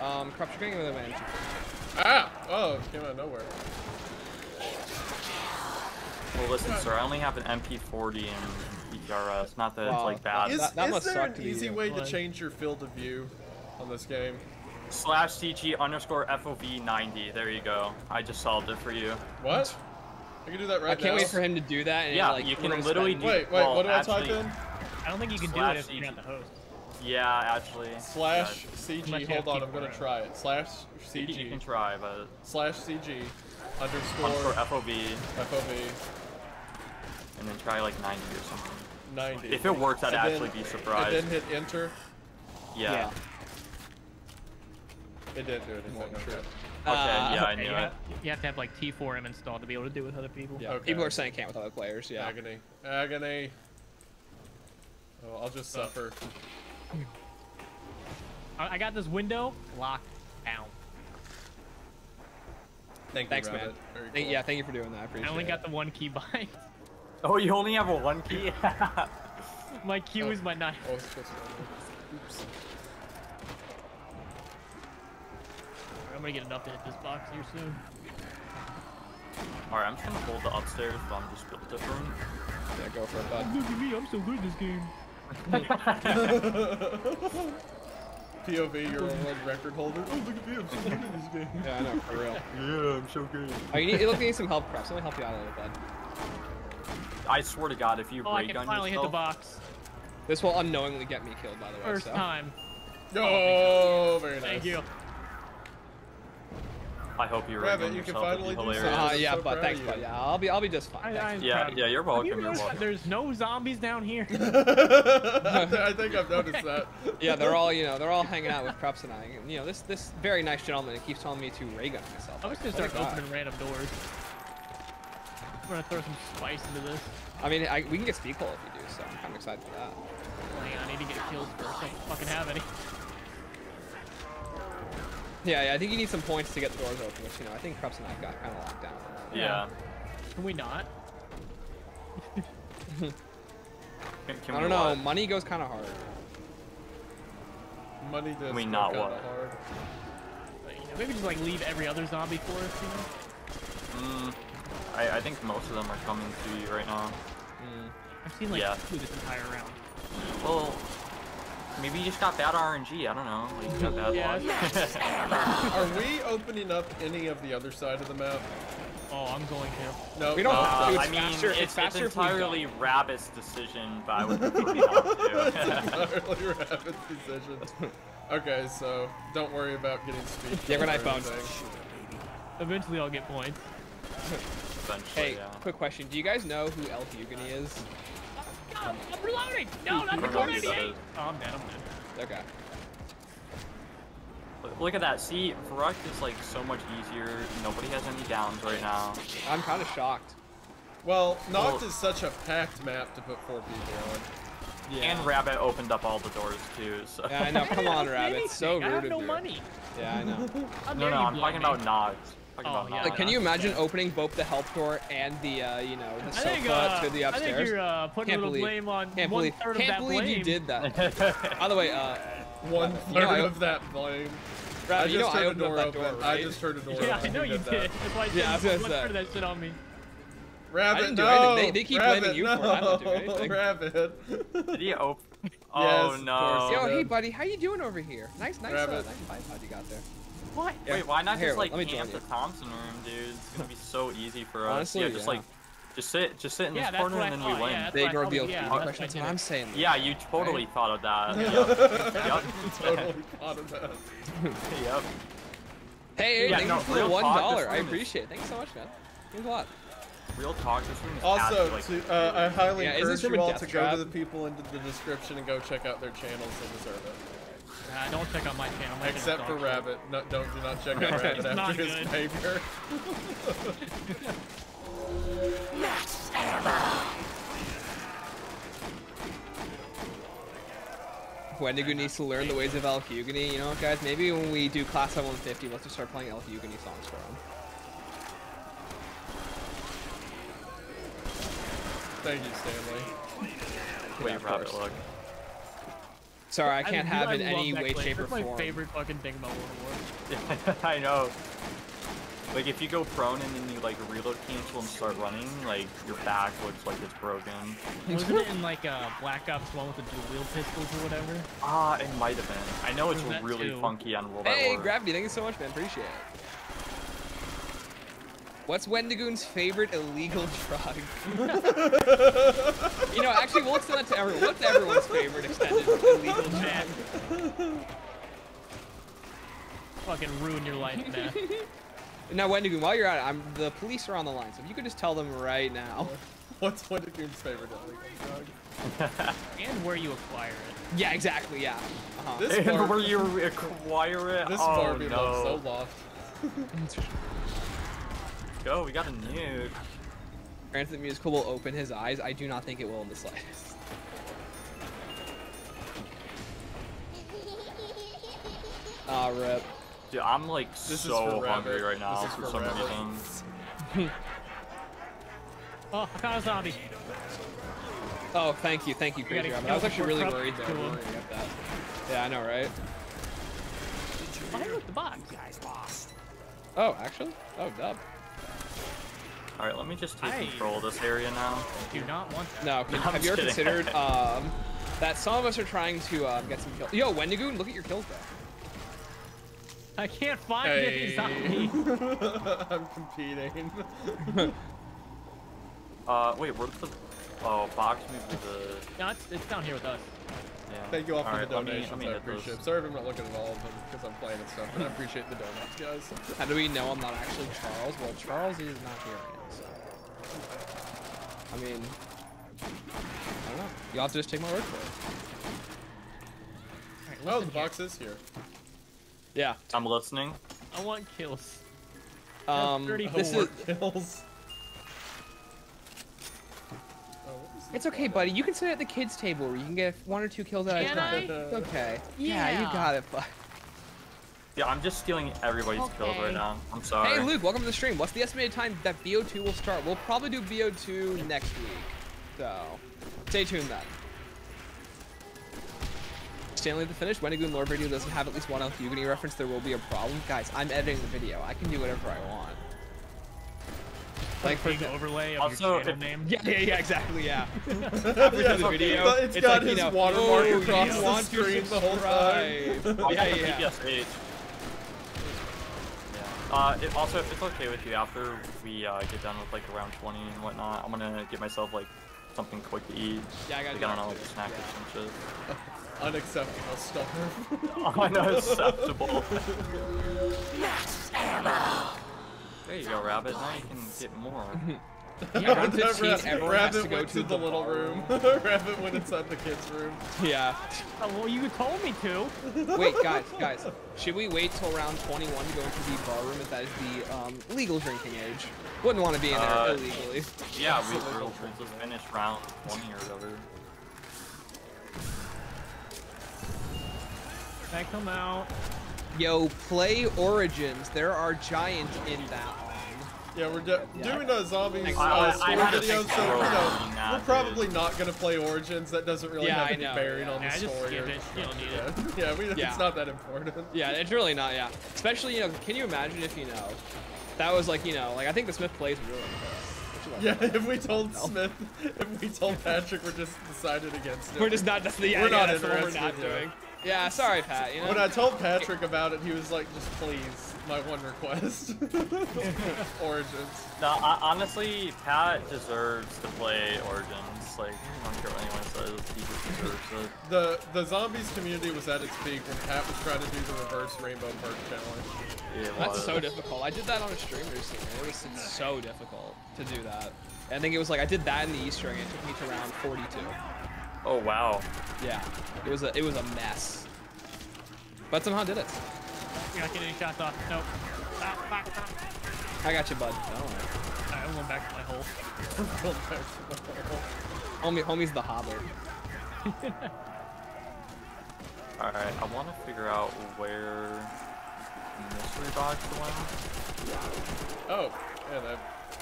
yeah. Um, Corrupt, you're getting with advantage. Ah! Oh, it came out of nowhere. Well, listen, sir, I only have an MP40 and PRS. Not that it's like bad. Is, that- that is there an easy you. way to change your field of view on this game? Slash CG underscore FOV 90. There you go. I just solved it for you. What? I can do that right I can't now. wait for him to do that. And Yeah, like, you can literally spend- do- Wait, wait, Well, what do I actually- type in? I don't think you can do Slash it if you're not the host. Yeah, actually. Slash Yeah, CG. Unless Hold on, I'm gonna try it. Slash You, you can CG. try, but Slash CG. underscore Underscore FOB. FOV and then try like 90 or something. 90. If it works, I'd And then- actually be surprised. And then hit enter. yeah. Yeah. It didn't do anything. Well, okay. true. Okay, Uh, yeah, I knew you, it. have, you have to have like T4M installed to be able to do it with other people. Yeah. Okay. People are saying can't with other players. Yeah. Agony. Agony. Oh, I'll just suffer. I, I got this window locked down. Thank Thanks, you, man. Rabbit. Very Thank, yeah, thank you for doing that. I I appreciate only it. got the one key bind. Oh, you only have a one key? my Q Oh. is my knife. Oh, it's supposed to be- Oops. I'm gonna get enough to hit this box here soon. Alright, I'm just gonna hold the upstairs, but I'm just built different. Yeah, go for it, bud. Look at me, I'm so good at this game. POV, you're a world record holder. Oh, look at me, I'm so good at this game. Yeah, I know, for real. Yeah, I'm so good. Oh, you need, you look, you need some help, Krups. Let me help you out a little bit. I swear to God, if you Oh, I ray can gun finally hit the box. This will unknowingly get me killed, by the way. First so. time. Oh, very nice. Thank you. I hope you're Rabbit, gun you can yourself. Finally do hilarious. something. Uh, yeah, so but thanks, of bud. you. Yeah, I'll be, I'll be just fine. I. I'm Yeah, proud yeah, you. you're welcome. You You're welcome. There's no zombies down here. I think I've noticed that. Yeah, they're all, you know, they're all hanging out with Krups and I. And, you know, this this very nice gentleman keeps telling me to ray gun myself. I'm just gonna Like, start opening random doors. I'm gonna throw some spice into this. I mean, I, we can get speed pull if you do, so I'm kind of excited for that. Hang on, I need to get kills first. I don't fucking have any. Yeah, yeah, I think you need some points to get the doors open, which, you know, I think Krups and I got kind of locked down. Yeah. Can we not? Can, can I don't know, what? money goes kind of hard. Money does mean, go not kinda what? hard. Like, you know, maybe just like leave every other zombie for us. You know? Mm, I, I think most of them are coming to you right now. Mm. I've seen like Yeah. two this entire round. Well, maybe you just got bad RNG. I don't know. Like, you got bad Yeah, luck. Are we opening up any of the other side of the map? Oh, I'm going to. No. We don't no, have Uh, to. It's I mean, faster- it's, it's faster if we entirely. Rabbit's decision, but I would prefer not to. entirely Rabbit's decision. Okay, so don't worry about getting speed. Yeah, we're or not bones. anything. Eventually, I'll get points. Eventually, Hey, yeah. quick question. Do you guys know who El Hugany is? Oh, I'm reloading! No, not I the don't know who that 498! is. Oh, I'm dead, I'm dead. Okay. Look- Look at that. See, Verrückt is like so much easier. Nobody has any downs right now. I'm kind of shocked. Well, Nacht Well- is such a packed map to put four people on. Yeah. And Rabbit opened up all the doors too. So. Yeah, I know. Come on, Rabbit. It's so Anything. I have no of you. money. Yeah, I know. No, no, I'm talking me. about Nacht. Talking Oh, yeah. Nacht. Like, can you imagine opening both the help door and the, uh, you know, the I sofa think, uh, to the upstairs? I think you're uh, putting Can't a little believe- blame on can't one believe, third of can't that believe blame. you did that. By the way, uh, One You know, I- of that blame. I just you know I heard a opened door that open. door, I just heard a door Yeah, open. I know you that. did. That's why I said Yeah, I was one gonna third of that shit on me. Rabbit, didn't do no! anything. They- they keep Rabbit, blaming you no! for it. I didn't do anything. Rabbit. Did he open? Oh of no. Yo, hey buddy, how you doing over here? Nice, nice, uh, nice bipod you got there. What? Yeah. Wait, why not Here, just like camp join the. Thompson room, dude? It's gonna be so easy for us. Honestly, yeah, just yeah. like, just sit, just sit in Yeah, this corner and I then we win. yeah, that's They what I ignored thought, the yeah, that's question. That's I what did. I'm saying. Yeah, you totally thought of that. yep. totally thought of that. yep. Hey, hey, Yeah, thank no, you for the one talk, dollar. this I appreciate it. Thank you so much, man. Means a lot. Real talk, this room is Also, actually, like, to, uh, I highly Yeah, encourage you all death to go to the people in the description and go check out their channels. They deserve it. Don't check out my channel. Except for Rabbit. No, don't do not check out Rabbit after his good. behavior. Max Wendigo needs to learn the ways of Alcugany. You know what, guys? Maybe when we do Class 150, let's just start playing Alcugany songs for him. Thank you, Stanley. Wait, Robert, look. Sorry, I can't have I in any way, glitch. shape, or That's my form. favorite fucking thing about World of War. I know. Like if you go prone and then you like reload cancel and start running, like your back looks like it's broken. Wasn't it in like uh, Black Ops 1 with the dual wheel pistols or whatever? Ah, it might have been. I know it's really too? funky on World at Hey, War. Gravity, thank you so much, man. Appreciate it. What's Wendigoon's favorite illegal drug? you know, actually, we'll extend that to everyone. What's everyone's favorite extended illegal drug? Fucking ruin your life, man. Now, Wendigoon, while you're at it, I'm, the police are on the line, so if you could just tell them right now. What's Wendigoon's favorite illegal drug? and where you acquire it. Yeah, exactly. Yeah. Uh-huh. This And where you acquire it? This oh Barbie no. looks so lost. Go, we got a nuke. Granted, the musical will open his eyes. I do not think it will in the slightest. Ah, rip. Dude, I'm like This so hungry right now This is for for some reason. Oh, I found a zombie. Oh, thank you, thank you, Crazy gotta Rabbit. I was actually really worried there. to we him. weren't gonna get that. Yeah, I know, right? Hey, look, the box. Oh, actually? Oh, dub. Alright, let me just take I- control of this area now. Do not want that. No, can, I'm have you ever kidding. considered um, that some of us are trying to um, get some kills? Yo, Wendigoon, look at your kills, though. I can't find Hey. any zombie. I'm competing. Uh, wait, where's the... Oh, box moved to the... No, it's, it's down here with us. Yeah. Thank you all for Alright, the let me- donations. let me I appreciate it. Sorry if I'm not looking at all of them because I'm playing and stuff, but I appreciate the donuts, guys. How do we know I'm not actually Charles? Well, Charles is not here right now, so. I mean, I don't know. You'll have to just take my word for it. Alright, Oh, listen the box is here. Yeah. I'm listening. I want kills. Um, this is. kills. Oh, what was It's okay, buddy. You can sit at the kids' table where you can get one or two kills at a Can time. I? It's okay. Yeah, you got it, bud. Yeah, I'm just stealing everybody's kills right now. I'm sorry. Hey, Luke, welcome to the stream. What's the estimated time that BO2 will start? We'll probably do BO2 next week. So, stay tuned then. Stanley the finish. Wendigoon lore video doesn't have at least one Elf Yugani reference. There will be a problem. Guys, I'm editing the video. I can do whatever I want. Like, for the overlay of Also, your channel name. Yeah, yeah, yeah, exactly, yeah. Yeah, the video, It's got like, you his know, watermark "Oh, across you the want screen the whole time. subscribe." Yeah, get the yeah. PPSH. Yeah. Uh, it, also, if it's okay with you, after we uh, get done with like around 20 and whatnot, I'm gonna get myself like something quick to eat. Yeah, I gotta Like, do I don't that know, like too. a snack Yeah. or some shit. Unacceptable stuff. Unacceptable. There you go, Rabbit. Now you can get more. Yeah, around 15, Rabbit everyone has to go went to to the, little bar room. Rabbit went inside the kids' room. Yeah. Oh, well, you told me to. Wait, guys, guys. Should we wait till round 21 to go into the bar room if that is the um, legal drinking age? Wouldn't want to be in there Uh, illegally. Yeah, we, we'll, we'll finish round 20 or whatever. Can I come out? Yo, play Origins. There are giants in that one. Yeah, we're do- Yeah. doing a zombies I- uh, I- I story video, so you know, reading we're dude. probably not gonna play Origins. That doesn't really Yeah, have any bearing yeah. on the Yeah, story. skip or- it. You don't need it. Yeah, yeah, we, Yeah. it's not that important. Yeah, it's really not, yeah. Especially, you know, can you imagine if, you know, that was like, you know, like I think the Smith plays would really Yeah, if we told Smith, if we told Patrick, we're just decided against it. We're just not, that's yeah, We're yeah, not that's what we're not doing. Yeah, sorry, Pat, you know? When I told Patrick about it, he was like, "Just please, my one request." Origins. No, I, honestly, Pat deserves to play Origins. Like, I don't care what anyone says, he just deserves it. The the zombies community was at its peak when Pat was trying to do the reverse rainbow perk challenge. It That's so difficult. I did that on a stream recently. It was so difficult to do that. I think it was like I did that in the Easter egg. and It took me to round 42. Oh, wow. Yeah, it was a it was a mess. But somehow did it. You're not getting any shots off. Nope. Ah, back, back, back. I got you, bud. Right, I'm going back to my hole. going back to my hole. Homie, homie's the hobbit. Alright, I want to figure out where mystery box went. Oh, yeah, they,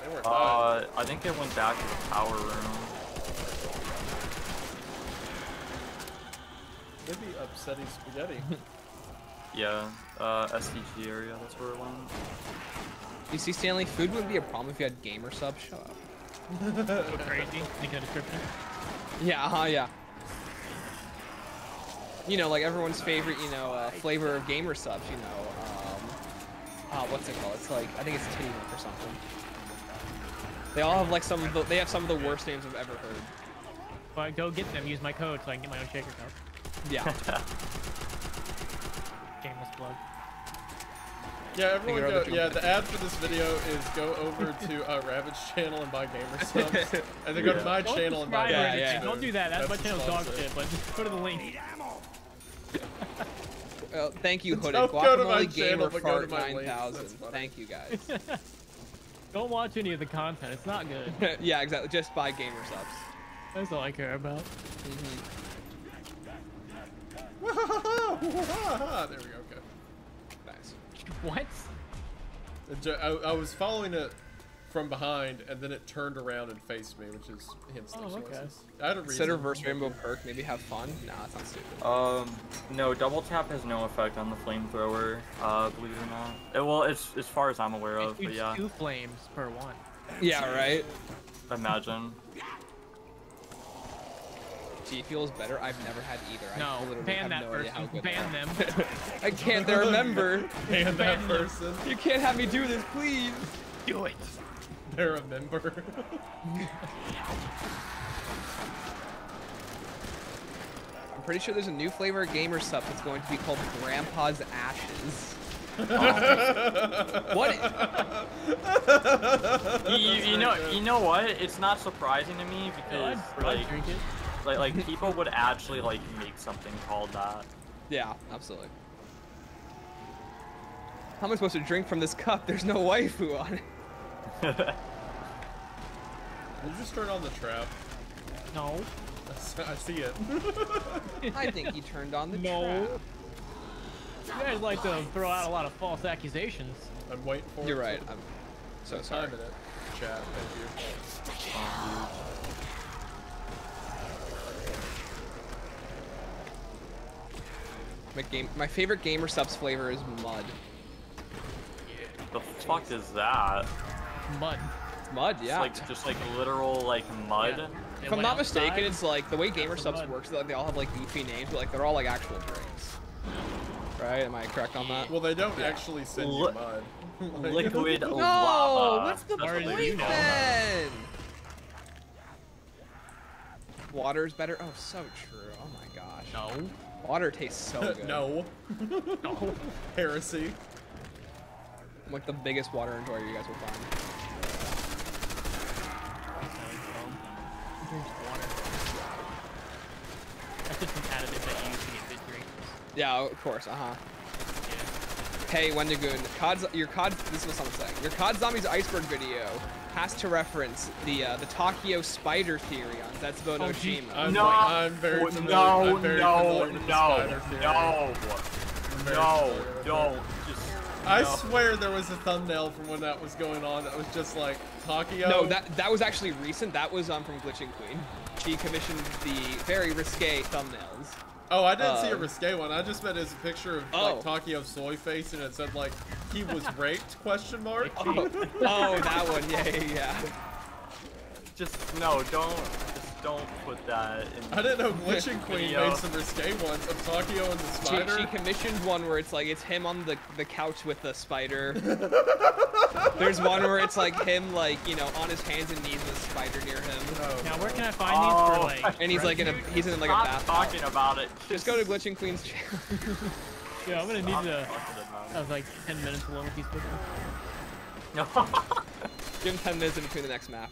they were Uh, I think it went back to the power room. Maybe upsetting spaghetti. yeah uh, SDG area, that's where it went. You see, Stanley, food wouldn't be a problem if you had Gamer Supps. Shut up. Go crazy. Link in the description. Yeah, uh-huh, yeah. You know, like everyone's favorite, you know, uh, flavor of Gamer Supps, you know, um, uh, what's it called? It's like, I think it's Titty Milk or something. They all have like some of the, they have some of the worst names I've ever heard. But go get them. Use my code so I can get my own shaker cup. Yeah. Shameless plug. Yeah, everyone go, yeah, the ad for this video is go over to uh, Ravage channel and buy gamer subs. and then go to my Don't channel and buy subscribe Yeah, yeah. Don't do that. That's, my That's channel's dog shit. But just go to the link. Uh, thank you, Hooded. Don't go to my Guacamole channel, Gamer but go to my links. 9000. Thank you guys. Don't watch any of the content. It's not good. yeah, exactly. Just buy Gamer Supps. That's all I care about. there we go. Okay. What? I, I was following it from behind, and then it turned around and faced me, which is hence Oh, those okay. noises. I had a Instead of reverse rainbow perk, maybe have fun. Nah, that's sounds stupid. Um, no, double tap has no effect on the flamethrower, uh, believe it or not. Uh, well, it's as far as I'm aware It of, but yeah, two flames per one. Yeah, right. imagine. G Fuel is better. I've never had either. I No, literally ban have that no idea how person. good Ban them. I can't. They're a member. and that Ban them. person, You can't have me do this, please. Do it. they're a member. I'm pretty sure there's a new flavor of gamer stuff that's going to be called Grandpa's Ashes. what? You, you, you know, you know what? It's not surprising to me because I'd, I'd like, drink it. Like, like people would actually like make something called that. Yeah, absolutely. How am I supposed to drink from this cup? There's no waifu on it. Did you just turn on the trap? No. I see it. I think he turned on the No. trap. You guys like to throw out a lot of false accusations. I'm waiting for You're it. right. I'm so sorry. time in it. Chat, thank you. My game, my favorite Gamer Supps flavor is mud. The fuck is that? Mud. Mud, yeah. It's like just like literal like mud. Yeah. If I'm went not mistaken, outside. it's like the way Gamer Supps mud. works. Like they all have like goofy names, but like they're all like actual drinks. Right? Am I correct on that? Well, they don't actually send you Li- mud. Liquid no, lava. what's the That's what they point call it. then? Water's better. Oh, so true. Oh my gosh. No. Water tastes so good. no. No. Heresy. I'm like the biggest water enjoyer you guys will find. Water? That's just an additive that you use to get good drinks. Yeah, of course. Uh huh. Yeah. Hey, Wendigoon, COD, your COD, this is what someone's saying. Your COD Zombies Iceberg video has to reference the uh, the Takeo spider theory on Zetsubo no Oh. Shima. I'm, No, I'm very familiar. no, I'm very no, familiar with the no, no, no, familiar with no, just. I no. swear there was a thumbnail from when that was going on that was just like Takeo. No, that that was actually recent. That was um from Glitching Queen. She commissioned the very risque thumbnails. Oh, I didn't see a uh, risque one. I just meant as a picture of Oh. like Takeo's soy face, and it said like he was raped? Question mark. Oh, oh, that one. Yeah, yeah, yeah. Just no, don't, just don't put that in. I didn't know Glitching Queen Video. made some risque ones of Takeo and the She, spider. she commissioned one where it's like it's him on the the couch with the spider. There's one where it's like him like you know on his hands and knees with a spider near him. Oh, Now where can I find these for Oh. like? And he's like in a he's in like a Stop bath. talking about it. Just go to Glitching Queen's channel. Yeah, I'm gonna need Stop to. talking about I was like 10 minutes alone with these people. No. Give him 10 minutes in between the next map.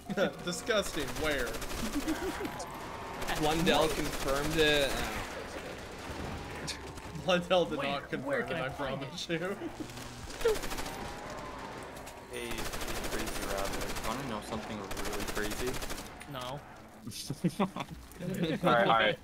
Disgusting. Where? Blundell confirmed it. Uh, Blundell did Where? not confirm Where it. can I I find promise you. hey, hey, crazy rabbit. Want to know something really crazy? No. all right, all right,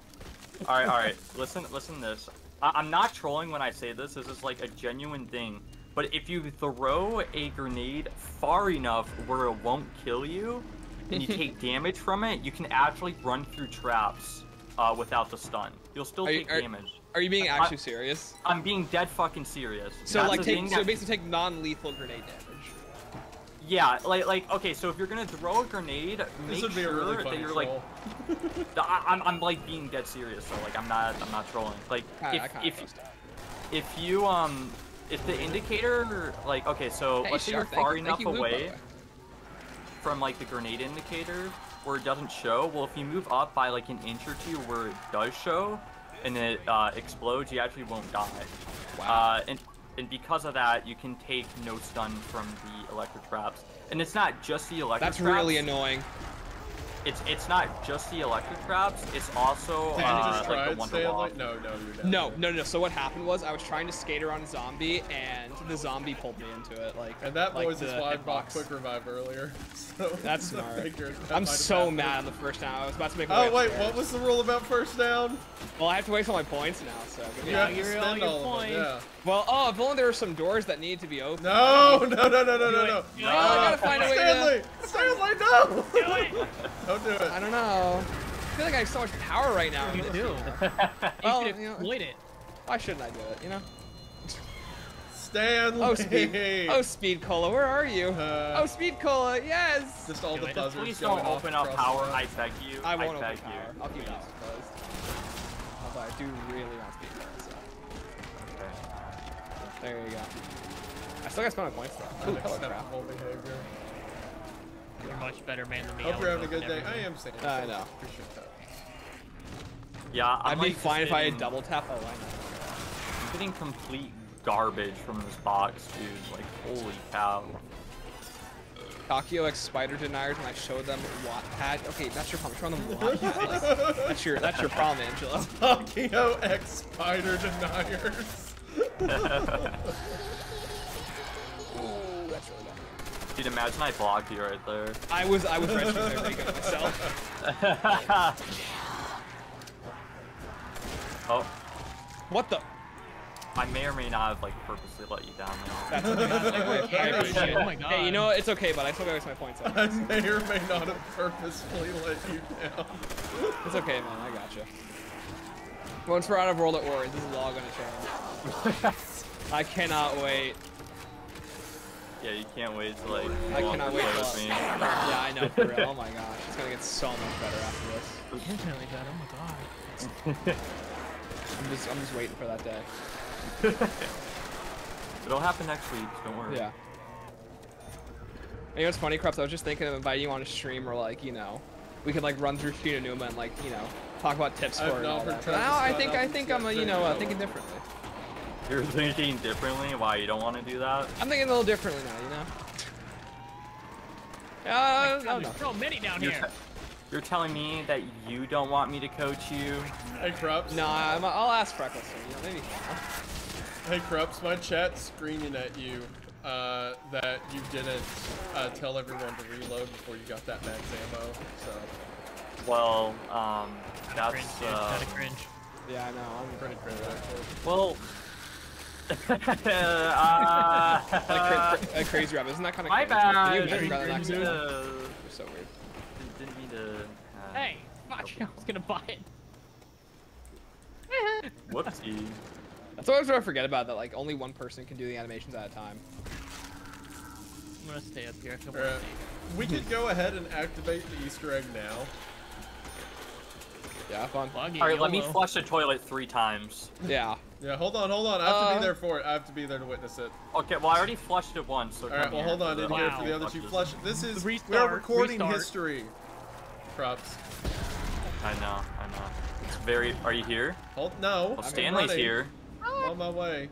all right, all right. Listen, listen to this. I- I'm not trolling when I say this. This is like a genuine thing. But if you throw a grenade far enough where it won't kill you, and you take damage from it, you can actually run through traps uh, without the stun. You'll still Are you- take are- damage. Are you being I- actually serious? I'm being dead fucking serious. So That's like take so basically take non-lethal grenade damage. Yeah, like like okay, so if you're gonna throw a grenade, make would be a sure really that you're like troll. I, I'm I'm like being dead serious. So like I'm not I'm not trolling. Like Kinda, if I if if you um if the indicator like okay, so Hey, let's say you're far you- enough you, Luke, by the away way. from like the grenade indicator where it doesn't show. Well, if you move up by like an inch or two where it does show, and it uh, explodes, you actually won't die. Uh, and and because of that, you can take no stun from the electric traps. And it's not just the electric That's traps. really annoying. It's it's not just the electric traps. It's also Did you uh, just like the wonder Stanley? wall. No, no, you're. No, no, no. So what happened was I was trying to skate around a zombie, and the zombie pulled me into it. Like, And that like boys is the why I bought quick revive earlier. So That's I smart. that I'm so mad on the first down. I was about to make. Oh wait, upstairs. what was the rule about first down? Well, I have to waste all my points now. So. You Yeah, have to you're all spend your all of them. points. Yeah. Well, oh, if only there were some doors that need to be open. No, no, no, no, no, no, no. Do it. Oh, I gotta find a way to. Stanley, Stanley, no! Do it. Don't do it. I don't know. I feel like I have so much power right now. You do. this. Well, you should you know- exploit it. Why shouldn't I do it? You know? Stanley. Oh, speed. Oh, speed cola. Where are you? Uh, oh, speed cola. Yes. Just all Do the it. buzzers Please don't open up power. I map. beg you. I won't beg open power. you. I'll keep Please. that closed. Although I do really There you go. I still got to spend my points though. Ooh, color crap. Behavior. You're much better man than me. Hope you're having a good day. never- I am Stanley. I know. Appreciate that. Yeah, I'm I'd be fine if I had double tap. Oh, why not? I'm getting complete garbage from this box, dude. Like, holy cow. Takeo X spider deniers when I showed them Wattpad. Okay, that's your problem. Show them Wattpad. Like, that's your that's your problem, Angelo. Takeo X Spider Deniers. Ooh, that's really dumb. Dude, imagine I blocked you right there. I was I was registering there making myself. oh, What the? I may or may not have like purposely let you down there. That's okay. I appreciate it. Oh my god. Hey, you know what? It's okay, but I still gotta waste my points. I may or may not have purposefully let you down. It's okay, man. I got gotcha. You. Once we're out of World at War, this is all gonna change. I cannot wait. Yeah, you can't wait to like. I cannot wait play till- with me. Yeah, I know for real. Oh my gosh, it's gonna get so much better after this. Infinitely good. Oh my god. I'm just I'm just waiting for that day. It'll happen next week. Don't worry. Yeah. You know what's funny, Krups? I was just thinking of inviting you on a stream where, like, you know, we could like run through Shi No Numa and like, you know, talk about tips I've for it and all that. But Travis now I think I think I'm, uh, so you know, uh, know. thinking differently. You're thinking differently. Why you don't want to do that? I'm thinking a little differently now, you know. Uh, I don't know. There's so many down You're, here. you're telling me that you don't want me to coach you? Hey Krups. No, I'm, I'll ask Freckles. You know, maybe. Hey Krups, my chat's screaming at you uh, that you didn't uh, tell everyone to reload before you got that max ammo. So Well, um, Cringe, that's dude. uh, Kinda cringe. Yeah, I know. I'm pretty cringe actually. well. Uh, like cra- cra- uh, crazy rabbit. Isn't that kind of my cringe? Can bad. you Didn't imagine rather than mean accident? to- You're so weird. didn't mean to. uh, Hey, fuck! I was gonna buy it. Whoopsie. That's always what I forget about. That like only one person can do the animations at a time. I'm gonna stay up here. I feel Alright. We could go ahead and activate the Easter egg now. Yeah, fun. Buggy, All right, let me flush the toilet three times. Yeah. Yeah, hold on, hold on. I have to Uh, be there for it. I have to be there to witness it. Okay, well I already flushed it once, so All right, well hold on for in the- here for the other two Flushes. flush. This is we are recording restart. history. Props. I know, I know. It's very. Are you here? Hold no. Well, I'm Stanley's here. I'm on my way.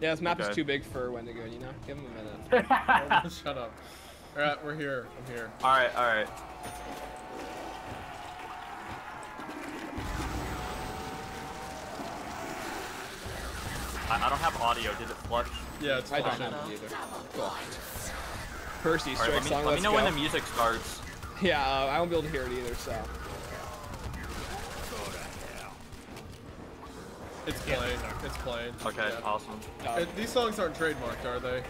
Yeah, this map is too big for Wendigo. You know, give him a minute. Oh, Shut up. All right, we're here. I'm here. all right, all right. I, I don't have audio. Did it flush? Yeah, it's I don't have it either. Cool. First Easter All right, egg let me, song. let me know go. when the music starts. Yeah, uh, I won't be able to hear it either. So. It's playing. It's playing. Okay, Yeah. awesome. Uh, It- these songs aren't trademarked, are they?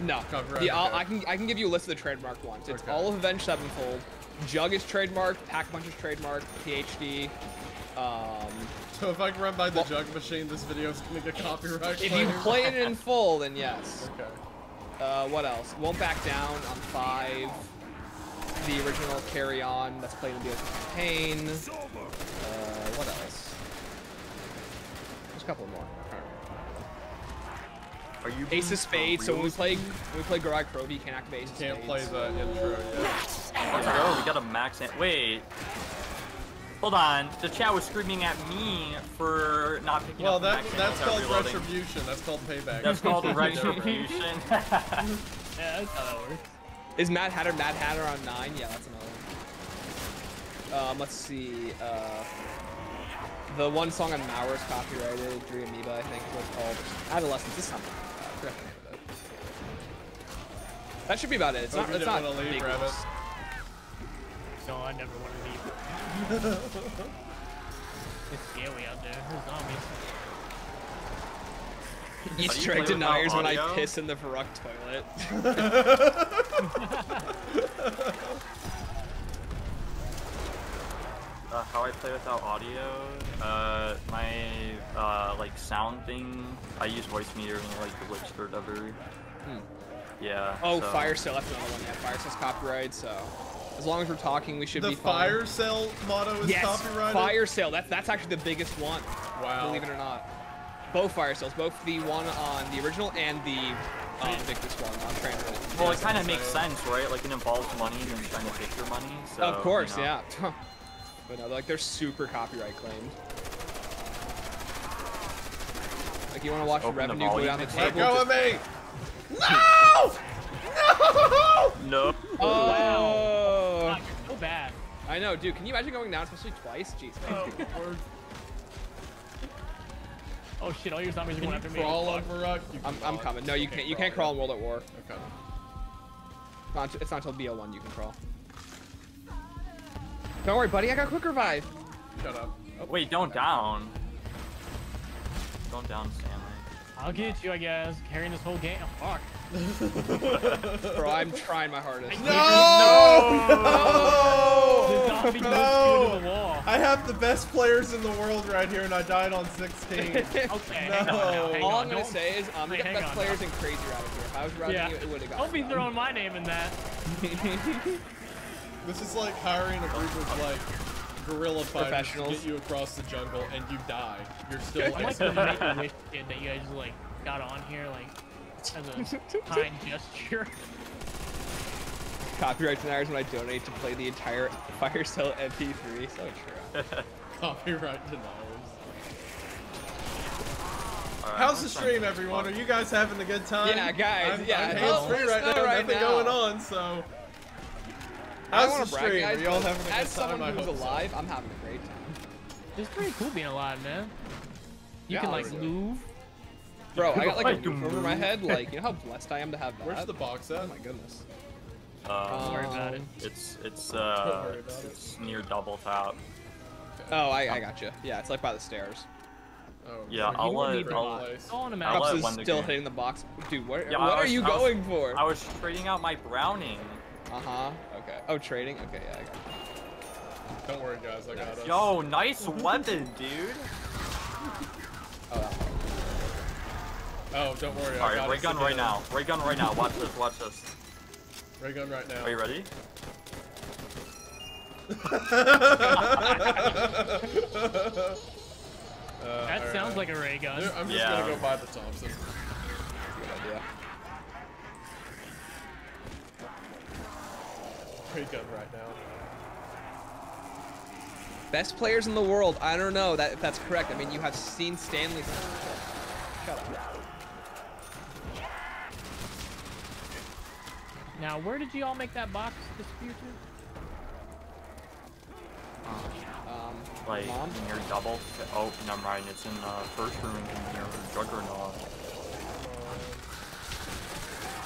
no. copyright, The, I'll, okay. I can I can give you a list of the trademarked ones. It's Okay. all of Avenged Sevenfold. Jug is trademarked. Pack Punch is trademarked. PhD. Um, So if I run by the jug machine, this video's gonna get copyright If you play it in full, then yes. Okay. Uh, what else? Won't back down on five. The original Carry On that's played in the campaign. Uh, what else? There's a couple more. Are you Ace of Spades. So when we play when we play Gorod Krovi, you can't activate Ace of Spades. Can't play the intro yet. Let's go. We got a max. An- Wait. Hold on. The chat was screaming at me for not picking Well, up the that max that's ammo called reloading. retribution. That's called payback. That's called retribution. Yeah, that's how that works. Is Mad Hatter Mad Hatter on nine? Yeah, that's another one. Um, let's see. Uh, the one song on Mauer's copyrighted, Dream Amoeba, I think is what it's called. Adolescence is something. like that. I forgot the name of it. That should be about it. It's Hope not. It's didn't not leave, big Rabbit. ones. No, I never want to leave. it's scary out there. There's zombies. Each How you strike deniers when I piss in the Verrückt toilet. uh, how I play without audio? Uh, my uh, like sound thing. I use Voicemeeter and like the Witch or whatever. Yeah. Oh, so- Fire Sale. That's another one. Yeah, Fire Sale's copyright. So as long as we're talking, we should the be fine. The fire sale motto is Yes, copyrighted. Fire Sale. That's that's actually the biggest one. Wow. Believe it or not. Both fire sales, both the one on the original and the um, biggest one on TranZit. Well, it kind of makes sense, right? Like it involves money and then trying to take your money. So, of course, you know. yeah. but no, like they're super copyright claimed. Like you want to watch the Open the revenue go down the and Let go just- of me! No! No! No. Oh, God, you're so bad. I know, dude. Can you imagine going down, especially twice? Jeez. man. Oh, oh shit, all your zombies are Can going after me. crawl Fuck. over rock? You I'm, I'm coming. No, you can't. You can't crawl in World at War. Okay. Not, it's not until BL1 you can crawl. Don't worry, buddy. I got quick revive. Shut up. Wait, don't down. Don't down, Stanley. I'll get you, I guess. Carrying this whole game. Oh, fuck. Bro, I'm trying my hardest. No! The No! zombie goes No! through the wall. I have the best players in the world right here, and I died on 16. Okay, hang on. No. Hang All on. I'm gonna say is, we Wait, got hang best on players now. and crazy out of here. If I was routing Yeah. you, it would have got. Don't be throwing my name in that. This is like hiring a group of like gorilla fighters to Professionals. get you across the jungle, and you die. You're still I'm like the make a wish kid that you guys like got on here like as a kind gesture. Copyright deniers when I donate to play the entire Fire Sale MP3. So true. copyright deniers. Alright, How's the stream, to- everyone? Are you guys having a good time? Yeah, guys, I'm, yeah, I'm hell, hands free let right now. right Nothing now. going on, so. I How's want the to brag, stream? guys. Are y'all having a good as someone I who's hope so. alive, I'm having a great time. It's pretty cool being alive, man. You Yeah, can like move. Bro, I got like a Like, roof over my head. Like, you know how blessed I am to have that? Where's the box at? Oh my goodness. Um, worry about it. Um, it's it's uh worry about it. it's near double tap. Oh, I, I got you. Yeah, it's like by the stairs. Oh, Yeah, I'll you let- need the I'll- place. It's all in a I'll let Cups is Wendigo- still hitting the box. Dude, where, Yeah, what I are you was- going for? I was trading out my Browning. Uh huh. Okay. Oh, trading. Okay, yeah, I got you. Don't worry, guys. I got us. Yo, nice weapon, dude. Oh, Oh, don't worry. I All right, got ray gun right now. Ray gun right now. Watch this. Watch this. Ray gun right now. Are you ready? Uh, That alright. sounds like a ray gun. I'm just Yeah. gonna go buy the Thompson. good idea. Ray gun right now. Best players in the world. I don't know that if that's correct. I mean, you have seen Stanley. Shut up. Now, where did you all make that box disappear to? Um, Like mom. near double. Oh, never mind. It's in the first room near Juggernaut.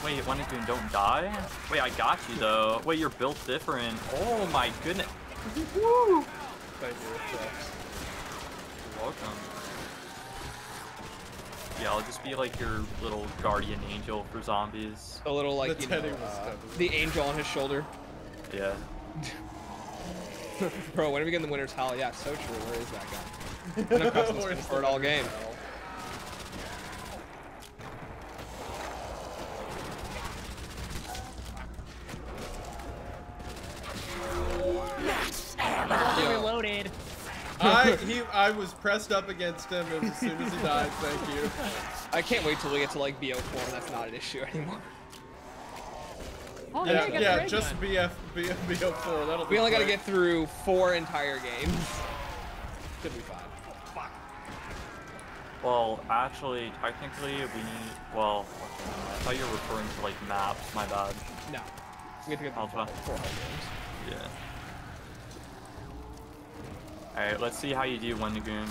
Wait, when you don't die? Wait, I got you though. Wait, you're built different. Oh my goodness. Woo! Thank you. Sucks. You're welcome. Yeah, I'll just be like your little guardian angel for zombies. A little like The you know, was uh, the angel on his shoulder. Yeah. Bro, when are we getting the winner's howl? Yeah, so true. Where is that guy? No Krups been Where's for it the all game. Reloaded. I he I was pressed up against him and as soon as he died. Thank you. I can't wait till we get to like BO4 and that's not an issue anymore. Oh, Yeah, yeah, yeah, just. BF, BF, BO4. That'll be We only gotta get through four entire games. Should be fine. Well, actually, technically, we need. Well, I thought you were referring to like maps. My bad. No. We have to get through Alpha. four, four games. Yeah. Alright, let's see how you do, Wendigoon.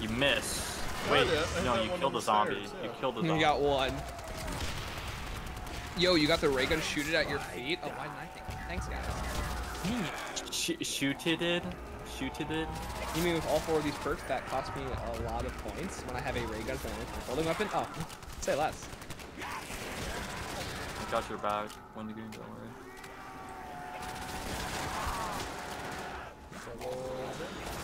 You miss. Wait, no, you killed on the the zombie. stairs, You yeah. killed the You got one. Yo, you got the ray gun shoot it at your feet? Oh, why didn't I think? Thanks, guys. Sh- shooted it. Shooted it. You mean with all four of these perks that cost me a lot of points when I have a ray gun for my holding weapon? Oh, say less. I got your back, Wendigoon. Don't worry.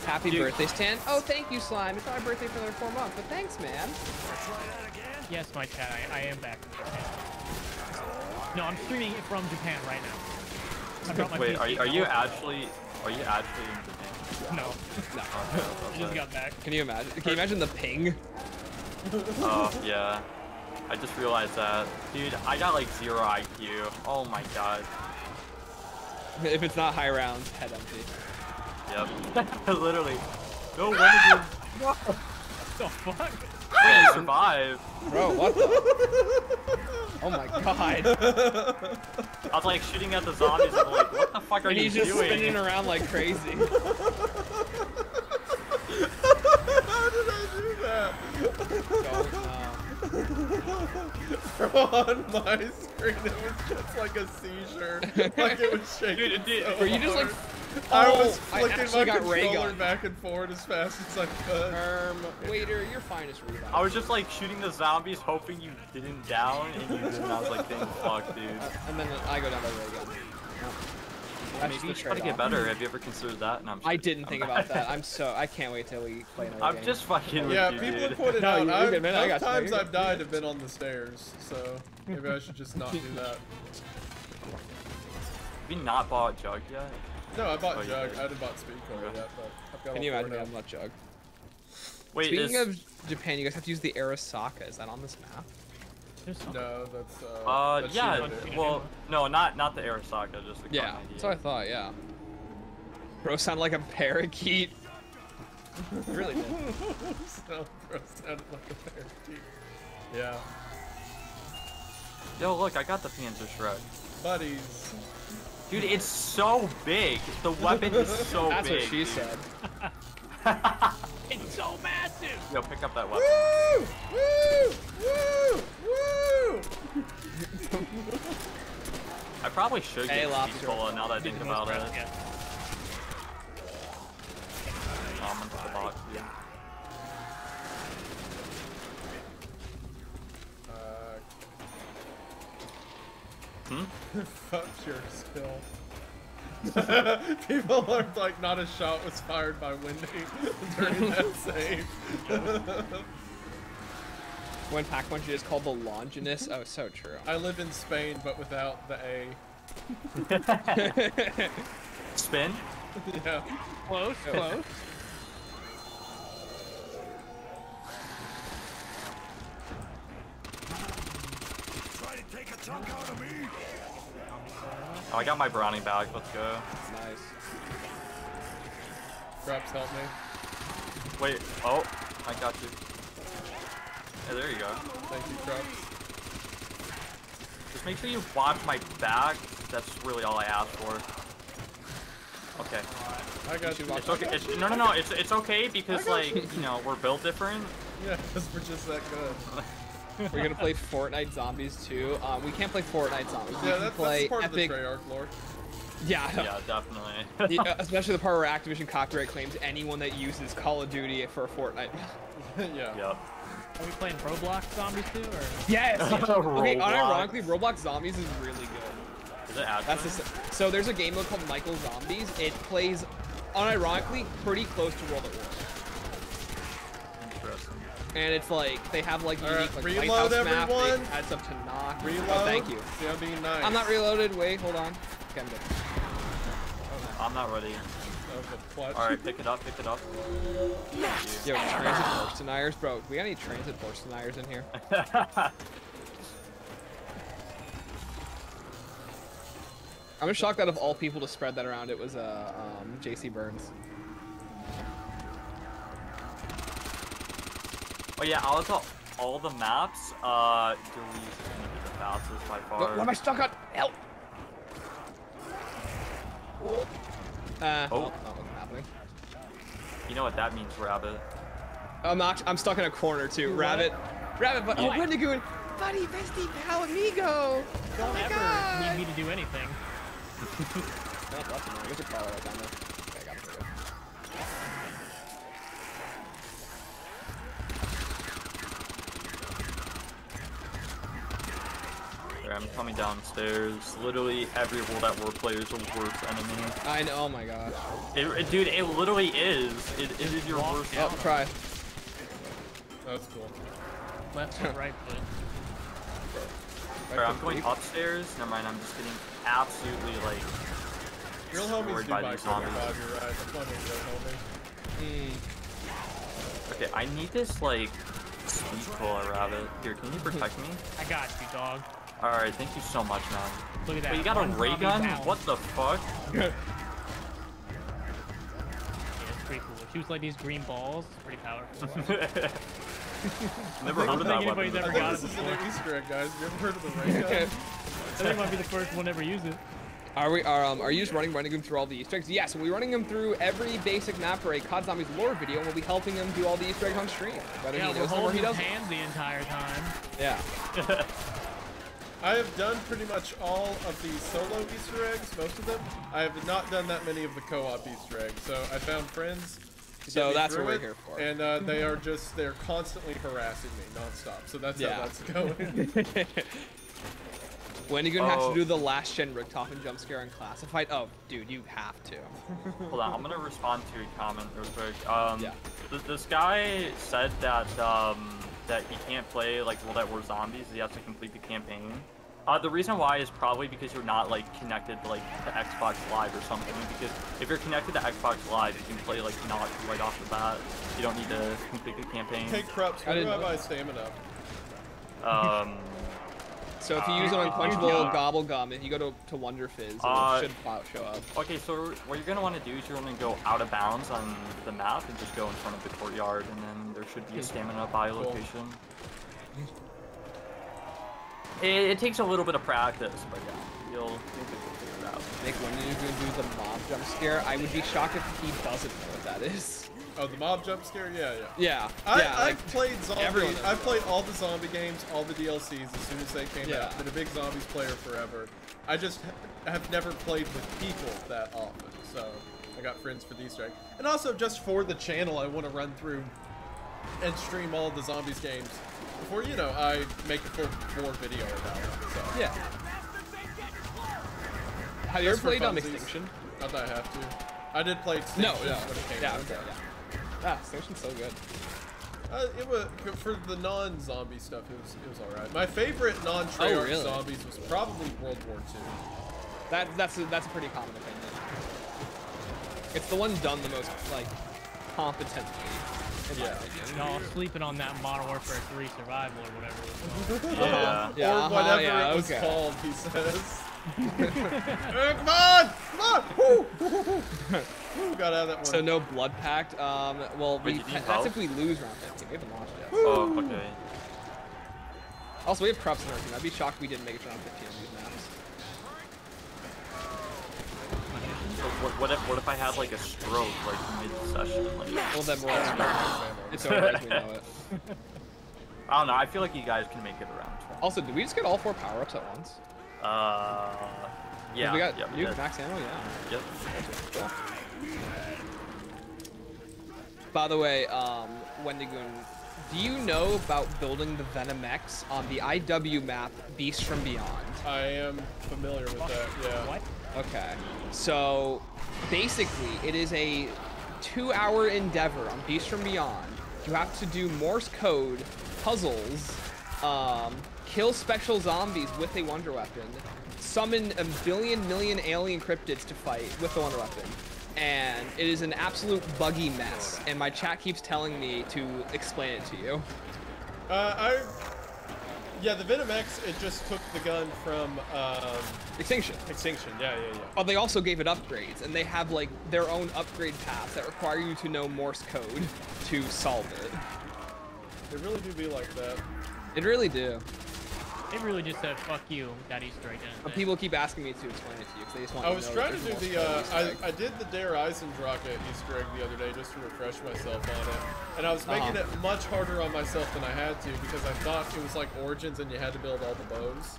Happy Dude. birthday, Stan. Oh, thank you, Slime. It's not my birthday for another four months, but thanks, man. Yes, my chat. I, I am back from Japan. No, I'm streaming it from Japan right now. I brought my Wait, PC are, are you actually? Are you actually in Japan? No, No. I just got back. Can you imagine? Can you imagine the ping? Oh yeah. I just realized that, dude. I got like zero IQ. Oh my god. If it's not high rounds, head empty. Yep. Literally. No Wendigoon. The fuck? Wait, you survived. Bro, what the? Oh my god. I was like shooting at the zombies. I'm like, what the fuck are And you he's just spinning around like crazy. How did I do that? Don't. On my screen, it was just like a seizure. like it was shaking. Dude, dude, so Were you just like, hard. I was Oh, I flicking my got controller back and forth as fast as I could. um, waiter, your finest revive. I was just like shooting the zombies, hoping you didn't down, and you did. And I was like, dang, fuck, dude. and then I go down to ray gun. That's Maybe you should try to get better. Have you ever considered that? No, I'm I just- didn't I'm think not- about that. I'm so I can't wait till we play another I'm game. just fucking with Yeah, people dude. have pointed No, out. you're- you're I've, good, man. I both got times I've died have been on the stairs, so maybe I should just not do that. Have you not bought Jug yet? No, I bought Oh, Jug. I hadn't bought Speed Cola Okay. yet, but I've got Can you imagine. I'm not Jug. Wait, Speaking is, of Japan, you guys have to use the Arisaka. Is that on this map? There's. No, that's uh. uh, that's yeah, well, no, not not the Arisaka, just the Yeah, that's what I thought. Yeah. Bro, sound like a parakeet. Really did. so gross sounded like a parakeet. Yeah, Yo, look, I got the Panzer Shrek. buddies. Dude, it's so big. The weapon is so That's big. That's what she dude. said. It's so massive. Yo, pick up that weapon. Woo! Woo! Woo! Woo! I probably should Hey, get Lobster. Speed Cola now that I Be think about it. yeah. I'm gonna the box. dude. Uh, Hmm? fuck your skill. People are like, not a shot was fired by Wendy during that save. When Pac Punch is called the Longinus. Oh, so true. I live in Spain, but without the A. Spin? Yeah. Close, close. Oh, I got my brownie bag. Let's go. nice. Perhaps help me. Wait. Oh, I got you. Hey, there you go. Thank you, Krups. Just make sure you watch my back. That's really all I ask for. Okay. I got you. It's okay. It's, no, no, no. It's it's okay because like you know we're built different. Yeah, because we're just that good. We're gonna play Fortnite Zombies too. Um, we can't play Fortnite Zombies. we Yeah, can that's, play that's part of the Epic. Treyarch lore. yeah, Yeah, definitely. Yeah, especially the part where Activision copyright claims anyone that uses Call of Duty for Fortnite. yeah. yep. Are we playing Roblox zombies too, or? Yes. okay. Roblox. Unironically, Roblox Zombies is really good. Is it ad That's the, so. There's a game mode called Michael Zombies. It plays, unironically, pretty close to World at War. Interesting. And it's like they have like All unique right, like reload, lighthouse map. everyone. It adds up to knock. Oh, reload. Oh, thank you. See, I'm being nice. I'm not reloaded. Wait, hold on. Okay, I'm good. I'm not ready. That was a clutch. All right, pick it up, pick it up. Yo, TranZit force deniers, bro. We got any TranZit force deniers in here? I'm shocked that of all people to spread that around, it was uh, um, JC Burns. oh yeah, out of all the maps, uh, Der Riese is gonna be the fastest by far. What, what am I stuck on? Help! Uh, Oh. oh, that wasn't happening. You know what that means, Rabbit. I'm not. I'm stuck in a corner too. Rabbit, rabbit, but oh, Yeah. Wendigoon, buddy, bestie, pal, amigo. Don't oh my ever God. need me to do anything. No, that's annoying. Get your car right down there. Okay, I got it for you. There, I'm coming downstairs. Literally every World at War player is a worst enemy. I know. Oh my gosh. It, it- dude, it literally is. It, it is your Walk worst. Oh, try. That's cool. Left foot, right foot. Alright, I'm going upstairs. Never mind, I'm just getting absolutely like Real homies destroyed do by buy these zombies. 5, you're right. That's one of real homies. Mm. Okay, I need this like speed cola rabbit. Here, can you protect me? I got you, dog. Alright, thank you so much, man. Look at that. Wait, you got a ray gun? down. What the fuck? Yeah, it's pretty cool. It shoots like these green balls. It's pretty powerful. Never I heard don't of that think weapon. anybody's I ever think got this it is an. Easter egg, guys. You ever heard of the ray gun? I think it might be the first one to ever use it. Are we? Are um? Are you just running running him through all the Easter eggs? Yes, we're running him through every basic map for a COD Zombies lore video, and we'll be helping him do all the Easter eggs on stream, whether Yeah, he we're them or holding he his doesn't. hands the entire time. Yeah. I have done pretty much all of the solo Easter eggs, most of them. I have not done that many of the co-op Easter eggs, so I found friends. to So get that's what we're it, here for. And uh, they are just, they're constantly harassing me nonstop, so that's Yeah. how that's going. Wendigoon has Oh. Have to do the last gen Richtofen jump scare in Classified. Oh, dude, you have to. Hold on, I'm gonna respond to a comment real quick. Um, Yeah. th- this guy said that um, that he can't play like World at War Zombies. He has to complete the campaign. Uh, the reason why is probably because you're not like connected like to Xbox Live or something. Because if you're connected to Xbox Live, you can play like not right off the bat. You don't need to complete the campaign. hey, Krups, I where do didn't I buy stamina? Um, So if you use an Uh, unquenchable gobble gum, if you go to, to Wonder Fizz, it Uh, should pop- show up. okay, so what you're gonna want to do is you're gonna go out of bounds on the map and just go in front of the courtyard, and then there should be a stamina buy Cool. location. It, it takes a little bit of practice, but yeah, you'll, you'll figure it out. Nick Wendigoon do the mob jump scare. I would be shocked if he doesn't know what that is. Oh, the mob jump scare? Yeah, yeah. Yeah. I, yeah. I've like, played zombie. I've played all the zombie games, all the DLCs as soon as they came Yeah. out. Been a big zombies player forever. I just ha- have never played with people that often, so I got friends for the Easter egg. And also, just for the channel, I want to run through and stream all the zombies games before you know I make a full four video about it. So yeah. Have you ever played um, funsies. Extinction? not that I have to. I did play Extinction No, no. when it came Yeah, out. okay, yeah. Yeah, Extinction's so good. Uh, it was for the non-zombie stuff. It was it was all right. My favorite non-Treyarch Oh, really? zombies was probably World War II. That that's a, that's a pretty common opinion. It's the one done the most like competently. In my Yeah. Y'all sleeping on that Modern Warfare 3 survival or whatever it was called. Yeah. Yeah, or uh-huh, whatever yeah, it was okay. called. He says. Uh, come on, come on! Woo, woo, woo, woo. Woo, Got out of that one. So no blood pact. Um, well, Wait, did you that's vote? if we lose round 15. We haven't launched yet. Oh, okay. Also, we have Krups in our team. I'd be shocked if we didn't make it to round 15 on these maps. So what, what if what if I had like a stroke like mid-session? Like, Well, then we're it's over as we know it. I don't know. I feel like you guys can make it around. 20. Also, did we just get all four power ups at once? Uh, yeah. We got yep, you yep, max ammo. Yeah. yep. Cool. By the way, um, Wendigoon, do you know about building the Venom X on the IW map Beast from Beyond? I am familiar with that. Yeah. What? Okay. So basically, it is a two-hour endeavor on Beast from Beyond You have to do Morse code puzzles, um, kill special zombies with a wonder weapon, summon a billion million alien cryptids to fight with the wonder weapon. And it is an absolute buggy mess. And my chat keeps telling me to explain it to you. Uh, I. Yeah, the Venom X, it just took the gun from um, Extinction. Extinction. Yeah, yeah, yeah. Oh, they also gave it upgrades, and they have like their own upgrade paths that require you to know Morse code to solve it. They really do be like that. It really do. They really just said fuck you with that Easter egg. didn't But people keep asking me to explain it to you because they just want. To know. I to was know trying that to do the, uh, Morse code Easter I, I did the Der Eisendrache Easter egg the other day just to refresh myself on it. And I was making Uh-huh. it much harder on myself than I had to because I thought it was like Origins and you had to build all the bows.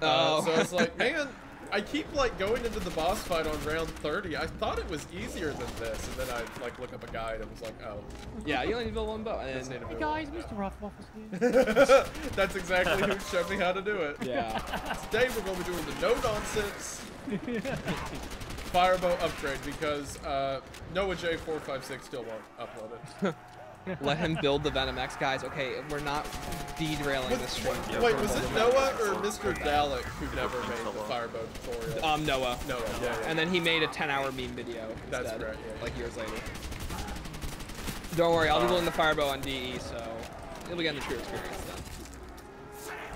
Uh, Oh. so I was like, man, I keep like going into the boss fight on round 30. I thought it was easier than this. And then I like look up a guide and was like, oh. Yeah, you only need to build one bow. And need to Hey guys, one. Mr. Rothwaffle's here. That's exactly who showed me how to do it. yeah, Today we're going to be doing the no nonsense firebow upgrade because uh, Noah J456 still won't upload it. let him build the Venom X, guys. Okay, we're not derailing this stream. Yeah, Wait, was it Noah or or- Mr. Dalek who never made the solo. firebow tutorial? Um, Noah. Noah, yeah, yeah. And then he made a 10-hour meme video That's instead, right, yeah, like years later. Don't worry, I'll be building the firebow on DE, so you'll be getting the true experience then.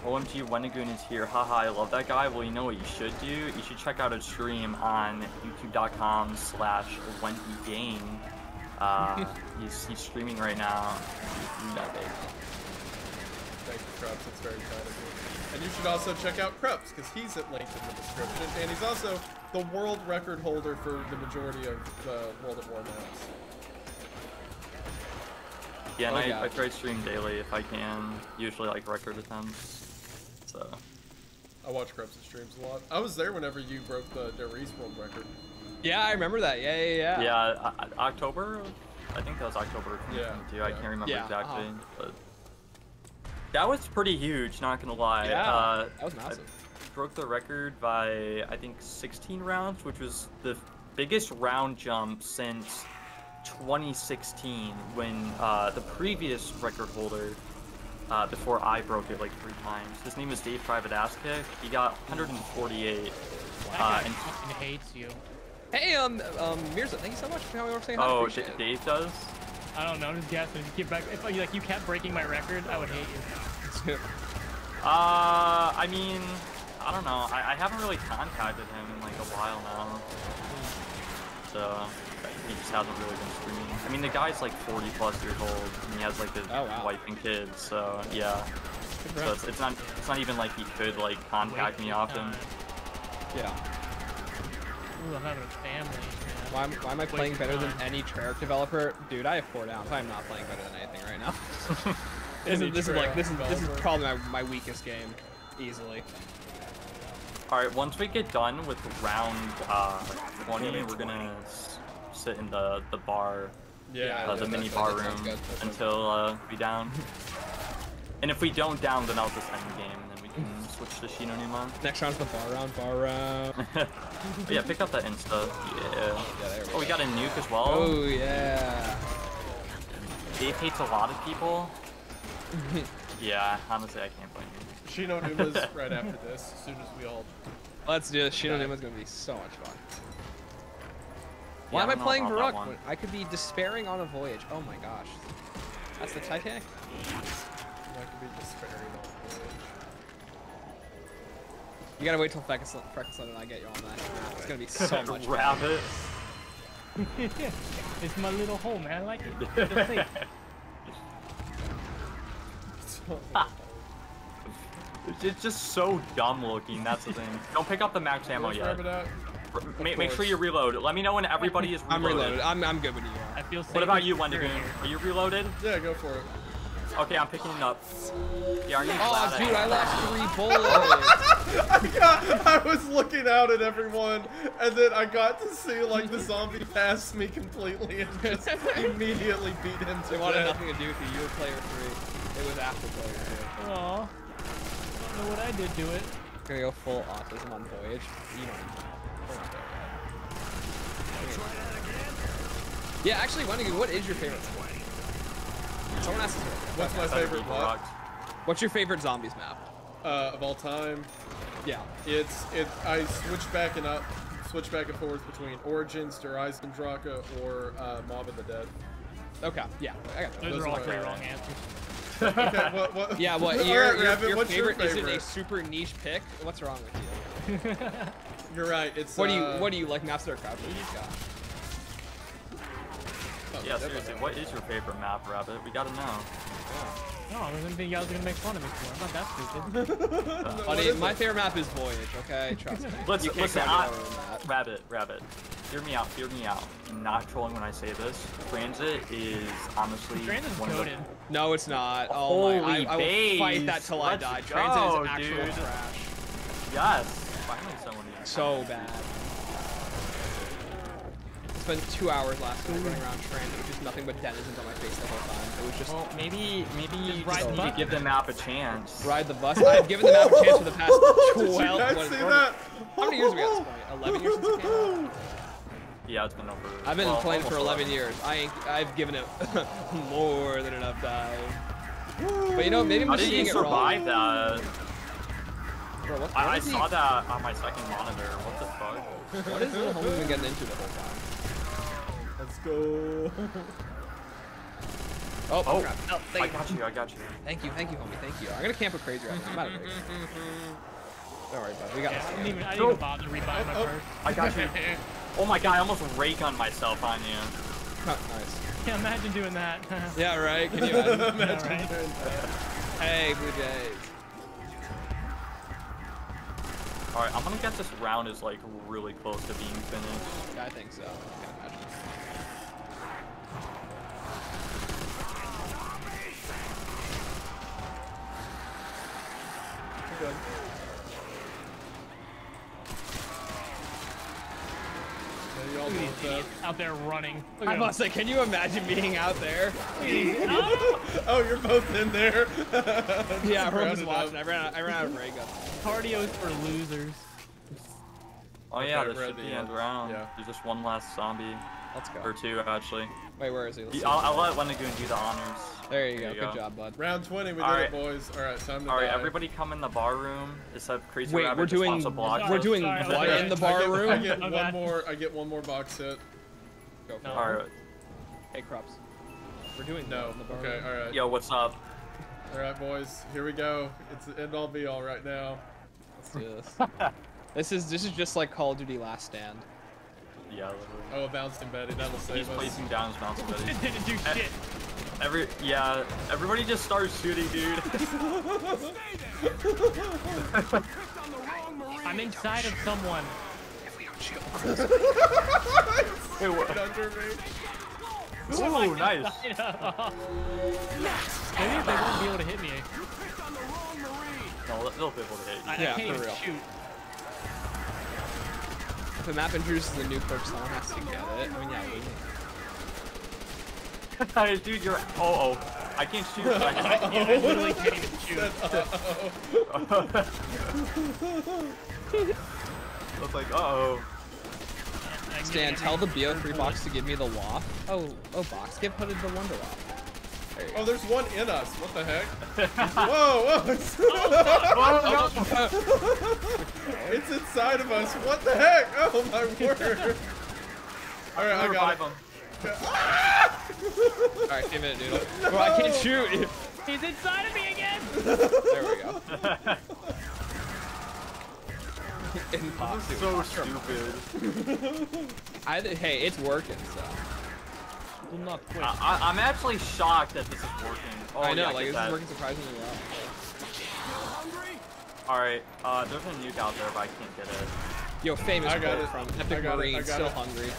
OMG Wendigoon is here. Haha, I love that guy. Well, you know what you should do? You should check out a stream on youtube.com slash wendigang. Uh, he's, he's streaming right now. That big. Thank you, Krups. It's very kind of you. And you should also check out Krups because he's at linked in the description, and he's also the world record holder for the majority of the World at War maps. Yeah, and Oh, I, yeah. I try to stream daily if I can. Usually like record attempts. So, I watch Krups' streams a lot. I was there whenever you broke the Der Riese world record. Yeah, I remember that. Yeah, yeah, yeah. yeah, uh, October? I think that was October Yeah, 2022. I can't remember Yeah, exactly. uh-huh. But that was pretty huge, not gonna lie. Yeah, uh, that was I massive. broke the record by I think 16 rounds, which was the biggest round jump since 2016 when uh, the previous record holder uh, before I broke it like three times. His name is Dave Private Ass Kick. He got 148. That Uh, guy and fucking hates you. Hey, um, um, Mirza, thank you so much for coming over saying hi. oh, Appreciate D- it. Dave does. I don't know, I'm just guessing. If you keep back, if like you kept breaking my record, I would hate you. Uh, I mean, I don't know. I, I haven't really contacted him in like a while now. So he just hasn't really been streaming. I mean, the guy's like 40 plus years old, and he has like his Oh, wow. wife and kids. So yeah. So it's, it's not it's not even like he could like contact me often. time. Yeah. Ooh, I'm having a family. man. Why, am- why am I playing Wasted better than time. any Treyarch developer? Dude, I have four downs. I'm not playing better than anything right now. this, is, this is like this is this is probably my, my weakest game, easily. All right, once we get done with round uh, 20, we're gonna sit in the the bar, Yeah, uh, the mini bar room good. That sounds until uh, we down. and if we don't down, then I'll just end the game, and then we can switch to Shi No Numa. Next round's the bar round, bar round. But oh, yeah, pick up that Insta. Yeah. Yeah, there we Oh, we go. got a nuke as well. Oh yeah. Dave hates a lot of people. yeah, honestly, I can't blame you. Shi No Numa's right after this, as soon as we all. Let's do this. Shi No Numa's gonna be so much fun. Why Yeah, am I don't playing about that Verrückt? I could be despairing on a voyage. Oh my gosh. That's the Titanic? That could be despairing You gotta wait till Freckleson and I get you on that. It's gonna be so much fun. Rabbit. it's my little home, man. I like it. It's. It's- It's just so dumb looking. That's the thing. Don't pick up the max ammo yet. Rabbit at? R- ma- make sure you reload. Let me know when everybody is I'm reloaded. reloaded. I'm, I'm good with you. I feel safe. What about you, with Wendigoon? Are you reloaded? Yeah, go for it. Okay, I'm picking it up. Yeah, aren't you Oh, dude, I I lost three bullets. I, got, I was looking out at everyone, and then I got to see like the zombie pass me completely and just immediately beat him to It wanted nothing to do with you. You were player three. It was after player two. Aw. Don't know what I did to it. Gonna go full autism on voyage. You know. we're not there yet. Yeah, actually, Wendigo, what is your favorite? One? Someone asked. What's my favorite People what? What's your favorite zombies map? Uh, of all time, Yeah. it's it. I switch back and up, switch back and forth between Origins, Der Eisendrache, or uh, Mob of the Dead. Okay. Yeah. I got. Those, Those are all are three wrong answers. Okay, what, what? Yeah. What? All Your, right, your, Rabbit, your what's favorite, your Is it a super niche pick? What's wrong with you? You're right. It's What do you uh, What do you like? Master of Crouch? What do you got? Oh, Yeah, seriously, what is your favorite map, Rabbit? We gotta know. No, I didn't think you guys were gonna make fun of me for. I'm not that stupid. Buddy, is my it? favorite map is Voyage. Okay, trust me. Let's you can't listen. I, any lower than that. Rabbit, Rabbit. Hear me out. Hear me out. I'm not trolling when I say this. TranZit is honestly TranZit's one of the. No, it's not. Oh my! Holy I, I will fight that till I Let's die. go, TranZit is actual dude. trash. yes. Finally, someone. is- So bad. Spent two hours last night running around TranZit with just nothing but denizens on my face the whole time. It was just Well, maybe maybe you ride just the need to bus. give the map a chance. ride the bus. I've given the map a chance for the past Did 12. you guys what- see what- that? How many years have we got this point? 11 years since it came out? Yeah, it's been over. I've been well, playing for almost 11 years. I ain't, I've given it more than enough time. But you know, maybe I'm How did you seeing it survive wrong. that? Bro, what, I, I what is he- saw that on my second monitor. What the fuck? What is little homie been getting into the whole time? Let's go. Oh, oh, Oh, crap. Oh, no, I thank, got you. I got you. thank you, thank you, homie, thank you. I'm gonna camp with Crazy Rabbit. I'm out of breaks. Don't worry, bud. We got Yeah, this. I didn't even, I didn't Nope. even bother rebuying my Oh, oh. purse. I got you. Oh my god! I almost rake on myself on you. Oh, nice. Yeah, imagine doing that. Yeah, right. Can you imagine? Yeah, right? hey, Blue Jays. All right, I'm gonna guess this round is like really close to being finished. Yeah, I think so. I can imagine. Good. Yeah, you all Look at know these what's up. idiots out there running. Look I must say, can you imagine being out there? Oh, Oh, you're both in there. yeah, everyone's rounded watching. I up. ran out, I ran out of ray guns. Cardio's for losers. Oh yeah, Okay, this should be the end end. round. Yeah. There's just one last zombie, Let's go. or two actually. Wait, where is he? Let's. I'll, I'll let Wendigoon do the honors. There you There go. you Good go. job, bud. Round 20, we All did right. it, boys. All right, time to All right, die. everybody come in the bar room. Except Crazy Wait, Rabbit we're doing wants to block we're doing Sorry, what okay. in the I bar get, room? I get My one more. I get one more box hit. Go for No. it. All right. Hey, Krups. We're doing No. in the bar Okay. room? All right. Yo, what's up? All right, boys. Here we go. It's the end all be all right now. Let's do this. this is this is just like Call of Duty Last Stand. Yeah. literally. Oh, a bouncing Betty. That'll He's save us. placing down his mountain buddy. It didn't do shit. Every yeah, everybody just starts shooting, dude. I'm inside of someone. Wait, what? Right under me. Ooh, nice. Maybe they won't be able to hit me. No, they'll be able to hit I, you. Yeah, I can't for even real. shoot. If the map introduces a new perk, someone has to get it. I mean, yeah, we dude, you're. Oh, oh. I can't shoot. but I can- Yeah, I literally can't even shoot. I was like, uh oh. Stan, tell the BO3 box to give me the waft. Oh, oh, box, give hooded the Wunderwaffe. There you Oh, there's one in us. What the heck? whoa, whoa. Oh, it's inside of us. What the heck? Oh, my word. All right, I got it. him. Alright, give it a noodle. Bro, I can't shoot. He's inside of me again. There we go. Impossible. So stupid. I, hey, it's working, so. Will not quit. I, I, I'm actually shocked that this is working. Oh, I know, yeah, like, get this that. is working surprisingly well. Alright, uh, there's a nuke out there, but I can't get it. Yo, famous I got it. from Epic got it, Marine, still it. hungry.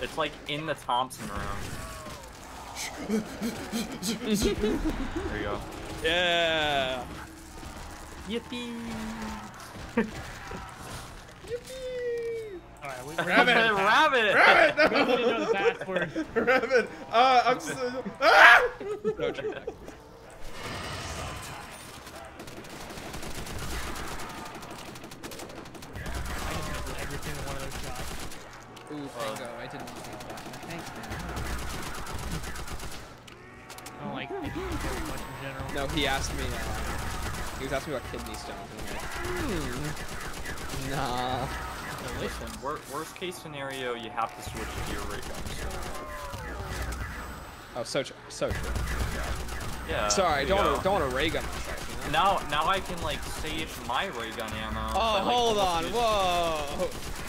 It's like in the Thompson room. there you go. Yeah. Yippee! Alright, we, Rabbit. Rabbit! Rabbit, we know no. the password. Rabbit. Uh, I'm so. Ah! No true tech. I just missed every single one of those shots. Ooh, Fango, I did not think that. Thanks, man. I don't like no, he asked me. Uh, he was asking me about kidney stones. And I'm hmm, nah. Listen, wor worst case scenario, you have to switch to your ray gun. Oh, so true. So true. Yeah. Sorry, there don't want to go. don't want to ray gun. Now, now I can like save my ray gun ammo. Oh, by, like, hold on. use- Whoa.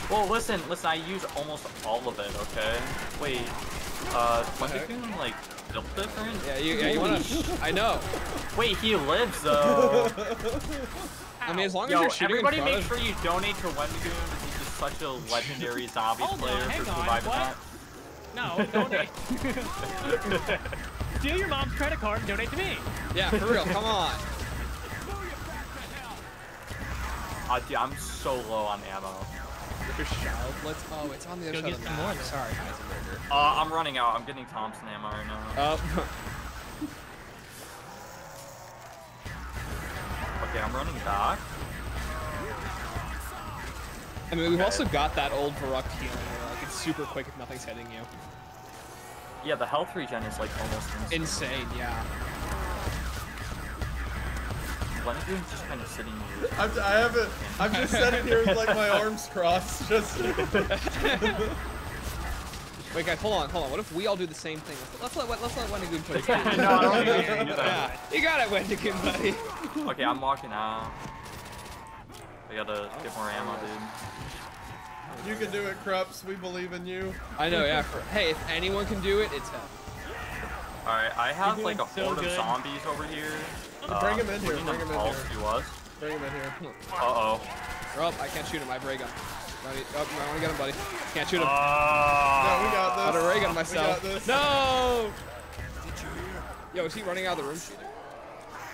Well, listen, listen. I use almost all of it. Okay. Wait. Uh, heck? Wendigoon like built different? Yeah, you yeah you wanna? I know. Wait, he lives though. I mean, as long as you're shooting in everybody make sure you donate to Wendigoon. He's just such a legendary zombie Hold on, player hang for on, surviving what? that. No, donate. Steal your mom's credit card and donate to me. Yeah, for real. Come on. Uh, dude, I'm so low on ammo. Your child. Let's. Oh, it's on the other Go side get of the some map. more. Sorry, Heisenberger. Uh, I'm running out. I'm getting Thompson ammo right now. Oh. Okay, I'm running back. I mean, we've Okay. also got that old Verrückt healing where like it's super quick if nothing's hitting you. Yeah, the health regen is like almost insane. Insane, yeah. Wendigoon's just kind of sitting here. I'm, I haven't. I'm just sitting here with like my arms crossed. Just. Wait, guys, hold on, hold on. What if we all do the same thing? Let's, let's let let's let Wendigoon play. no, I don't think you can do yeah, you got it, Wendigoon, buddy. Okay, I'm walking out. I gotta get more ammo, dude. You can do it, Krups. We believe in you. I know, yeah. For, hey, if anyone can do it, it's him. Alright, I have like a doing so horde of zombies over here. Bring 'em in here, bring them 'em in all here. to us. Bring him in here. Uh-oh. Oh, I can't shoot him. I have ray gun. Buddy, oh, I want to get him, buddy. Can't shoot him. No, Uh, we got this. Out of ray gun We myself. got this. No. Yo, is he running out of the room?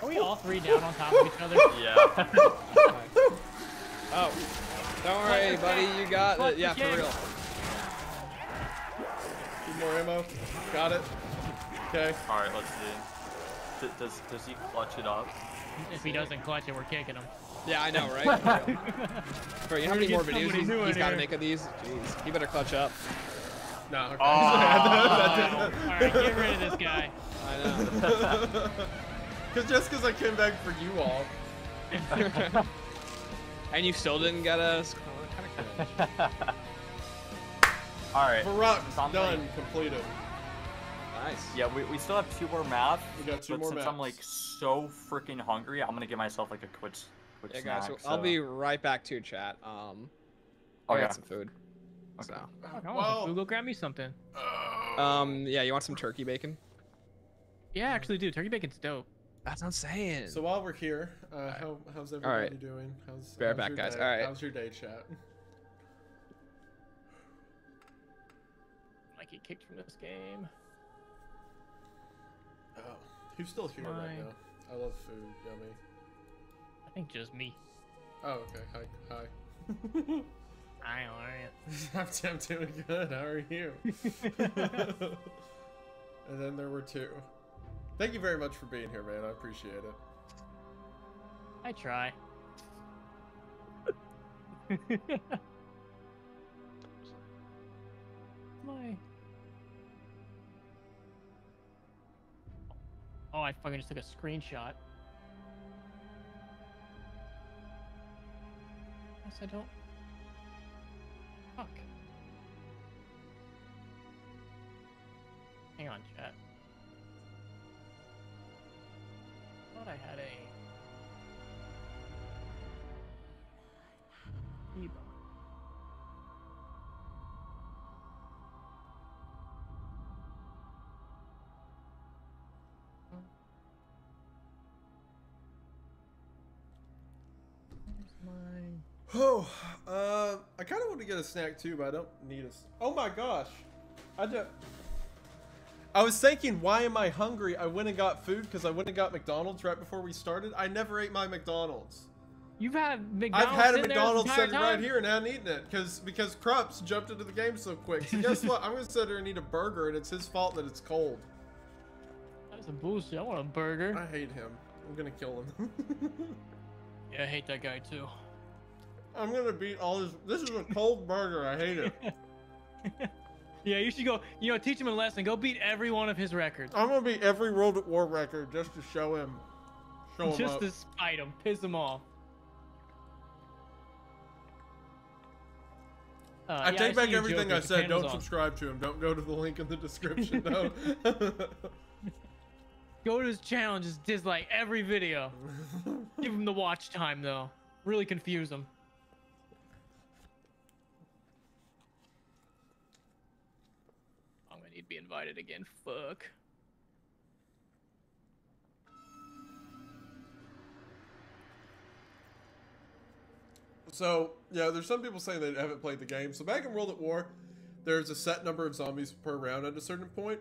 Are we all three down on top of each other? Yeah. Oh. Don't worry, buddy. You got it. Yeah, for real. Need more ammo. Got it. Okay. Alright, let's see. D does, does he clutch it up? If he doesn't clutch it, we're kicking him. Yeah, I know, right? For real. Bro, you know how many more videos somebody he's, new he's in got to make of these? Jeez, he better clutch up. No. Okay. Oh. Alright, get rid of this guy. I know. Cause just because I came back for you all. And you still didn't get us. Kind of Alright. Barak, Something. done. Completed. Nice. Yeah, we, we still have two more maps. We got two but more since I'm like so freaking hungry, I'm gonna give myself like a quick, quick Yeah, snack. guys, so I'll be right back to chat. Um, Oh, I yeah. got some food. Okay. So, Fuck, I Well- some. Go grab me something. um, yeah, you want some turkey bacon? Yeah, actually, dude, turkey bacon's dope. That's what I'm saying. So while we're here, uh, how, how's everybody Alright. doing? How's, Bear how's back, your guys. Day? Alright. How's your day, chat? Might get kicked from this game. Oh, who's still here right now? I love food. Yummy. I think just me. Oh, okay. Hi. Hi. Hi, don't know. I'm, I'm doing good. How are you? and then there were two. Thank you very much for being here, man. I appreciate it. I try. My. Oh, I fucking just took a screenshot. Yes, I don't. Fuck. Hang on, chat. I had a. Oh, uh, I kind of want to get a snack too, but I don't need a. Oh my gosh, I just. I was thinking, why am I hungry? I went and got food because I went and got McDonald's right before we started. I never ate my McDonald's. You've had McDonald's. I've had a McDonald's this sitting right here and I haven't eaten it because because Krups jumped into the game so quick. So guess what? I'm gonna sit here and eat a burger, and it's his fault that it's cold. That's some bullshit. I want a burger. I hate him. I'm gonna kill him. Yeah, I hate that guy too. I'm gonna beat all his. This is a cold burger. I hate it. Yeah, you should go. You know, teach him a lesson. Go beat every one of his records. I'm gonna beat every World at War record just to show him. Show 'em Just up. to spite him, piss him off. Uh, I yeah, take see back everything Joker. I said. Don't subscribe to him. Don't go to the link in the description. No. Go to his channel and just dislike every video. Give him the watch time though. Really confuse him. Be invited again. Fuck. So yeah, there's some people saying they haven't played the game. So back in World at War, there's a set number of zombies per round at a certain point.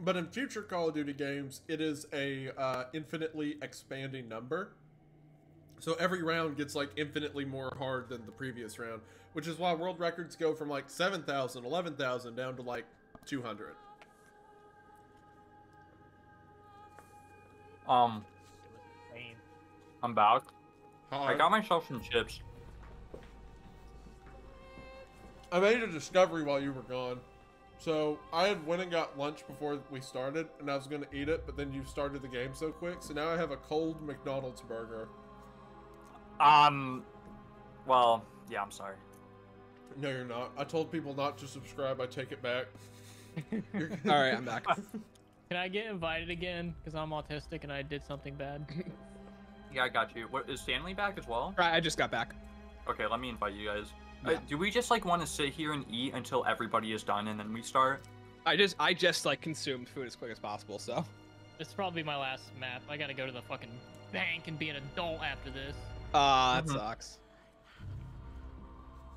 But in future Call of Duty games, it is a uh, infinitely expanding number. So every round gets like infinitely more hard than the previous round, which is why world records go from like 7,000, 11,000 down to like 200. Um, I'm back. I got myself some chips. I made a discovery while you were gone. So I had went and got lunch before we started, and I was gonna eat it, but then you started the game so quick, so now I have a cold McDonald's burger. Um, well, yeah, I'm sorry. No, you're not. I told people not to subscribe. I take it back. You're- All right, I'm back. Can I get invited again? Because I'm autistic and I did something bad. Yeah, I got you. What, is Stanley back as well? Right, I just got back. Okay, let me invite you guys. Uh, do we just like want to sit here and eat until everybody is done and then we start? I just I just like consumed food as quick as possible. So This is probably my last map. I gotta go to the fucking bank and be an adult after this. uh that Mhm. sucks.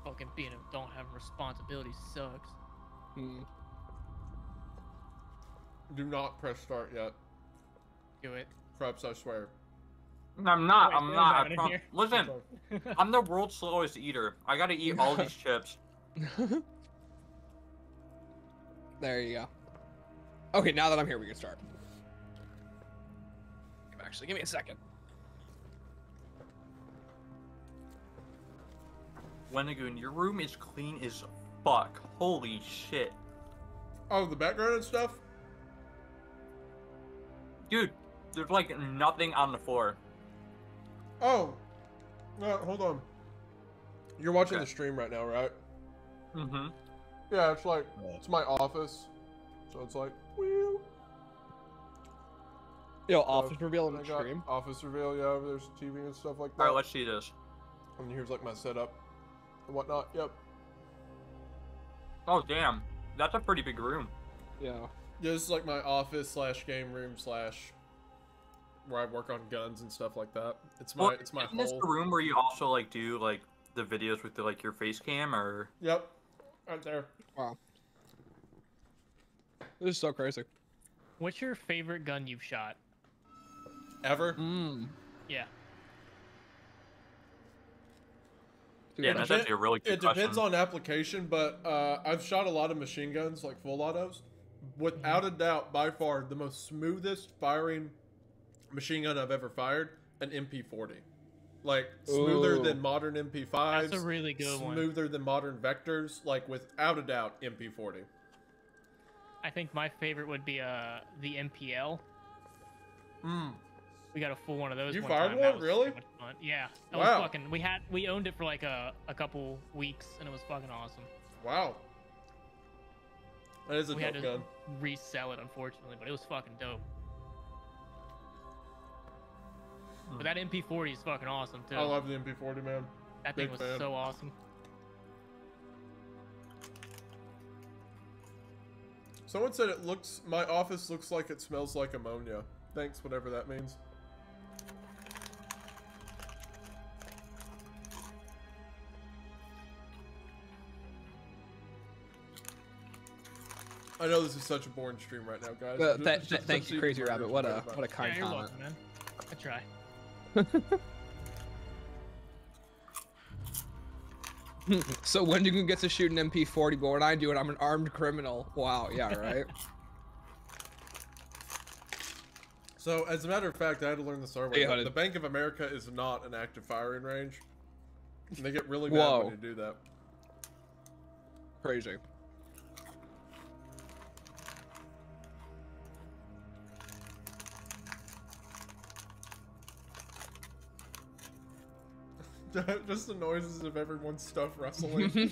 Fucking being an adult having responsibilities sucks. Hmm. Do not press start yet. Do it. Krebs, I swear. I'm not. Wait, I'm not. I prom- Listen, I'm the world's slowest eater. I gotta eat all these chips. There you go. Okay, now that I'm here, we can start. Actually, give me a second. Wendigoon, your room is clean as fuck. Holy shit. Oh, the background and stuff? Dude, there's like nothing on the floor. Oh. Uh, hold on. You're watching Okay. the stream right now, right? Mm-hmm. Yeah, it's like, it's my office. So it's like, wheel. Yo, office reveal on the stream. office reveal, yeah, there's TV and stuff like that. Alright, let's see this. And here's like my setup and whatnot. Yep. Oh, damn. That's a pretty big room. Yeah. Yeah, this is like my office slash game room slash where I work on guns and stuff like that. It's my Well, it's my Isn't this the room where you also like do like the videos with the, like your face cam or? Yep. Right there. Wow. This is so crazy. What's your favorite gun you've shot? Ever? Mm. Yeah. Dude, Yeah, that's Depen- actually a really good It depends on application, but uh, I've shot a lot of machine guns, like full autos. Without a doubt, by far, the most smoothest firing machine gun I've ever fired, an MP40. Like smoother Ooh. than modern MP5s. That's a really good one. smoother than modern vectors. Like without a doubt, MP40. I think my favorite would be uh the MPL. Mm. We got a full one of those. You one fired time. One? was Really? so fun. Yeah. That Wow. was fucking. We had we owned it for like a a couple weeks and it was fucking awesome. Wow. That is a we had to gun. resell it unfortunately, but it was fucking dope. Hmm. But that MP40 is fucking awesome too. I love the MP40, man. that thing big was fan. so awesome. Someone said it looks. My office looks like it smells like ammonia. Thanks, whatever that means. I know this is such a boring stream right now, guys. Uh, Just- th- th- thank you, Crazy Rabbit. What a about what a it. Yeah, kind you're comment. welcome, man. I try. So when you get to shoot an MP40, but when I do it, I'm an armed criminal. Wow. Yeah. Right. So, as a matter of fact, I had to learn this hard way. The Bank of America is not an active firing range. And they get really mad Whoa. when you do that. Crazy. Just the noises of everyone's stuff wrestling.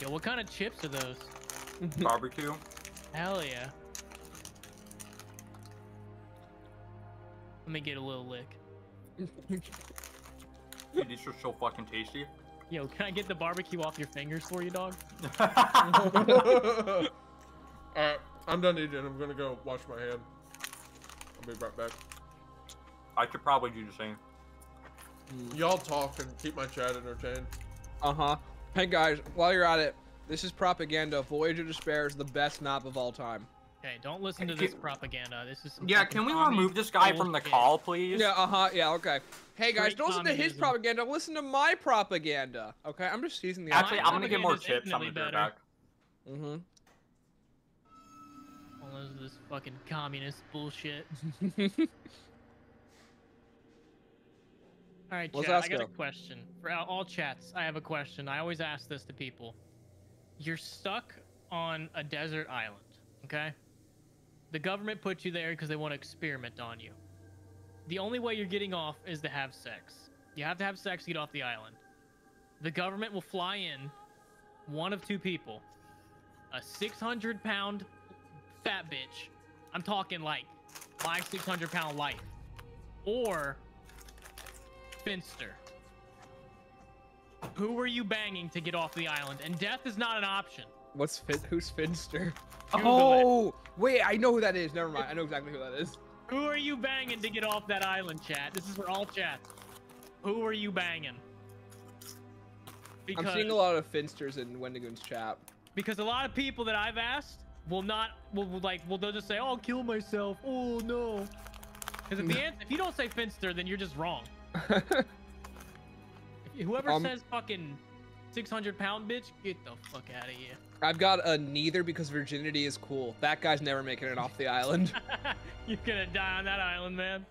Yo, what kind of chips are those? Barbecue. Hell yeah. Let me get a little lick. Dude, these are so fucking tasty. Yo, can I get the barbecue off your fingers for you, dog? Alright, I'm done eating. I'm gonna go wash my hand. I'll be right back. I should probably do the same. Y'all talk and keep my chat entertained. Uh huh. Hey guys, while you're at it, this is propaganda. Voyage of Despair is the best map of all time. Okay, don't listen to Can- this propaganda. This is some Yeah, can we remove this guy from the bullshit. call, please? Yeah, uh huh. Yeah, okay. Hey guys, Straight don't listen to his communism. propaganda. Listen to my propaganda. Okay, I'm just teasing the. Actually, I'm gonna get more propaganda's chips. I'm gonna infinitely do it back. Mm-hmm. All this, this fucking communist bullshit. All right, Let's chat. I got a question for all- all chats. I have a question. I always ask this to people. You're stuck on a desert island, okay? The government put you there because they want to experiment on you. The only way you're getting off is to have sex. You have to have sex to get off the island. The government will fly in one of two people a 600 pound fat bitch. I'm talking like my 600 pound life. Or Finster. Who were you banging to get off the island? And death is not an option. What's Fin? Who's Finster? Google oh, wait, I know who that is. Never mind. I know exactly who that is. Who are you banging to get off that island, chat? This is for all chats. Who are you banging? Because, I'm seeing a lot of Finsters in Wendigoon's chat. because a lot of people that I've asked will not will, will like will they'll just say, "Oh, I'll kill myself." Oh no. Because if the answer, if you don't say Finster, then you're just wrong. Whoever Um, says fucking 600 pound bitch, get the fuck out of here. I've got a neither because virginity is cool. That guy's never making it off the island. You're gonna die on that island, man.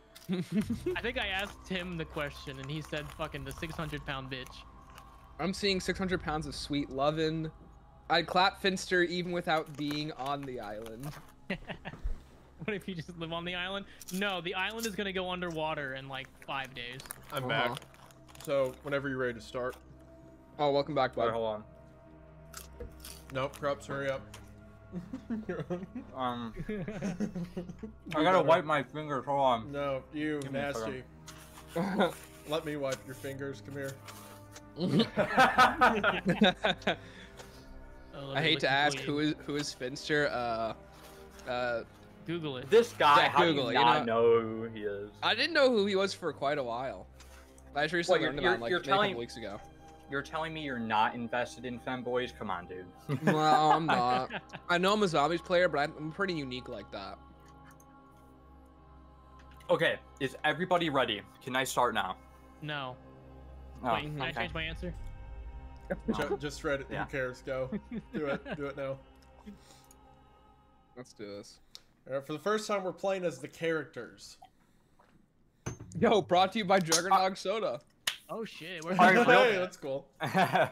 I think I asked him the question, and he said fucking the 600 pound bitch. I'm seeing 600 pounds of sweet lovin'. I'd clap Finster even without being on the island. What if you just live on the island? No, the island is gonna go underwater in like five days. I'm Uh-huh. back. So whenever you're ready to start. Oh, welcome back, Wait, bud. hold on. Nope, Krups, hurry up. Um, I gotta wipe my fingers. Hold on. No, you Give me nasty. Let me wipe your fingers. Come here. Oh, I hate to ask who is who is Finster. Uh, uh, Google it. This guy, Yeah, how do Google you it, you not know who he is? I didn't know who he was for quite a while. I just recently you're- learned about you're- him like you're a couple telling- weeks ago. You're telling me you're not invested in femboys? Come on, dude. well, I'm not. I know I'm a zombies player, but I'm I'm pretty unique like that. Okay, is everybody ready? Can I start now? no. Oh, Wait, can I change my answer? Ju- Just read it. Yeah. Who cares? Go. Do it. Do it now. Let's do this. All right, for the first time, we're playing as the characters. Yo, brought to you by Juggernog uh, Soda. Oh shit. Where's All right, my- real- hey, that's cool.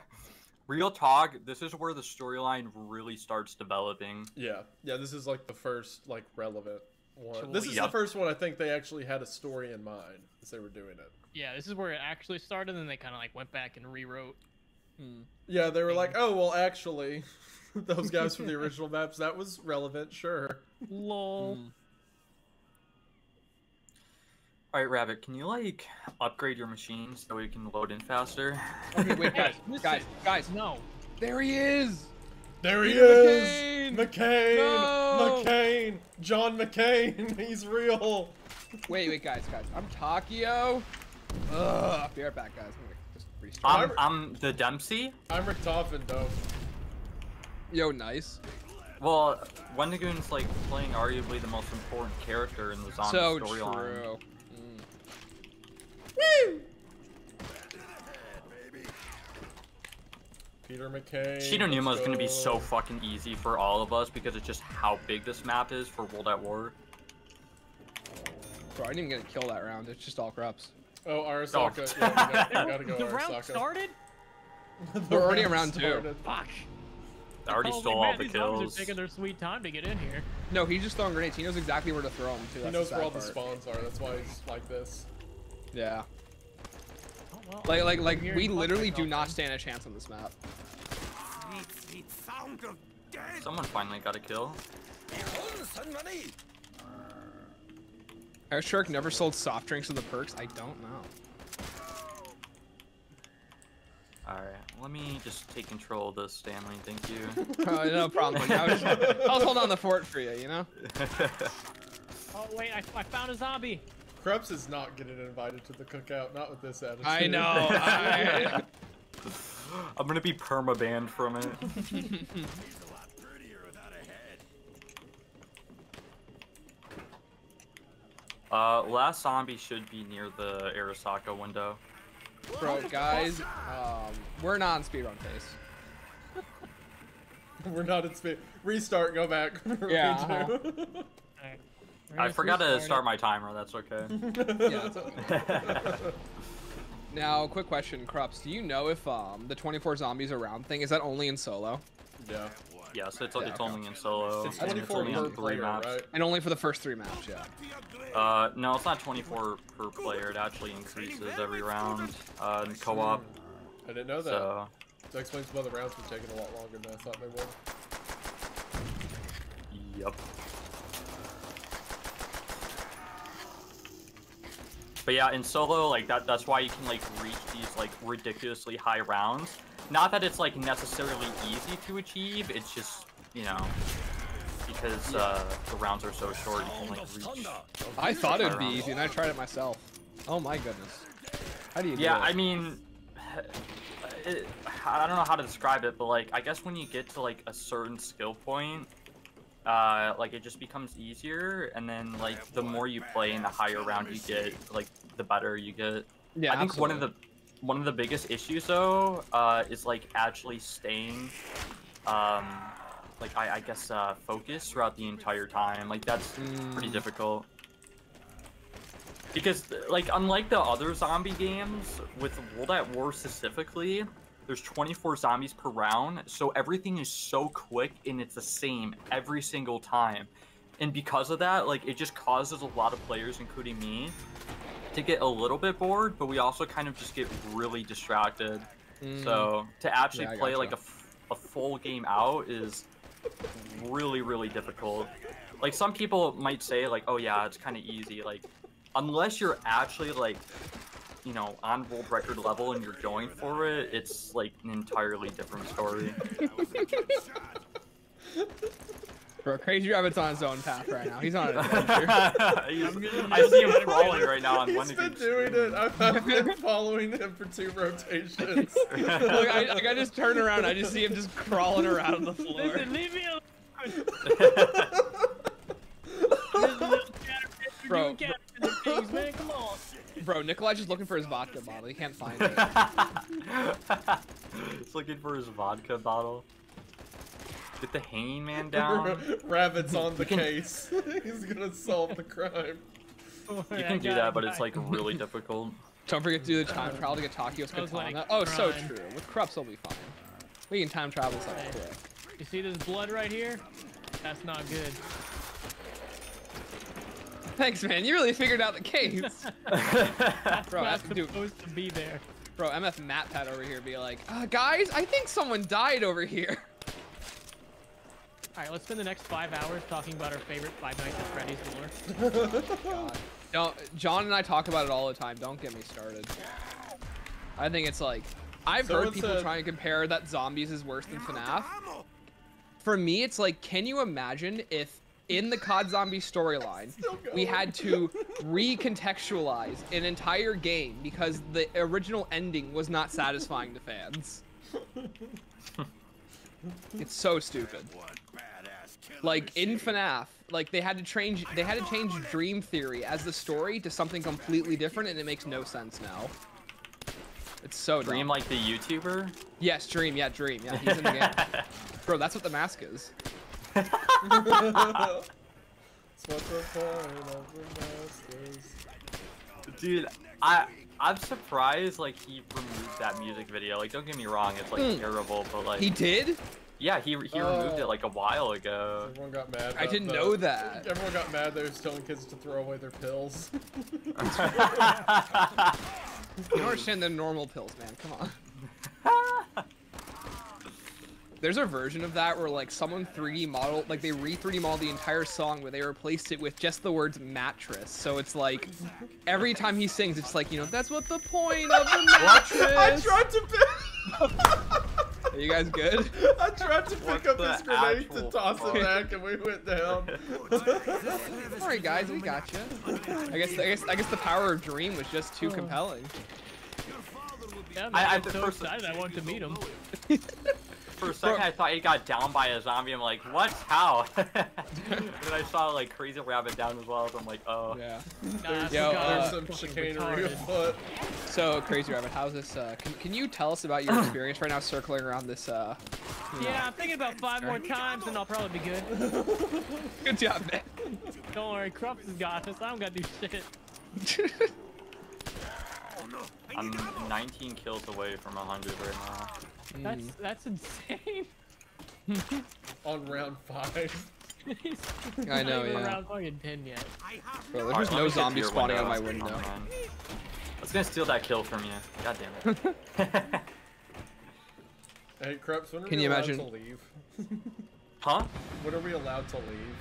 Real talk, this is where the storyline really starts developing. Yeah, yeah. This is like the first like relevant one. This is the first one I think they actually had a story in mind as they were doing it. Yeah, this is where it actually started, and then they kind of like went back and rewrote. Hmm. Yeah, they were like, oh well, actually, those guys from the original maps that was relevant. Sure. Lol. Hmm. Alright, Rabbit, can you, like, upgrade your machine so we can load in faster? Okay, wait, guys, Hey, guys, guys. No. There he is. There he Peter is. McCain! McCain. No! McCain. John McCain. He's real. Wait, wait, guys, guys. I'm Takeo. Ugh. Be right back, guys. I'm just restart. I'm, I'm the Dempsey. I'm Richtofen, though. Yo, nice. Well, Wendigoon's, like, playing arguably the most important character in the zombie so storyline. true. Mm. Peter McCain. Shi No Numa is gonna be so fucking easy for all of us because it's just how big this map is for World at War. Bro, I didn't even get a kill that round. It's just all Krups. Oh, Arisaka. Oh. Yeah, we gotta, we gotta go the round started? We're already round around two. started. Fuck. I already Holy stole man, all the these zombies kills. Are taking their sweet time to get in here. No, he's just throwing grenades. He knows exactly where to throw them too. He knows where sad all the spawns are. That's why he's like this. Yeah. Oh, well, Like like like we literally do not stand a chance on this map. Someone finally got a kill. Air Shark never sold soft drinks with the perks. I don't know. Alright, let me just take control of this, Stanley. Thank you. Oh, no problem. I was, I was holding on the fort for you, you know. Oh wait, I, I found a zombie. Krups is not getting invited to the cookout, not with this attitude. I know. I, I'm gonna be perma banned from it. Uh, last zombie should be near the Arisaka window. Bro, guys, um, we're not on speedrun pace. We're not in speed. Restart, go back. Yeah, Redo. Alright. We're I forgot to start it. my timer. That's okay. Yeah. That's okay. Now, quick question, Krups. Do you know if um the 24 zombies around thing is that only in solo yeah. Yes, it's, Yeah, it's okay. only in solo. It's and 24 only per on three player, maps. right? and only for the first three maps? Yeah. Uh, no, it's not 24 per player. It actually increases every round uh, in co-op. I didn't know that. So That explains why the rounds were taking a lot longer than I thought they would. Yep. But yeah, in solo, like that that's why you can like reach these like ridiculously high rounds. Not that it's like necessarily easy to achieve, it's just, you know, because uh the rounds are so short, you can like reach. I thought it would be easy, and I tried it myself. Oh my goodness. How do you do Yeah, it? I mean it, I don't know how to describe it, but like I guess when you get to like a certain skill point, uh, like it just becomes easier, and then like the more you play and the higher round you get, like the better you get. yeah, I think one of the one of the biggest issues though uh, is like actually staying, um, like I, I guess uh, focused throughout the entire time. Like that's pretty Mm. difficult. Because like unlike the other zombie games, with World at War specifically, there's 24 zombies per round, so everything is so quick and it's the same every single time. And because of that, like it just causes a lot of players, including me, to get a little bit bored, but we also kind of just get really distracted. Mm. So to actually Yeah, I play like a, gotcha. f- a full game out is really really difficult. Like some people might say like, oh yeah, it's kind of easy. Like unless you're actually like you know on world record level and you're going for it, it's like an entirely different story. Bro, Crazy Rabbit's on his own path right now. He's on an adventure. He's- I see him crawling right now on one He's of been these. doing it. I've, I've been following him for two rotations. Look, I, like, I just turn around, I just see him just crawling around the floor. Listen, leave me alone. Bro, Bro, things, man. Come on. Bro, Nikolai's just looking for his vodka bottle. He can't find it. He's looking for his vodka bottle. Get the hanging man down. Rabbit's on the can- case. He's gonna solve the crime. You can do that, but it's like really difficult. Don't forget to do the time travel to get Takeo's That was like. Oh, so true. With Krups, he'll be fine. We can time travel stuff Hey. quick. You see this blood right here? That's not good. Thanks, man. You really figured out the case. That's Bro, not that's- dude. supposed to be there. Bro, MF Matt Pat over here be like, uh, guys, I think someone died over here. All right, let's spend the next five hours talking about our favorite Five Nights at Freddy's lore. God. Don't, John and I talk about it all the time. Don't get me started. I think it's like, I've Someone heard people said- trying to compare that zombies is worse than FNAF. For me, it's like, can you imagine if in the COD Zombie storyline, we had to recontextualize an entire game because the original ending was not satisfying to fans? it's so stupid. Like in FNAF, like they had to change they had to change Dream Theory as the story to something completely different, and it makes no sense now. It's so dumb. Dream like the YouTuber? Yes, Dream. Yeah, Dream. Yeah, he's in the game. Bro, that's what the mask is. That's what the point of. Dude, I I'm surprised like he removed that music video. Like don't get me wrong, it's like Mm. terrible, but like He did? Yeah, he he removed it uh, like a while ago. Everyone got mad. I didn't the- know that. Everyone got mad. They was telling kids to throw away their pills. You don't understand the normal pills, man. Come on. There's a version of that where like someone 3D model, like they re 3D modeled the entire song where they replaced it with just the words mattress. So it's like every time he sings, it's like you know that's what the point of the mattress. I tried to pick. Are you guys good? I tried to pick What up the this grenade to toss fuck? it back, and we went down. All right, guys, we got you. I guess I guess I guess the power of Dream was just too oh. compelling. Yeah, I- I- I'm the so first- excited. I want to meet him. For a second, I thought he got down by a zombie. I'm like, what? How? and then I saw like Crazy Rabbit down as well. So I'm like, oh. Yeah. Nah, Yo, God, uh, There's some fucking chicanery afoot. So crazy rabbit, how's this? Uh, can, can you tell us about your experience right now circling around this? Uh, you know- Yeah, I'm thinking about five more times and I'll probably be good. Good job, man. Don't worry, Krups has got this. I don't gotta do shit. I'm 19 kills away from 100 right now. That's Mm. that's insane. On round five. I not know, even yeah. around fucking 10 yet. Bro, Alright, there's let no me get to zombie your spawning out of my window. window. Oh, man. I was gonna steal that kill from you. God damn it. Hey, Krups, when are Can we you allowed imagine- to leave? huh? When are we allowed to leave?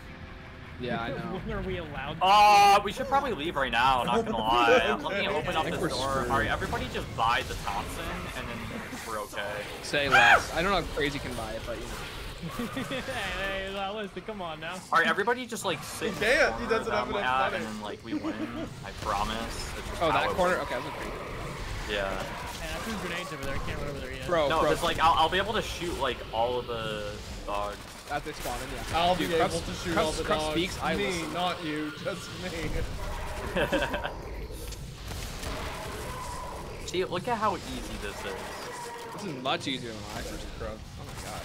Yeah, I know. When are we allowed? to? Uh, we should probably leave right now, not gonna lie. Let me open up think this door. screwed. Alright, everybody just buy the Thompson, and then we're okay. Say less. I don't know if crazy can buy it, but you know. hey, hey, now listen, come on now. Alright, everybody just like sit in the can't, he doesn't that have I'm enough at, money. and then like we win. I promise. Oh, that it corner. works. Okay, that's okay. Yeah. Hey, I threw grenades over there. I can't run over there yet. Bro, No, bro, because like I'll, I'll be able to shoot like all of the dogs. As they spawn in, yeah. I'll Dude, be Krebs- able to shoot Krebs- all the Krebs dogs. speaks, I me, listen. not you, just me. See, look at how easy this is. This is much easier than I first. Krebs. Oh my god.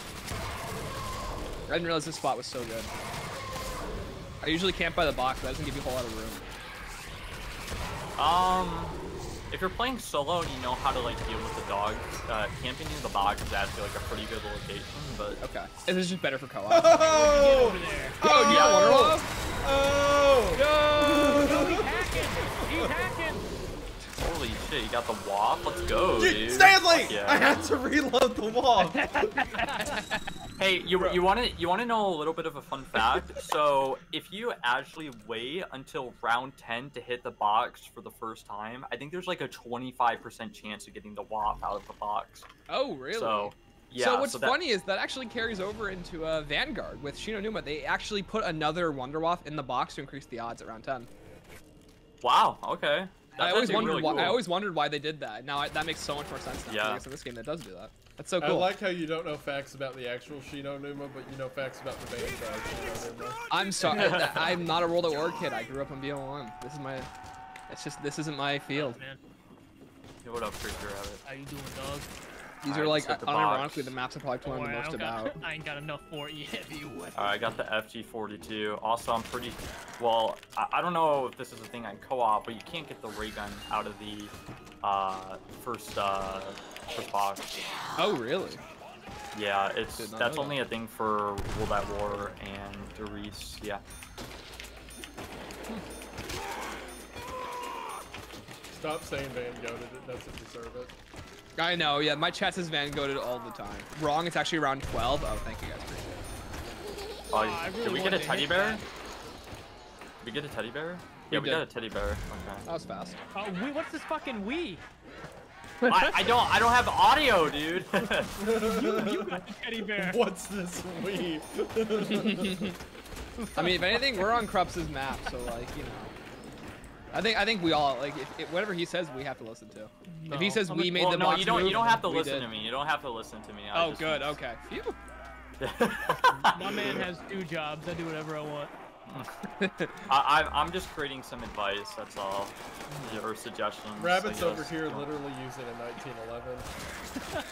I didn't realize this spot was so good. I usually camp by the box, but that doesn't give you a whole lot of room. Um, if you're playing solo and you know how to like deal with the dogs, uh, camping in the box is actually like a pretty good location. But Okay. This is just better for co-op. Oh! over there. Oh, yeah, Wonderwall? Oh! Yo! He's hacking. He's hacking. holy shit, you got the WAP. Let's go, Dude, dude. Stanley! Yeah. I had to reload the wall. Hey, you you want to you want to know a little bit of a fun fact? so if you actually wait until round 10 to hit the box for the first time, I think there's like a 25% chance of getting the WAP out of the box. Oh, really? So yeah. so what's that- funny is that actually carries over into uh, Vanguard with Shi No Numa. They actually put another Wunderwaffe in the box to increase the odds at round 10. Wow. Okay. That's I always wondered really why. I always wondered why they did that. Now I, that makes so much more sense. Now. Yeah. I guess in this game that does do that. That's so cool. I like how you don't know facts about the actual Shi No Numa, but you know facts about the Vanguard Shi No Numa. I'm sorry. I, I'm not a World at War kid. I grew up on BO1. This is my. It's just this isn't my field. Man, Yo, what up, Crazy Rabbit? how you doing, dog? These Alright, are like set the unironically box. the maps I probably Don't the worry, I, most got, about. I ain't got enough for it yet. If you would. Alright, I got the FG42. Also, I'm pretty... Well, I, I don't know if this is a thing on co-op, but you can't get the ray gun out of the uh, first, uh, first box. Oh really? Yeah, it's that's know only a thing for World at War and Reese. Yeah. Stop saying Van Goated, it doesn't deserve it. I know. Yeah, my chat says Van Goated all the time. Wrong. It's actually around 12. Oh, thank you guys. Appreciate it. Oh, ah, I really did we get a teddy bear? that. Did we get a teddy bear? Yeah, we, got a teddy bear. Okay. That was fast. Oh, we, what's this fucking we? I, I don't I don't have audio, dude. You got the teddy bear. What's this we? I mean, if anything, we're on Krups's map, so like, you know. I think I think we all like if, if whatever he says, we have to listen to. if he says I'm we a- made well, the no, box you don't move, you don't have to listen did. to me. You don't have to listen to me. I Oh, just- good. Okay. Phew. My man has two jobs. I do whatever I want. I, I I'm just creating some advice. That's all, or suggestions. Rabbit's over here literally using a 1911.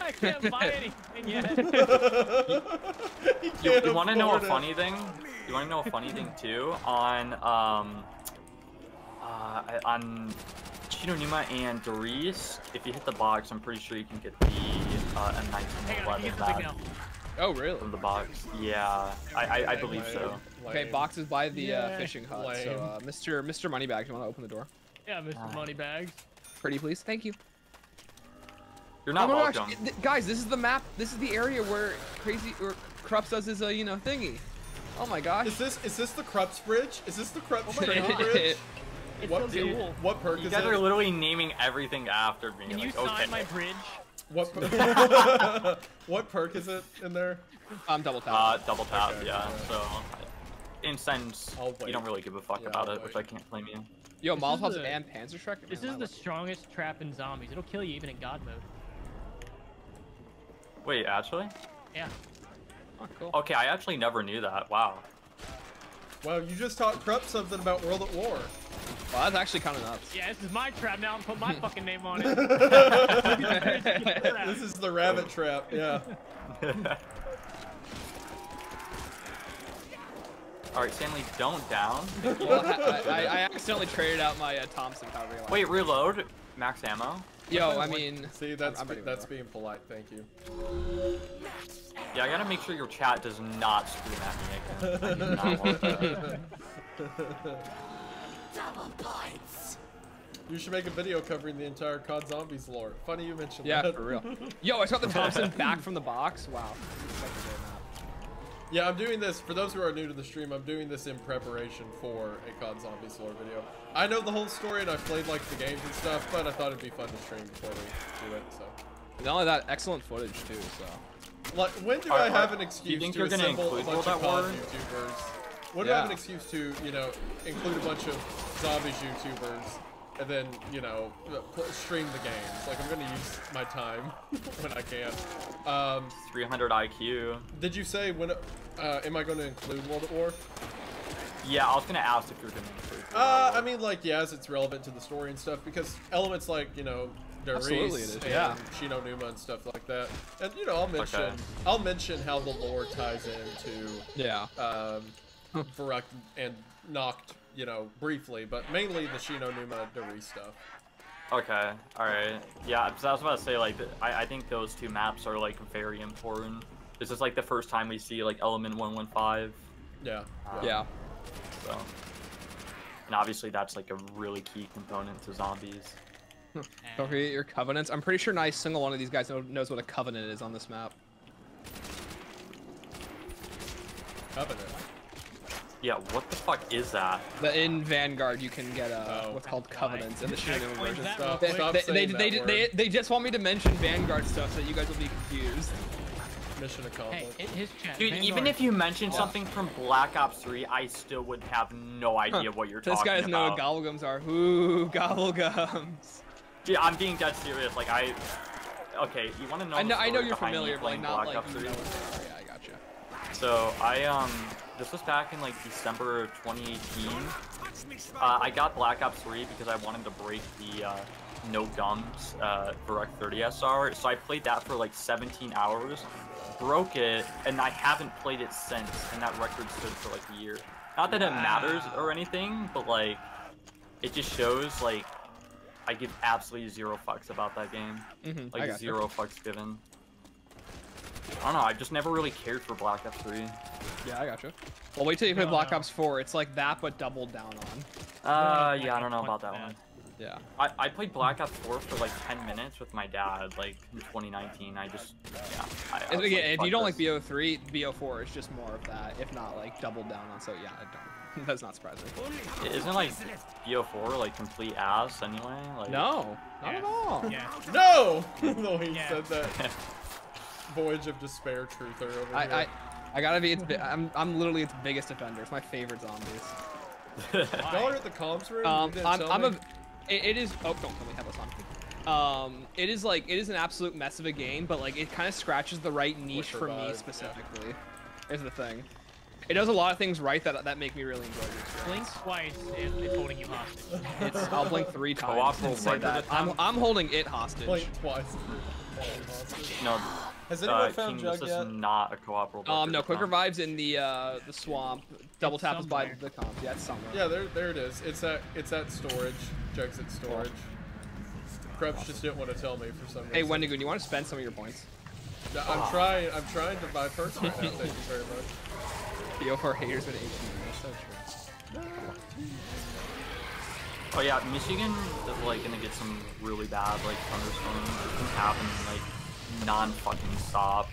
I can't buy anything yet. He You, you want to know a afford it. funny thing? You want to know a funny thing too? On um, uh, on Shi No Numa and Der Riese, if you hit the box, I'm pretty sure you can get the uh, Hang on, M1911 get the back. signal. Oh, really? from the box. Yeah, I I, I believe so. Okay, Lame. box is by the uh, fishing hut. So, Lame. uh, Mr. Mr. Moneybags, you want to open the door? Yeah, Mr. Ah. Moneybags. Pretty please. Thank you. You're not oh my welcome. gosh, guys, this is the map. This is the area where crazy or Krups does his uh, you know thingy. Oh my gosh. Is this is this the Krups Bridge? Is this the Krups my Channel God. Bridge? It's What, so cool. what perk You is guys it? are literally naming everything after me. Can you like, sign okay. my bridge? What per- what perk is it in there? um, double tap. Uh, double tap, Okay, yeah. yeah. So, in sense, I'll you don't really give a fuck Yeah, about I'll it, which. I can't blame you. Yo, this is Molotovs the- and Panzerschreck. This is the love- strongest trap in zombies. It'll kill you even in God mode. Wait, actually? Yeah. Oh, cool. Okay, I actually never knew that. Wow. Well, you just taught Krups something about World at War. Well, that's actually kind of nuts. Yeah, this is my trap now. and put my fucking name on it. this is the rabbit trap. Yeah. All right, Stanley, don't down. well, I, I, I accidentally traded out my uh, Thompson power. Wait, reload. Max ammo. Yo, I mean, See, that's I'm ready that's for being polite. Thank you. Yeah, I gotta make sure your chat does not scream at me again. I do not want that. You should make a video covering the entire COD Zombies lore. Funny you mentioned yeah, that. for real. Yo, I got the Thompson back from the box. Wow. Such a great map. Yeah, I'm doing this, for those who are new to the stream, I'm doing this in preparation for a COD Zombies lore video. I know the whole story and I've played like the games and stuff, but I thought it'd be fun to stream before we do it, so. Not only that, excellent footage too. So. Like, when do Are- I have are- an do you excuse think to you're gonna assemble a bunch of at COD War? YouTubers? When do I have an excuse to, you know, include a bunch of Zombies YouTubers and then, you know, stream the games? Like, I'm gonna use my time when I can. Um, 300 IQ. did you say when, uh, am I gonna include World at War? Yeah, I was gonna ask if you're gonna include. Uh, I mean, like, yes, it's relevant to the story and stuff because elements like, you know, Absolutely Der Riese and yeah. Shi No Numa and stuff like that. And you know, I'll mention, Okay. I'll mention how the lore ties into Yeah. um, Verrückt and Nacht, you know, briefly, but mainly the Shi No Numa Der Riese stuff. Okay, alright. Yeah, because I was about to say, like, I, I think those two maps are, like, very important. This is, like, the first time we see, like, Element 115, Yeah. Um, yeah. so... And obviously that's, like, a really key component to zombies. Don't forget your covenants. I'm pretty sure not a single one of these guys knows what a covenant is on this map. Covenant. Yeah, what the fuck is that? But in Vanguard, you can get uh, Oh. what's called covenants in the Can I Shinigami version. that Stop, They, they, they, they, they, they just want me to mention Vanguard stuff so that you guys will be confused. Mission accomplished. in his chat. Dude, even if you mentioned something from Black Ops 3, I still would have no idea what you're talking about. This talking guys know about. what gobblegums are. Ooh, gobblegums. Yeah, I'm being dead serious. Like I, okay, you want to know? I know, I know you're familiar, but like not Black like Ops you 3? know. what they are. Yeah, I gotcha. So I um, this was back in like December of 2018. Uh, I got Black Ops 3 because I wanted to break the uh, no gums uh, Verrückt 30 SR. So I played that for like 17 hours, broke it, and I haven't played it since. And that record stood for like a year. Not that it matters or anything, but like it just shows like I give absolutely zero fucks about that game. Mm-hmm, Like gotcha. zero fucks given. I don't know. I just never really cared for Black Ops 3. Yeah, I gotcha. Well, wait till you play No, Black no. Ops 4. It's like that, but doubled down on. Uh, Black yeah, I don't know about that one's one. Yeah. I, I played Black Ops 4 for like 10 minutes with my dad, like in 2019. I just, yeah. I, I And again, like, if you don't like this." BO3, BO4 is just more of that, if not like doubled down on. So yeah, I don't. That's not surprising. Isn't like BO4 like complete ass anyway? Like, No, not Yeah. at all. Yeah. No! the way he Yeah. said that. Voyage of Despair truther over I, here. I, I gotta be. Its, I'm, I'm literally its biggest defender. It's my favorite zombies. Y'all are at the comms room? Um, I'm, I'm a. It, it is. Oh, don't tell me headless on. Um, it is like it is an absolute mess of a game, but like it kind of scratches the right niche for survive, me yeah. specifically. Is the thing. It does a lot of things right that that make me really enjoy the experience. Blink twice and it's holding you hostage. It's, I'll blink three times Co-op and will say that. I'm. I'm holding it hostage. Blink twice. Hostage. no, Has anyone uh, found King, Jug this yet? is not a co-op. Um, no, it's quicker not. vibes in the uh the swamp. Double It's tap is by the comp. Yeah, it's somewhere. Yeah, there, there it is. It's at, it's at storage. Jug's at storage. Krups just didn't want to tell me for some reason. Hey, Wendigo, do you want to spend some of your points? I'm trying. I'm trying to buy perks right now. Thank you very much. BO4 haters with HDD. That's so true. Oh yeah, Michigan is like gonna get some really bad like thunderstorms. It's been happening like non-fucking stop.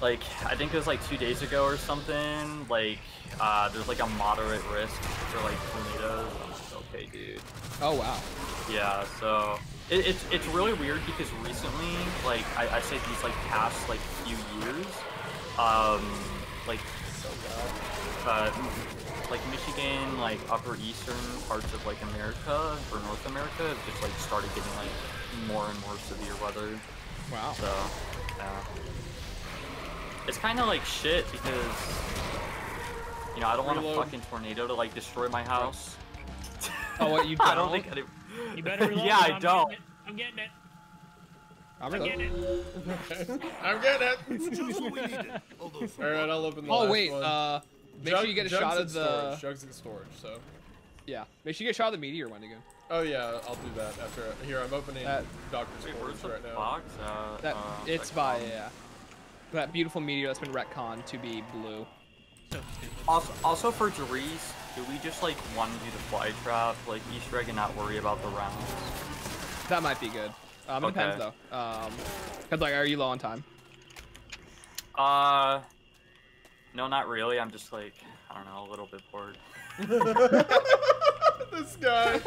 Like I think it was like two days ago or something. Like uh, there's like a moderate risk for like tornadoes. I'm like, okay, dude. Oh wow. Yeah, so it, it's it's really weird because recently, like I, I say these like past like few years, um, like uh, like Michigan, like upper eastern parts of like America or North America just like started getting like more and more severe weather. Wow. So yeah, it's kind of like shit because you know I don't want a fucking tornado to like destroy my house. Oh, what you don't I don't? think. Any... You better reload. Yeah, I I'm don't. Getting it. I'm getting it. I'm I'm getting reloading. it. I'm getting it. All right, I'll open the Oh last wait, one. uh, make Jug- sure you get a shot of the. storage. Jugs in storage. So. Yeah, make sure you get a shot of the meteor one again. Oh yeah, I'll do that after. Here, I'm opening That- Doctor's Wait, quarters right now. box? Uh, That uh, it's by yeah. That beautiful meteor that's been retconned to be blue. Also, also for Der Riese, do we just like want to do the fly trap, like Easter egg, and not worry about the rounds? That might be good. Um, it Okay. depends though. Um, cause like, are you low on time? Uh, no, not really. I'm just like, I don't know, a little bit bored. this guy,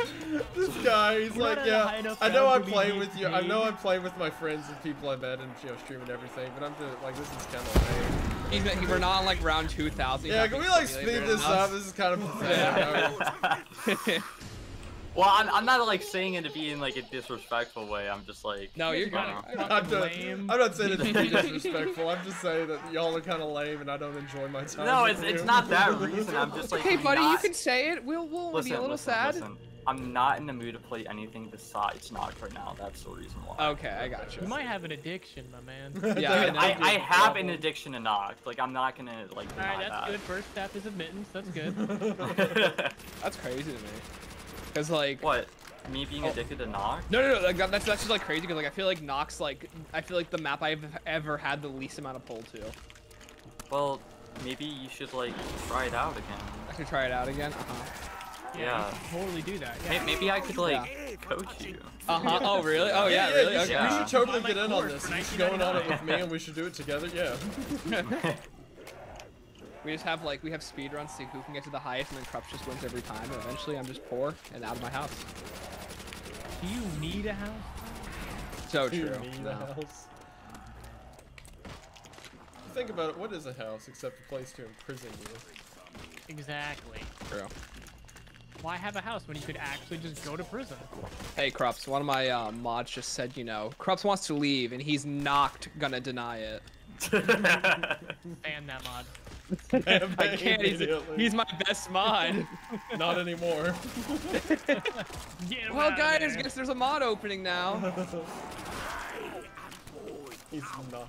this guy, he's We're like, not at a yeah, I know I'm playing with you. I know. I'm playing with my friends and people I met and you know streaming everything, but I'm just like, this is kind of lame. He's, we're not on like round 2000. Yeah, can we like speed this up? This is kind of pathetic. well, I'm, I'm not like saying it to be in like a disrespectful way. I'm just like, no, you're You good. guys are I'm, not, Lame. I'm not saying it to be disrespectful. I'm just saying that y'all are kind of lame and I don't enjoy my time. no, with it's it's not that reason. I'm just like, Okay, buddy, you can say it. We'll we'll listen, be a little listen, sad. listen. I'm not in the mood to play anything besides Nacht right now. That's the reason why. Okay, I got You you. might have an addiction, my man. Yeah, That I I, might be have an addiction to Nacht. Like, I'm not gonna like All deny right, that's that. good. First step is admittance. That's good. That's crazy to me. Cause like. what? Me being Oh. addicted to Nacht? No, no, no. Like that, that's that's just like crazy because like I feel like Nox like I feel like the map I've ever had the least amount of pull to. Well, maybe you should like try it out again. I should try it out again. Uh huh. Yeah, Yeah. totally do that. May- Yeah. Maybe I could like coach you. Uh huh. Oh really? Oh yeah, yeah, really? You, Okay. should, you should totally get in on this. for You should go in on it with me and we should do it together. Yeah. We just have like we have speed runs, see who can get to the highest, and then Krups just wins every time. And eventually, I'm just poor and out of my house. Do you need a house? So You true. need No. a house. Think about it. What is a house except a place to imprison you? Exactly. True. Why have a house when you could actually just go to prison? Hey Krups, one of my uh, mods just said, you know, Krups wants to leave, and he's not gonna deny it. Ban that mod. I can't. He's, he's my best mod. Not anymore. Well, guys, there. guess there's a mod opening now. He's not.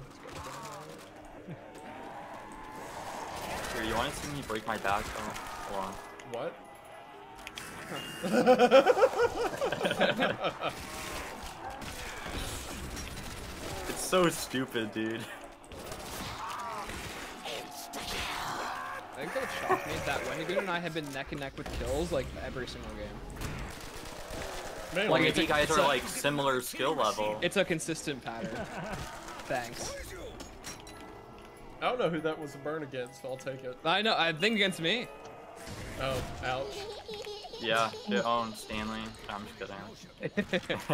Here, you want to see me break my back? Oh, hold on. What? It's so stupid, dude. I think what shocked me is that Wendigoon and I have been neck and neck with kills like every single game. Man, Like, Maybe it's a- you guys are a- like similar skill level. It's a consistent pattern. Thanks. I don't know who that was a burn against. but I'll take it. I know. I think against me. Oh, ouch. Yeah, your own Stanley. I'm just kidding.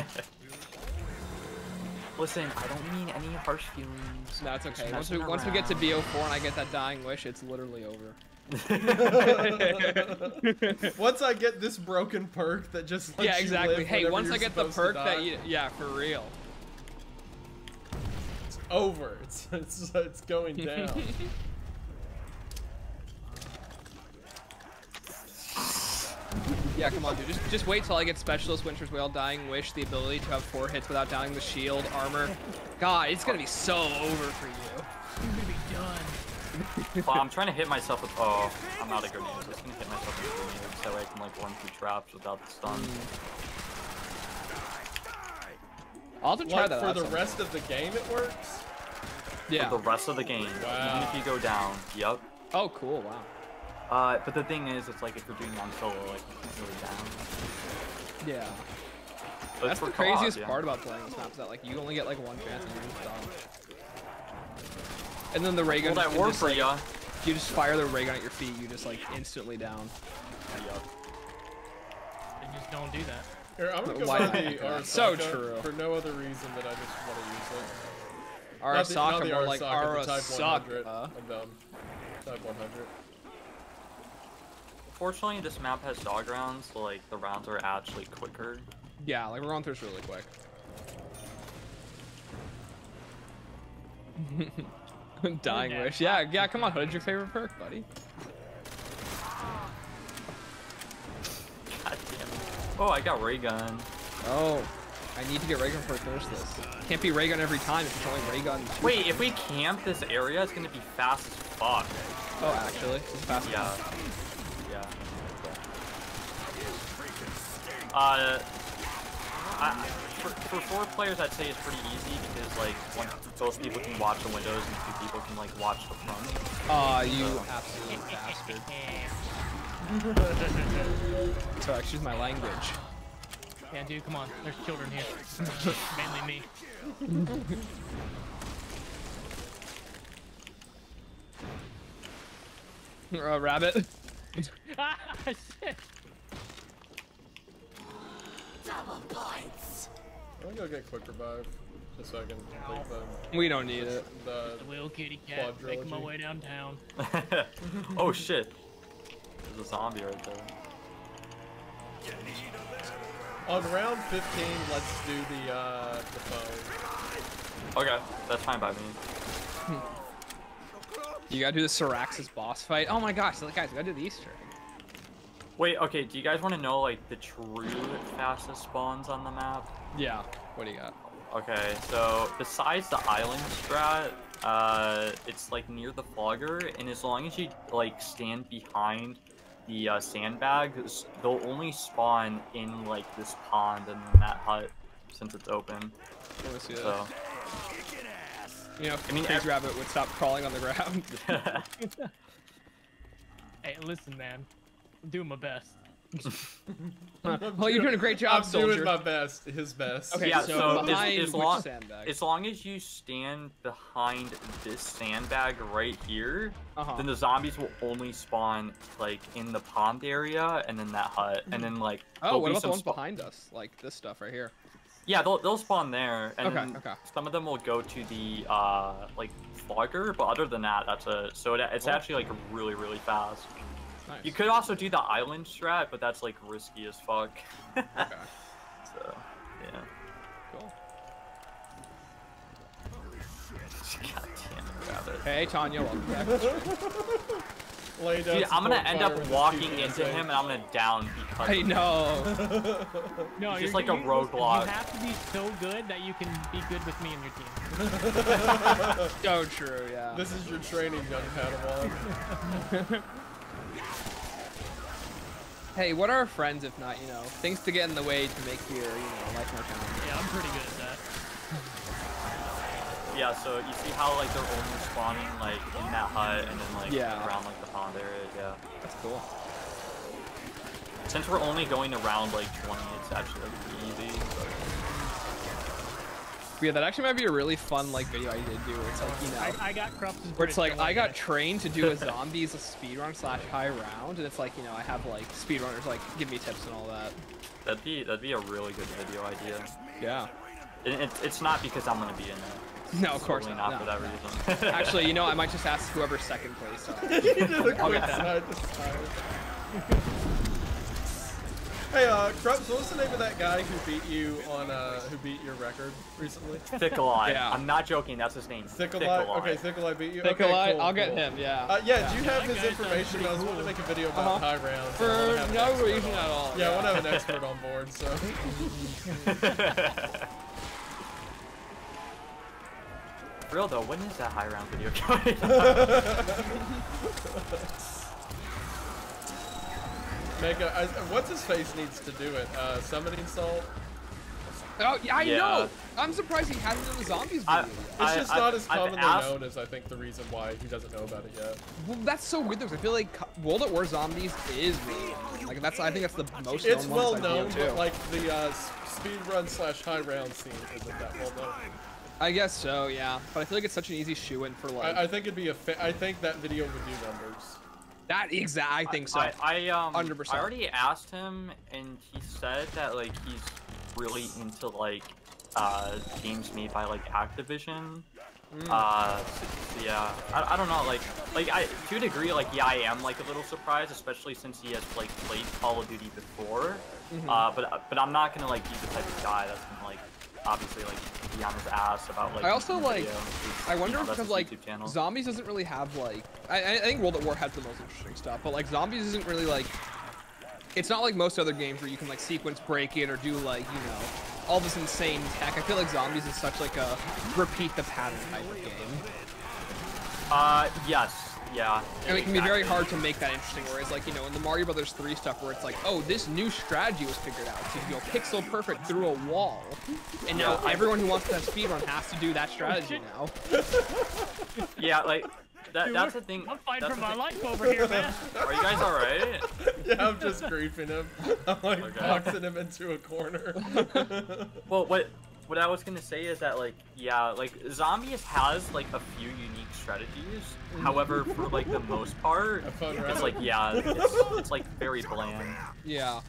Listen, I don't mean any harsh feelings. No, it's okay. Once we messing once we get to. BO4 and I get that dying wish, it's literally over. Once I get this broken perk that just lets yeah, you exactly. live Hey, once I get the perk that you, yeah, for real. it's over. It's it's it's going down. Yeah, come on, dude. Just just wait till I get Specialist Winter's Wail, Dying Wish, the ability to have four hits without downing the shield, armor. God, it's gonna be so over for you. You're gonna be done. well, I'm trying to hit myself with. Oh, I'm out of grenades. I'm just gonna hit myself with grenades. That way I can like run through traps without the stun. I'll have to try like that for the sometime. rest of the game, it works. Yeah. for the rest of the game, Wow. even if you go down. Yep. Oh, cool. Wow. Uh, but the thing is, it's like if you're doing one solo, like you can't really down. Yeah. But That's the craziest yeah. part about playing this map is that like you only get like one chance and you're just done. And then the ray gun Well, that can worked just, for like, ya. You just fire the ray gun at your feet, you just like instantly down. Yep. They just don't do that. Here, I'm gonna go buy the Arasaka So true. for no other reason than I just want to use it. Not the- not Arasaka, more like Arasaka, the Type 100. Arasaka. I'm dumb. Type 100. Fortunately, this map has dog rounds, so like the rounds are actually quicker. Yeah, like we're going through this really quick. Dying wish. Yeah, yeah, come on, Hood's your favorite perk, buddy. God damn it. Oh, I got ray gun. Oh, I need to get ray gun before I finish this. Can't be ray gun every time if it's only ray gun. Wait, if we camp this area, it's gonna be fast as fuck. Oh, actually, it's fast. Yeah. Yeah. Uh, I, for, for four players, I'd say it's pretty easy because like one, both people can watch the windows and two people can like watch the front. Aw, you absolute bastard. Sorry, excuse my language. Yeah, dude, come on. There's children here. Mainly me. Uh, rabbit. ah, shit. I'm gonna go get quick revive. Just so I can complete the, We don't need it. the The little kitty cat making my way downtown. oh shit. There's a zombie right there. On round 15, let's do the, uh, the phone. Okay, that's fine by me. You gotta do the Syraxis boss fight. Oh my gosh, guys, we gotta do the Easter egg. Wait, okay, do you guys want to know like the true fastest spawns on the map? Yeah. What do you got? Okay, so besides the island strat, uh, it's like near the flogger, and as long as you like stand behind the uh, sandbags, they'll only spawn in like this pond and in that hut since it's open. I wanna see So, that. You know, I mean, ev- Rabbit would stop crawling on the ground. Hey, listen, man. I'm doing my best. well, you're doing a great job, I'm soldier. doing my best, his best. Okay, Yeah, so, so as- behind as long- sandbag? as long as you stand behind this sandbag right here, Uh-huh. then the zombies will only spawn like in the pond area and then that hut, and then like Oh, there'll what be about the some ones behind us? Like this stuff right here. Yeah, they'll they'll spawn there, and Okay, then okay. some of them will go to the uh like flogger, but other than that, that's a so it, it's Cool. actually like really really fast. Nice. You could also do the island strat, but that's like risky as fuck. Okay. so yeah. Cool. God rabbit. Hey, Tanya, welcome back. Dude, I'm gonna end up walking into hands, him and I'm gonna down because I know. No, Just you're like a you- roguelike. You have to be so good that you can be good with me and your team. So true, yeah. This is your training, young Padawan. Hey, what are our friends if not, you know, things to get in the way to make your, you know, life more challenging? Yeah, I'm pretty good at that. Yeah, so you see how like they're only spawning like in that hut and then like Yeah. around like the pond area, yeah. That's cool. Since we're only going around like 20, it's actually like pretty easy. But... But yeah, that actually might be a really fun like video idea to do. Where it's like, you know, I, I got Krups' where it's like I don't got trained to do a zombies a speedrun slash high round, and it's like you know I have like speedrunners like give me tips and all that. That'd be that'd be a really good video idea. Yeah. It, it, it's not because I'm gonna be in it. No, of course Totally not. not for that no. reason. Actually, you know, I might just ask whoever second place. uh, you did a I'll quick get that. side to side. Hey, uh, Krups, what was the name of that guy who beat you on, uh, who beat your record recently? Thickeleye. Yeah. I'm not joking. That's his name. Thickeleye? Okay, Thickeleye beat you? Nikolai, okay, cool, I'll get cool. him. Yeah. Uh, yeah, do you have That his information? I was wanting to make a video Uh-huh. about high rounds. For I wanna have an no reason at all. Yeah, I want to have an expert on board, so. Real though, when is that high round video coming? Mega, I, what's his face needs to do it? Uh, summoning salt? Oh, yeah, I Yeah. know. I'm surprised he hasn't done the zombies I- video yet. It's just I've- not as I've commonly asked- known as I think the reason why he doesn't know about it yet. Well, that's so weird though. 'cause I feel like World at War Zombies is really known. like that's I think that's the most It's known well known, but too. like the uh, speed run slash high round scene isn't that well known. I guess so, yeah. But I feel like it's such an easy shoe in for like I, I think it'd be a. Fa- I think that video would do numbers. That exact. I think so. I, I um 100%. I already asked him and he said that like he's really into like uh games made by like Activision. Mm. Uh so- yeah, I, I don't know like like I to a degree like yeah I am like a little surprised especially since he has like played Call of Duty before. Mm-hmm. Uh but but I'm not gonna like be the type of guy that's gonna like obviously like be on his ass about like I also, like- video. I wonder know, if that's because like zombies doesn't really have like I, I think World at War has the most interesting stuff, but like zombies isn't really like it's not like most other games where you can like sequence break it or do like you know all this insane tech. I feel like zombies is such like a repeat the pattern type of game. Uh yes, yeah. And it can be very hard to make that interesting. Whereas, like you know, in the Mario Brothers 3 stuff, where it's like, oh, this new strategy was figured out to go pixel perfect through a wall, and now Yeah, everyone who wants that speedrun has to do that strategy now. Yeah, like that, Dude, that's the thing. I'm fighting for my thing. life over here, man. Are you guys all right? yeah, I'm just griefing him. I'm like Okay. boxing him into a corner. Well, what what I was gonna say is that like yeah, like Zombies has like a few unique strategies. Mm. However, for like the most part, it's Rabbit. like yeah, it's, it's like very bland. Yeah.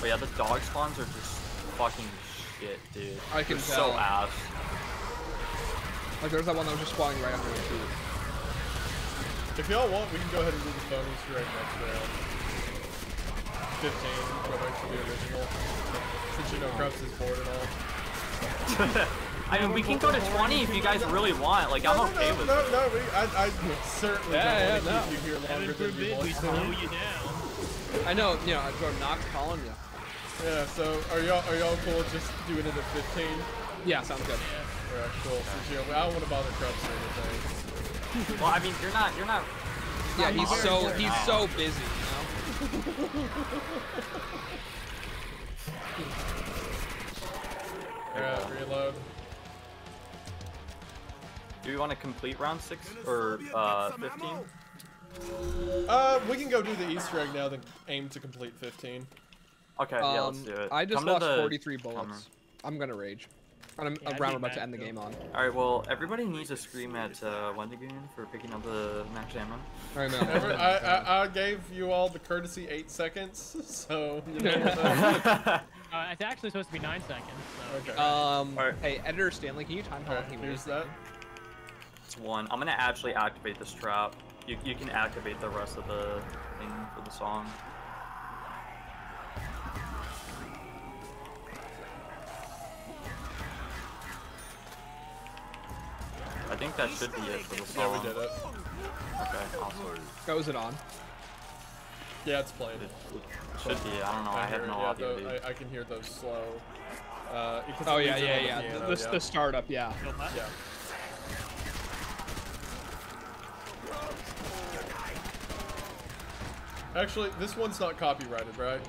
But yeah, the dog spawns are just fucking shit, dude. I can They're tell. so ass. Like there's that one that was just spawning right under your feet. if y'all want, we can go ahead and do the phone right egg next round. 15, go back to the original. Since you know oh. Krups is bored and all. I mean, we can go to 20 if you guys really want. Like, I'm no, okay no, with no, it. no, I, I certainly Yeah, don't yeah, want to keep you here longer Heaven than you forbid want we to. slow you down. I know, you know, Jordan Knox calling you. Yeah, so are y'all are y'all cool just doing it at 15? Yeah, sounds good. Alright, cool. Since you know, I don't want to bother Krups or anything. Well, I mean, you're not, you're not. Yeah, he's so he's so busy, you know. Alright, reload. Do we want to complete round six or uh 15? Uh, we can go do the Easter egg now, then aim to complete 15. Okay, yeah, let's Um, do it. I just Come lost the 43 bullets. comer. I'm gonna rage. And I'm, Yeah, I'd around be I'm about to mad end the game on. All right, well, everybody needs to scream at uh, Wendigoon for picking up the max ammo. I know. I, I, I gave you all the courtesy 8 seconds, so, you know. Uh, it's actually supposed to be nine seconds. So. okay. Um, Alright. hey, editor Stanley, can you time how long Alright, he here's waits? that. it's one. I'm gonna actually activate this trap. You, you can activate the rest of the thing for the song. Think that should be it for the Yeah, song. we did it. Okay, awesome. Goes it on? Yeah, it's played. It, it should be. I don't know. I, hear have it, no yeah, idea. though, dude. I, I can hear those slow. Uh, Oh it yeah, yeah, into yeah. piano, The, the, yeah. the startup, yeah. Yeah. Actually, this one's not copyrighted, right?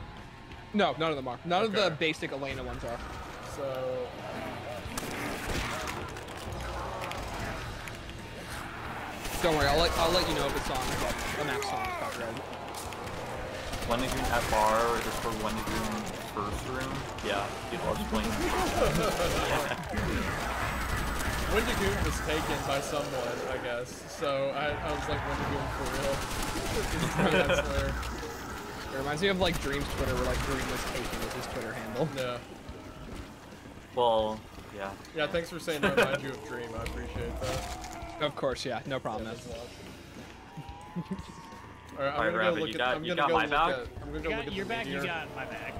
No, none of them are. None of the basic Elena ones are. So, Don't worry, I'll let I'll let you know if it's on like, a max song is copyrighted. Wendigoon at bar or just for one Wendigoon first room? Yeah, he loves playing. Wendigoon was taken by someone, I guess. So I, I was like, Wendigoon for real. That's where, It reminds me of like Dream's Twitter, where like Dream was taken as his Twitter handle. yeah. well, yeah. Yeah, thanks for saying that reminds you of Dream. I appreciate that. Of course, yeah, no problem. Yeah, man. thanks a lot. Alright, I'm Alright, gonna go look at, got- I'm gonna got go my look back? at, I'm gonna You got look at your the back, you got my back.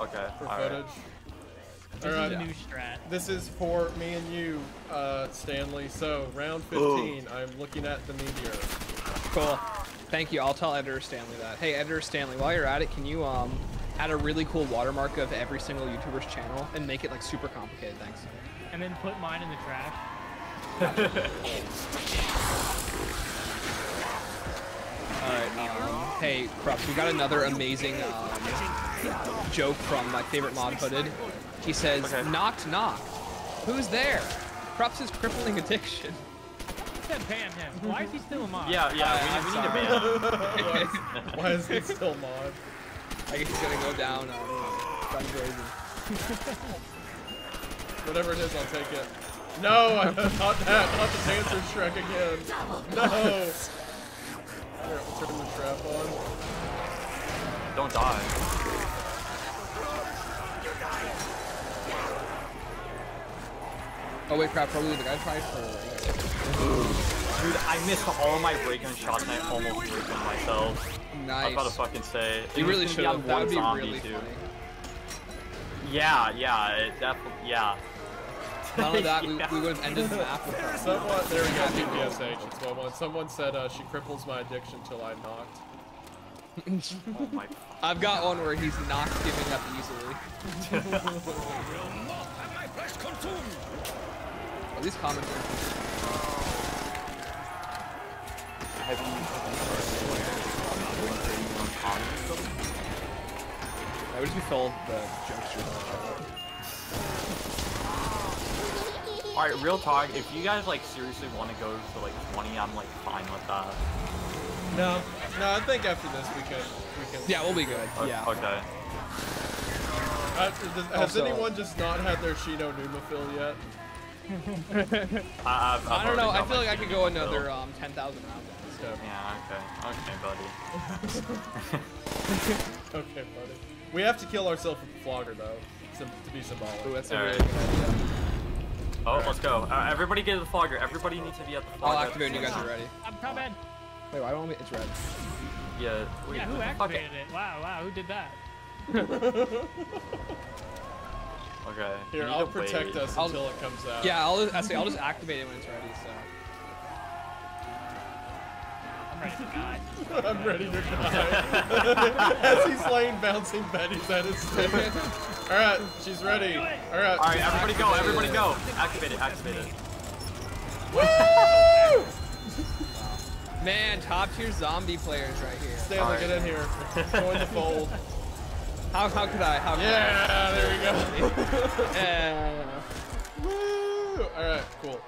Okay, for alright. footage. This Alright. is a new strat. This is for me and you, uh, Stanley. So, round 15, I'm looking at the meteor. Cool. Thank you. I'll tell editor Stanley that. Hey, editor Stanley, while you're at it, can you um add a really cool watermark of every single YouTuber's channel and make it like super complicated? Thanks. And then put mine in the trash. All right. Um, Hey, Krups, we got another amazing um, joke from my favorite mod, Hooded. He says, Okay. knock knock. Who's there? Krups' crippling addiction. said ban him. Why is he still a mod? Yeah, yeah, Uh, we, we need to I'm ban him. Why is he still mod? I guess he's gonna go down. Uh, gun crazy. Whatever it is, I'll take it. No, I, not that. Not the dancer Shrek again. No. Here, I'll turn the trap on. Don't die. Oh wait, crap! Probably the guy tried for. Dude, I missed all my break-in shots and I almost break them myself. I Nice. was about to fucking say. it you really should have. That one would be zombie, really too. funny. Yeah, yeah, it definitely, yeah. None of that, we, Yeah. we would have ended the map with that. Someone, there we go, PPSH, it's well one. Someone said uh, she cripples my addiction till I'm knocked. Oh my. I've got one where he's not giving up easily. These comments are Have you, I wish we filled the jokesters. Alright, real talk, if you guys like seriously want to go to like 20, I'm like fine with that. No, no, I think after this we can, we can. Yeah, we'll be good. O- Yeah. Okay. Uh, does, has Also- anyone just not had their Shi No Numa fill yet? I, I've, I've I don't know. I feel like I could go another um 10,000 rounds. Yeah. Yeah, okay. Okay, buddy. Okay, buddy. We have to kill ourselves with the flogger though, sim- to be symbolic. Ooh, that's a Alright. really good idea. Oh, let's go. Uh, everybody get to the flogger. Everybody needs to be at the flogger. I'll at the activate when you guys are ready. I'm coming. Wait, why don't we? It's red. Yeah. Wait, Yeah, who activated it? Wow, wow, who did that? Okay. Here, I'll protect wait. us I'll- until it comes out. Yeah, I'll just, I say I'll just activate it when it's ready. So. I'm ready to die. I'm ready to die. As he's laying bouncing Betty's at his stick. Alright, she's ready. Alright. Alright, everybody go. Everybody go. Activate it. Activate it. Woo! Man, top tier zombie players right here. Stanley, Alright. get in here. Join the fold. How, how could I? How could Yeah, there we go. Yeah. Woo! Alright, cool.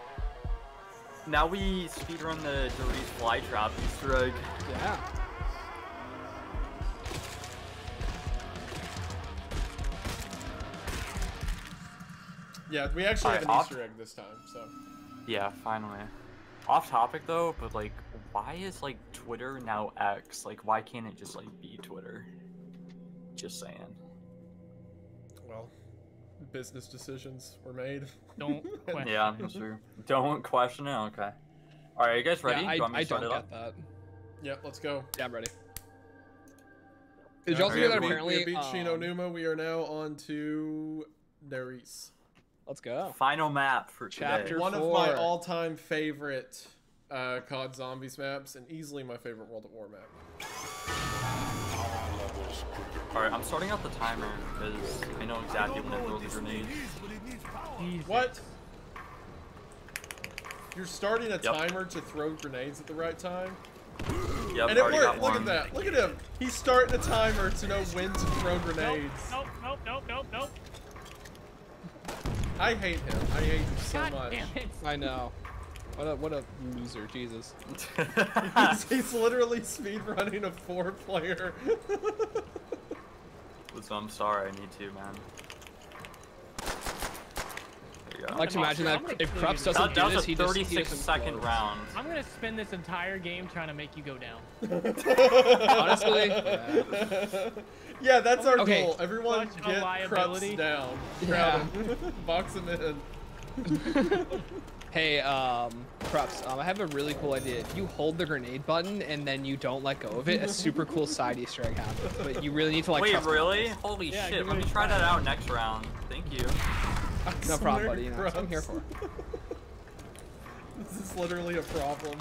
Now we speedrun the Der Riese flytrap Easter egg. Yeah. Yeah, we actually have an Easter egg this time, so. Yeah, finally. Off topic though, but like, why is like Twitter now X? Like, why can't it just like be Twitter? Just saying. Well, business decisions were made. Don't question. Yeah, that's true. Don't question it. Okay. All right, you guys ready? Yeah, you want I, me I start don't it get up? that. Yep, let's go. Yeah, I'm ready. Did you also we hear have that apparently? We beat Shi No um, Numa. We are now on to Der Riese. Let's go. Final map for Chapter today. One of my all-time favorite uh, COD Zombies maps, and easily my favorite World at War map. All right, I'm starting out the timer because I know exactly when to throw the grenades. What? You're starting a Yep. timer to throw grenades at the right time? Yep, And it worked! Look one. at that! Look at him! He's starting a timer to know when to throw Nope, grenades. nope, nope, nope, nope, nope. I hate him. I hate him so God much. damn it. I know. What a what a loser, Jesus. he's, he's literally speedrunning a four-player. so I'm sorry, I need to, man. There you go. I like to imagine that if kill Krups doesn't that, do that this, was a he just he 36 just second implodes. round. I'm gonna spend this entire game trying to make you go down. Honestly, yeah. yeah, that's our Okay. goal. Everyone Such get liability. Krups down. Yeah. Him. Box him in. Hey, um, Krups, um, I have a really cool idea. If you hold the grenade button and then you don't let go of it, a super cool side Easter egg happens. But you really need to like. Wait, trust me. really? Holy Yeah, shit! Let me try try. that out next round. Thank you. No problem, buddy. Swear You know, that's what I'm here for. this is literally a problem.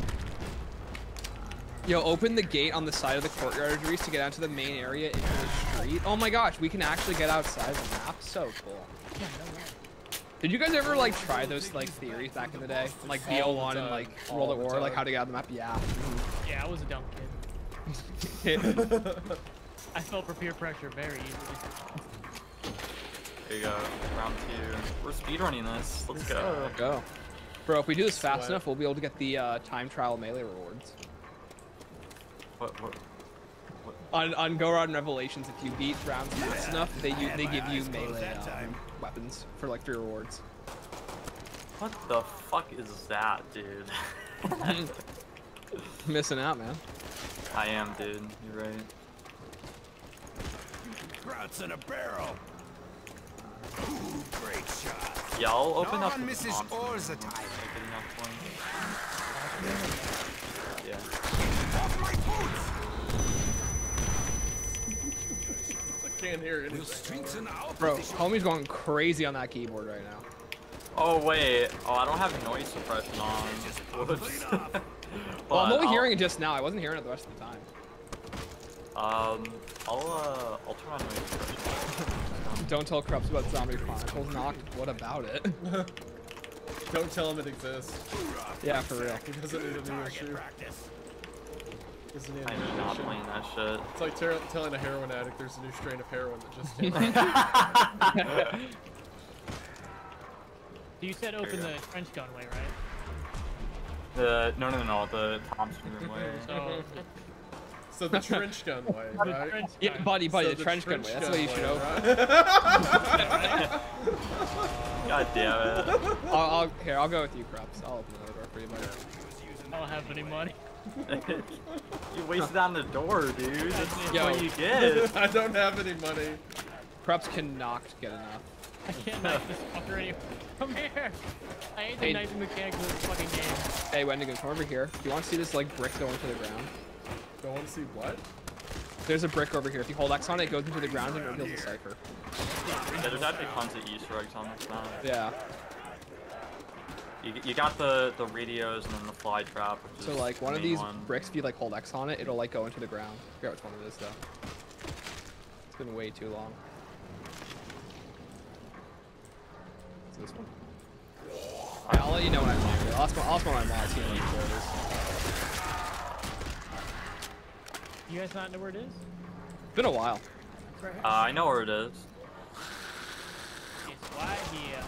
Yo, open the gate on the side of the courtyard, Reese, to get out to the main area into the street. Oh my gosh, we can actually get outside the map. So cool. Did you guys ever like try those like theories back in the day, like the BO1 and like World at War, like how to get out of the map? Yeah. Yeah, I was a dumb kid. I fell for peer pressure very easily. There you go. Round two. We're speedrunning this. Let's go. Go. Bro, if we do this fast Sweat. enough, we'll be able to get the uh, time trial melee rewards. What? What? On on Gorod and Revelations, if you beat rounds fast enough, they u- they give you melee um, weapons for like free rewards. What the fuck is that, dude? Missing out, man. I am, dude. You're right. Krauts in a barrel. Ooh, great shot. Yeah, I'll open no up. one the misses can't hear We'll strengthen our Bro, homie's going crazy on that keyboard right now. Oh wait. Oh, I don't have noise suppression on. Well, I'm only I'll- hearing it just now. I wasn't hearing it the rest of the time. Um, I'll uh, I'll turn on noise suppression. Don't tell Krups about Zombie Chronicles. Knocked. What about it? Don't tell him it exists. yeah, for real. He doesn't need a new Target issue. practice. Doesn't need a I'm not issue. playing that shit. It's like ter- telling a heroin addict there's a new strain of heroin that just came out. You said open you the trench gun way, right? The no no no no the Thompson room way. So So the trench gun way, right? trench Yeah, buddy, buddy, So the trench gun way. That's what you should way, open. right? God damn it. I'll, I'll here. I'll go with you, Krups. I'll open the door for you, buddy. I don't have any money. you wasted on the door, dude. That's Yo. what you get. I don't have any money. Krups cannot get enough. I can't knife this fucker anymore. Come here. I hate the Hey. knifing mechanics of this fucking game. Hey, Wendigo, come over here. Do you want to see this like brick going to the ground? Don't want to see what? There's a brick over here. If you hold X on it, it goes into the ground and reveals a cipher. Yeah, there's actually tons of Easter eggs on this map. Yeah. You, you got the the radios and then the fly trap. Which So is like one the of these one. bricks, if you like hold X on it, it'll like go into the ground. I forgot which one it is though. It's been way too long. It's this one. Yeah, I'll let you know when I find it. I'll ask, I'll ask one of my mods. He knows where it is. You guys not know where it is? It's been a while. It's right here. Uh, I know where it is. It's right here.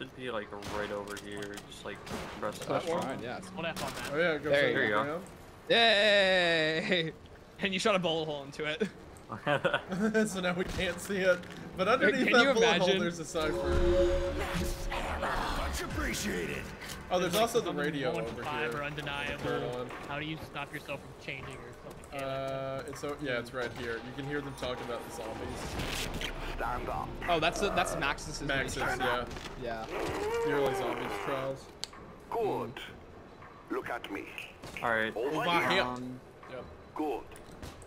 It should be like right over here. Just like press So that that's one? fine. Yeah. it's- Hold F on Oh that. yeah, go There for you go. Yay! And you shot a bullet hole into it. so now we can't see it. But underneath can that you bullet hole, imagine? there's a cipher. Much appreciated. Oh, there's also the radio over here. or undeniable. How do you stop yourself from changing or something? Uh, it's o- yeah, it's right here. You can hear them talking about the zombies. Stand up. Oh, that's the, that's Max's. Maxis, yeah. Yeah. The early zombies trials. Good. Look at me. All right. Over here. Um, Yep. Good.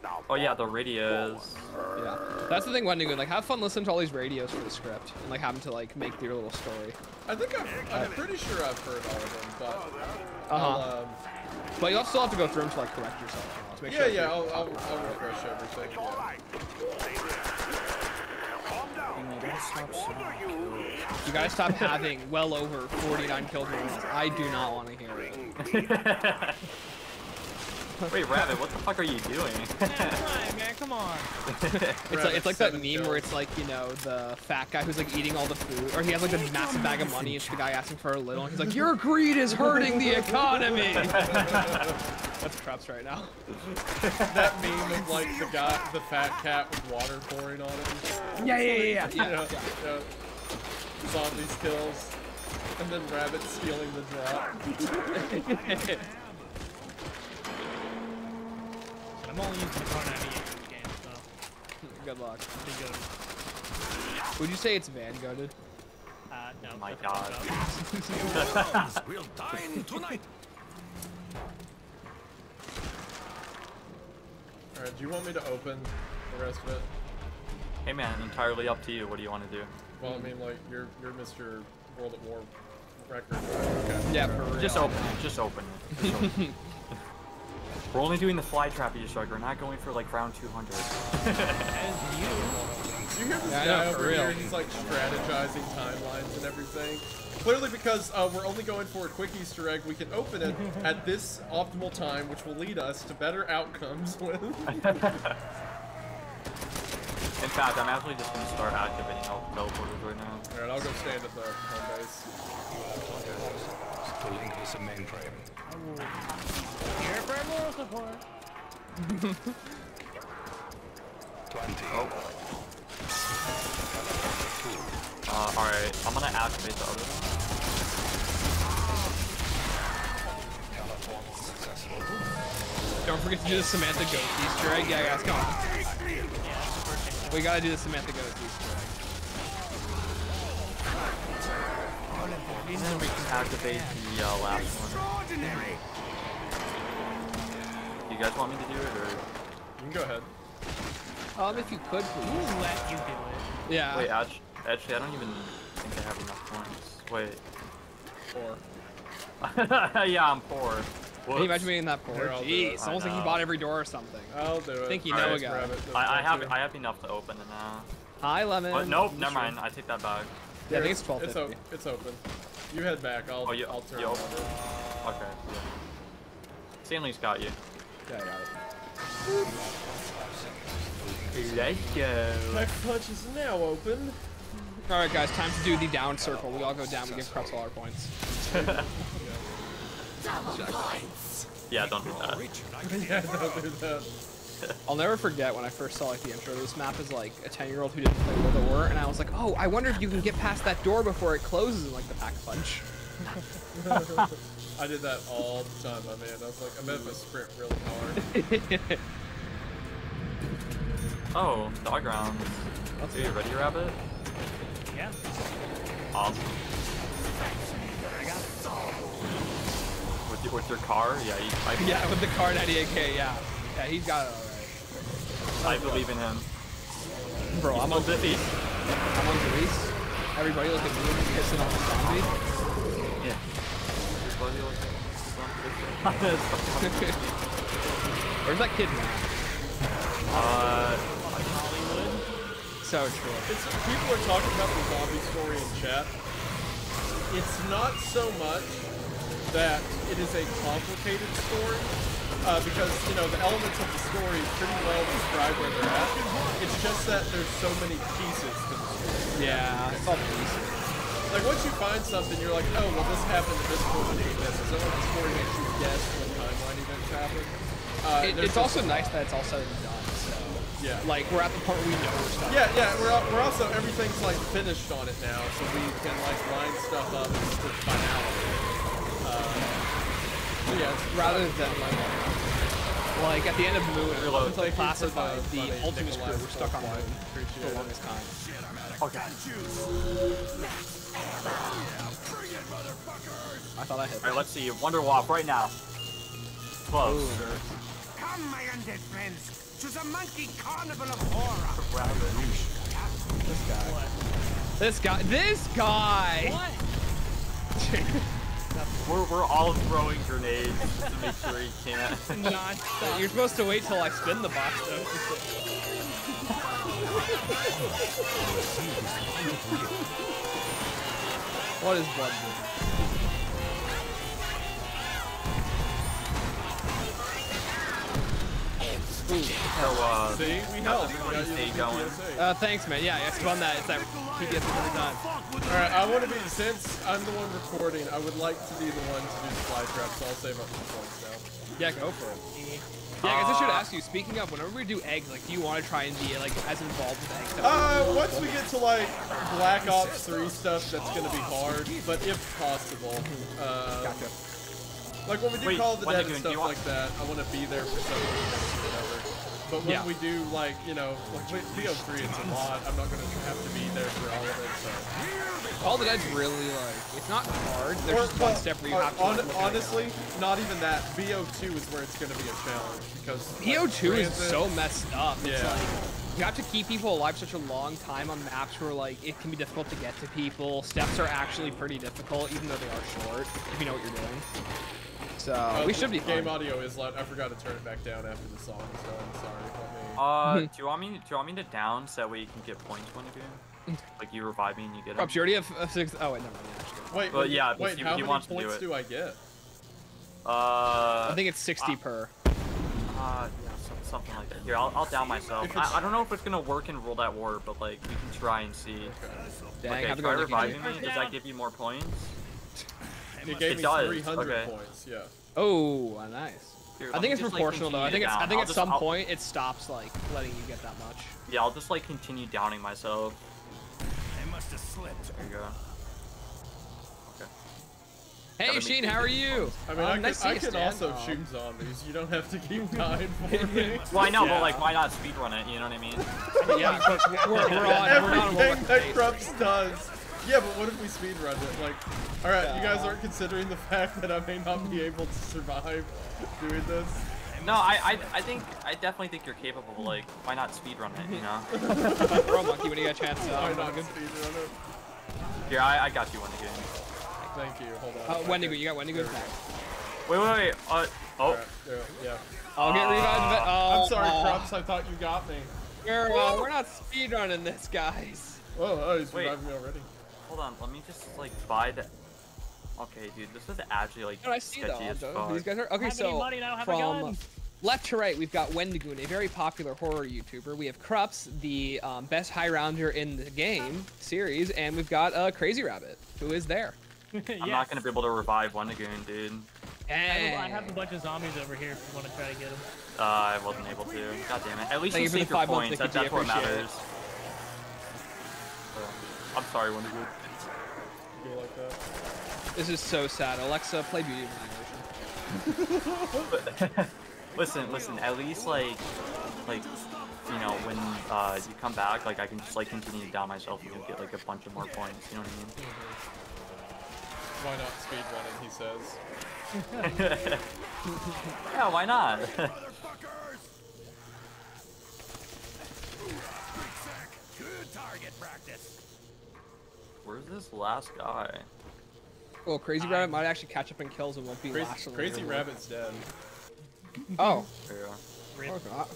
Now. oh yeah, the radios. Yeah. That's the thing, Wendigo. Like, have fun listening to all these radios for the script and like having to like make your little story. I think I've, I'm pretty sure I've heard all of them, but Uh huh. I'll, um, But you'll still have to go through them to like correct yourself. you know, to make yeah, sure yeah, that I'll, I'll, I'll refresh everything. All Yeah. right. Stay there. Calm down. What are you? You guys stop having well over 49 kills in. I do not want to hear it. Wait, Rabbit, what the fuck are you doing? Yeah, fine, man. Come on. It's like it's like that seven meme where it's like you know the fat guy who's like eating all the food, or he has like a massive bag of money, and it's the guy asking for a little, and he's like, "Your greed is hurting the economy." That's Krups right now. That meme of like the guy, the fat cat with water pouring on him. Yeah, yeah, yeah, You know, yeah. Zombies kills, and then rabbit stealing the drop. I'm only using the Kar 98 in this game, so Good luck. pretty good. Would you say it's vanguarded? Uh, no. Oh my God. We'll dine tonight. All right, do you want me to open the rest of it? hey man, entirely up to you. What do you want to do? Well, I mean, like you're you're Mr. World at War record. right? Okay. Yeah, for real. Just open it. Just open it. Just open it. We're only doing the fly trap Easter egg. We're not going for like round 200. and you. You hear this Yeah, guy know, for over here? He's like strategizing timelines and everything. clearly because uh, we're only going for a quick Easter egg, we can open it at this optimal time, which will lead us to better outcomes with. In fact, I'm actually just gonna start activating all the teleporters right now. Alright, I'll go stand at the home base. To link with the mainframe. Here for moral support. 20. Oh. Uh, alright, I'm gonna activate the other one. Don't forget to do the Samantha Ghost Easter egg. Yeah, guys, come on. We gotta do the Samantha Ghost Easter egg. And then we can activate the uh, last one. You guys want me to do it, or? You can go ahead. Um, if you could, Who please. let you do it? Yeah. Wait, actually, actually, I don't even think I have enough points. Wait. Four. yeah, I'm poor. Can you imagine being that poor? Here, Jeez, almost like you bought every door or something. I'll do it. Think you Alright, know a guy. grab it. There's I, I have too. I have enough to open it now. Hi, Lemon. But nope, never right. mind. I take that back. Yeah, I think it's It's, o- it's open. You head back. I'll, Oh, you- I'll turn you it over. Okay. Yeah. Stanley's got you. Yeah, I got it. Let's go. Pack Punch is now open. All right, guys, time to do the down circle. We all go down. We give Krups all our points. Yeah, don't do that. yeah, don't do that. I'll never forget when I first saw like the intro. This map is like a 10 year old who didn't play World at War, and I was like, oh, I wonder if you can get past that door before it closes in like the pack punch. I did that all the time, my man. I was like, I bet if I sprint really hard. Oh, dog round. Let's Are you ready, Rabbit? Yeah. Awesome. I got it. With your, with your car? Yeah, you, I, Yeah, with the Kar 98k, yeah. Yeah, he's got it all I believe in him. Bro, I'm I'm on, busy. I'm on Grease. Everybody look at me pissing off the zombie. Yeah. Where's that kid now? uh, So true. It's, people are talking about the zombie story in chat. It's not so much that it is a complicated story, uh, because, you know, the elements of the story pretty well describe where they're at. It's just that there's so many pieces to the story. Yeah, it's all pieces. Like, once you find something, you're like, oh, well, this happened at this point, and this. So the story makes you guess when timeline events happen. Uh, It, it's also nice that it's all said and done. So, Yeah. like, we're at the part where we know we're stuff. Yeah, yeah, we're, we're also, everything's like finished on it now, so we can like line stuff up with finality. So yeah, rather than like, like at the end of Moon, Reload. until Thank you for classified, the the funny Ultimis crew Nikolai were stuck on Moon for the it. longest time. okay. I thought I hit. Alright, let's see. Wonder Wop right now. Close. Come, my undead friends, to the monkey carnival of horror. This guy. This guy. This guy. What? We're, we're all throwing grenades just to make sure he can't. Not. You're supposed to wait till I spin the box though. what is blood? So, uh, See, we helped. everybody Got you stay the going. Uh, thanks, man. Yeah, I spun that. It's that PTS every time. Alright, I want to be, since I'm the one recording, I would like to be the one to do the fly trap, so I'll save up the points now. Yeah, go for it. Yeah, I guess I should Uh, ask you. Speaking of, whenever we do eggs, like, do you want to try and be like as involved with eggs? Uh, once we get to like Black Ops 3 stuff, that's gonna be hard, but if possible. Uh, Gotcha. Like when we do Wait, Call of the Dead and stuff like that, I want to be there for some of the things or whatever. But when Yeah. we do like, you know, like with BO3, it's a lot. I'm not gonna have to be there for all of it. So. All the Dead's really like it's not hard. There's Or, just one step where you uh, have to. hon- like, look at it. honestly, not even that. BO2 is where it's gonna be a challenge because like, BO2 is so messed up. It's Yeah. like you have to keep people alive such a long time on maps where like it can be difficult to get to people. Steps are actually pretty difficult, even though they are short. If you know what you're doing. So Uh, we should be Game fine. audio is loud. I forgot to turn it back down after the song is done. Sorry. Uh, do you want me? Do you want me to down so that way you can get points when you do? Like you revive me and you get Props, you already have uh, six oh wait, never mind. Actually. Wait, But wait, yeah, wait, he- how he many wants to do points it. do I get? Uh, I think it's 60 per. uh, yeah, some, something like that. Here, I'll, I'll down myself. I, I don't know if it's gonna work in World at War, but like we can try and see. Dang, okay, have to try go Nikki G. reviving me. Does that give you more points? It gave It me does, 300 okay. points. Yeah. Oh, uh, nice. Here, I think it's just, like, proportional though. I think it's I think at I'll some just- I'll- point it stops like letting you get that much. Yeah, I'll just like continue downing myself. They must have slipped. There you go. Hey Gotta Sheen, how are you? I mean, Um, I nice can, I can also Stan. shoot zombies. You don't have to keep dying for me. Well, I know, Yeah. but like, why not speedrun it? You know what I mean? yeah, we're, we're on. We're on Everything that pace. Krups does. Yeah, but what if we speedrun it? Like, alright, you guys aren't considering the fact that I may not be able to survive doing this? No, I, I, I think, I definitely think you're capable. Like, why not speedrun it? You know? Roll monkey when you get a chance. Why Uh, not speedrun it? Here, I, I got you one again. Thank you, hold on. uh, Wendigo, you got Wendigo next. Wait, wait, wait. Uh, oh, Alright, there, yeah. I'll get revived. Oh, I'm sorry, uh, Krups, I thought you got me. We're, uh, we're not speedrunning this, guys. Oh, oh he's Wait. reviving me already. Hold on. Let me just like buy the. Okay, dude, this is actually like No, I see sketchy that. as though. fuck. These guys are okay. I have any So money I don't have a from left to right, we've got Wendigoon, a very popular horror YouTuber. We have Krups, the um, best high rounder in the game series, and we've got uh, Crazy Rabbit, who is there. I'm not gonna be able to revive Wendigoon, dude. I have, a- I And have a bunch of zombies over here if you want to try to get them. Uh, I wasn't able to. God damn it. At least Thank you you saved your five points. That, Nikki G, that's what appreciate it. matters. Uh, I'm sorry, Wendigoon. Go this is so sad. Alexa, play Beauty of a Nation. listen, listen. At least like, like, you know, when uh, you come back, like I can just like continue to down myself and you'll get like a bunch of more points. You know what I mean? Mm -hmm. Why not speedrunning, he says. what I mean? yeah, why not? Good target practice. Where's this last guy? Well, Crazy Rabbit might actually catch up in kills and won't be Crazy, last. Crazy leaderboard. Rabbit's dead. Oh, There you are. Oh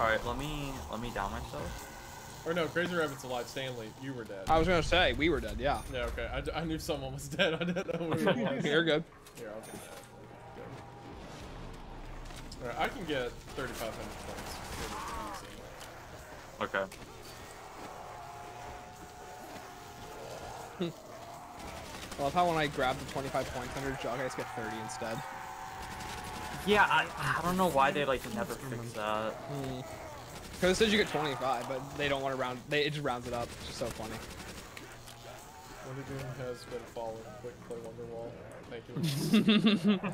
All right, let me let me down myself. Or no, Crazy Rabbit's alive. Stanley, you were dead. I was gonna say we were dead. Yeah. Yeah, okay. I, I knew someone was dead. I didn't know who it was. You're good. Here, I'll get that. Good. Alright, I can get 3,500 points. Okay. I love how when I grab the 25 points under jog, I just get 30 instead. Yeah, I, I don't know why they like never fix that. Hmm. Because it says you get 25, but they don't want to round. They it just rounds it up. It's just so funny. Wonder Doom has been fallen. Quick play Wonderwall. Thank you.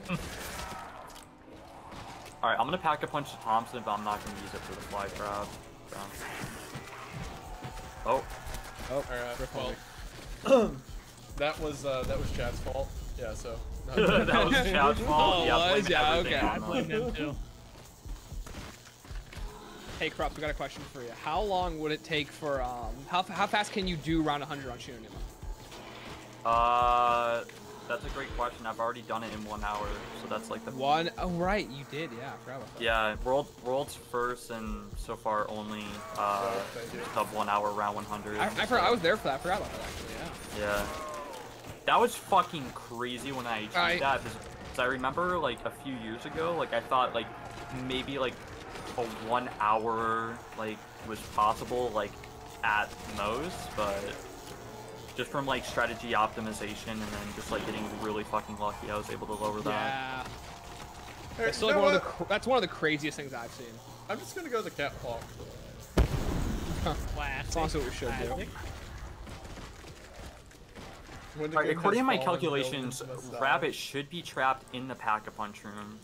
All right, I'm gonna pack a punch to Thompson, but I'm not gonna use it for the fly trap. So. Oh, Oh, Alright, rip well. that was uh, that was Chad's fault. Yeah, so. that was Chad's fault. Oh, yeah, was? Yeah, okay. I on blame them. them too. Hey, Krups, we got a question for you. How long would it take for um? How how fast can you do round 100 on Shi No Numa? Uh, that's a great question. I've already done it in one hour, so that's like the One. Oh right, you did. Yeah, I forgot about that. Yeah, world world's first and so far only uh, sub one hour round 100. I, I, forgot, I was there for that. I forgot about that actually. Yeah. Yeah. That was fucking crazy when I achieved I- that. Because I remember like a few years ago, like I thought like maybe like a one hour like was possible like at most, but just from like strategy optimization and then just like getting really fucking lucky, I was able to lower that. Yeah. That's still like know one of the. cr- That's one of the craziest things I've seen. I'm just gonna go the catwalk. Classic. That's honestly what we should do. Classic. When the Alright, according to my calculations, buildings must die. Rabbit should be trapped in the pack-a-punch room.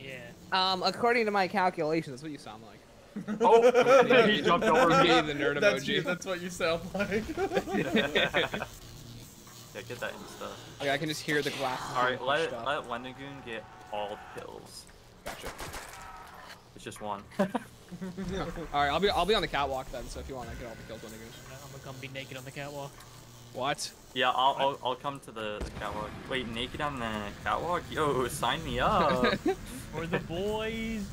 Yeah. Um, according to my calculations, that's what you sound like. Oh, he jumped over me. the nerd That's emoji. you. That's what you sound like. Yeah, get that insta. Like, I can just hear the glass. All right, being let pushed up. let Wendigoon get all the kills. Gotcha. It's just one. All right, I'll be I'll be on the catwalk then. So if you want to get all the kills, Wendigoon. I'm gonna come be naked on the catwalk. What? Yeah, I'll, I'll I'll come to the, the catwalk. Wait, naked on the catwalk? Yo, sign me up. For the boys.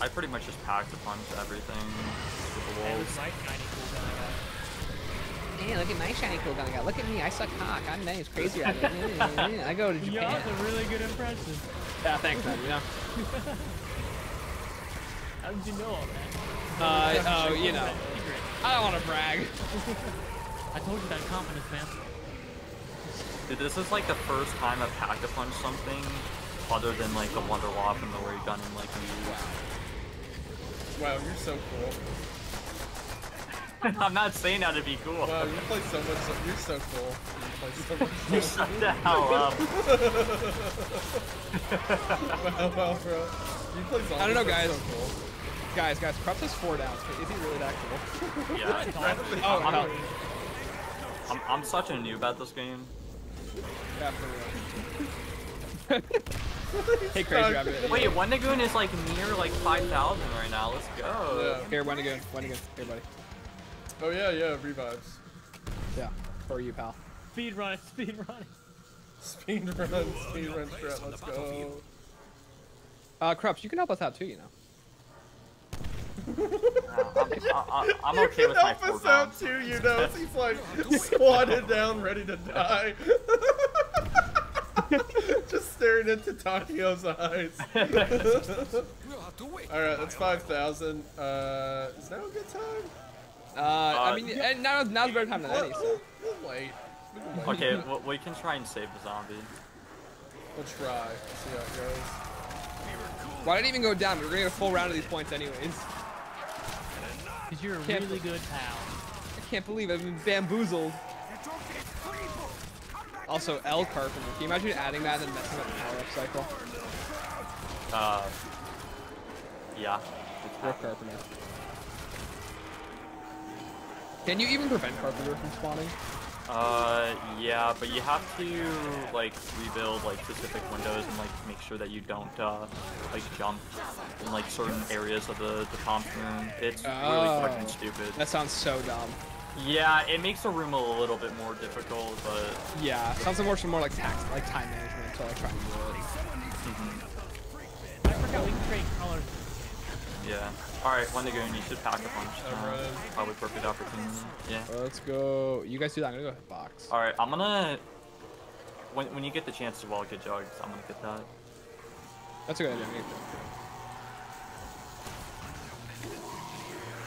I pretty much just packed a punch everything with the Hey, wolves. look, my shiny cool gun I got. Yeah, look at my shiny cool gun I got. Look at me, I suck cock. I'm nice, crazy. I go to Yeah, Japan. that's a really good impression. Yeah, thanks, man. You know. How did you know all that? Uh, oh, you know. I don't want to brag. I told you that confidence, man. Dude, this is like the first time I've packed a punch something other than like the Wonder Wap and the Ray Gun and like Wow, Wow, you're so cool. I'm not saying that to be cool. Wow, you play so much. You're so cool. You play so much. Shut the hell up. wow, wow, bro. You play zombies. I don't know, guys. So cool. Guys, guys, Krups has four downs. Is he really that cool? Yeah. Oh, I'm, hell. I'm, I'm such a noob at this game. Yeah, for real. hey, crazy rabbit. Wait, Wendigoon is like near like 5,000 right now. Let's go. Yeah. Here, Wendigoon, Wendigoon. Here, buddy. Oh yeah, yeah. Revives. Yeah, for you, pal. Speed run, speed run. Speed run, speed run strat. Let's go. Uh, Krups, you can help us out too, you know. I'm, I, I, I'm okay with my Help four us out rounds. too, you know. He's like squatted down, ready to die. Just staring into Takeo's eyes. Alright, that's 5,000. Uh, is now a good time? Uh, I mean, and now now's a better time than any. So. We'll wait. We wait. Okay, well, we can try and save the zombie. We'll try. See how it goes. Why did it even go down? We were gonna get a full round of these points anyways. Because you're a Can't- really good pal. I can't believe I've been bamboozled. Also, L Carpenter. Can you imagine adding that and messing up the power up cycle? Uh, yeah. Rip Carpenter. Can you even prevent Carpenter from spawning? Uh, yeah, but you have to like rebuild like specific windows and like make sure that you don't uh like jump in like certain areas of the the Tom's room. It's Oh. really fucking stupid. That sounds so dumb. Yeah, it makes the room a little bit more difficult, but Yeah, sounds more more like tax, like time management. So like trying to do it. I forgot we can trade colors. yeah. All right, Wendigoon, you should pack a punch. I'm Uh, running. probably perfect opportunity. Yeah. Let's go. You guys do that. I'm gonna go box. All right, I'm gonna. When, when you get the chance to walk get jugs, I'm gonna get that. That's a good idea.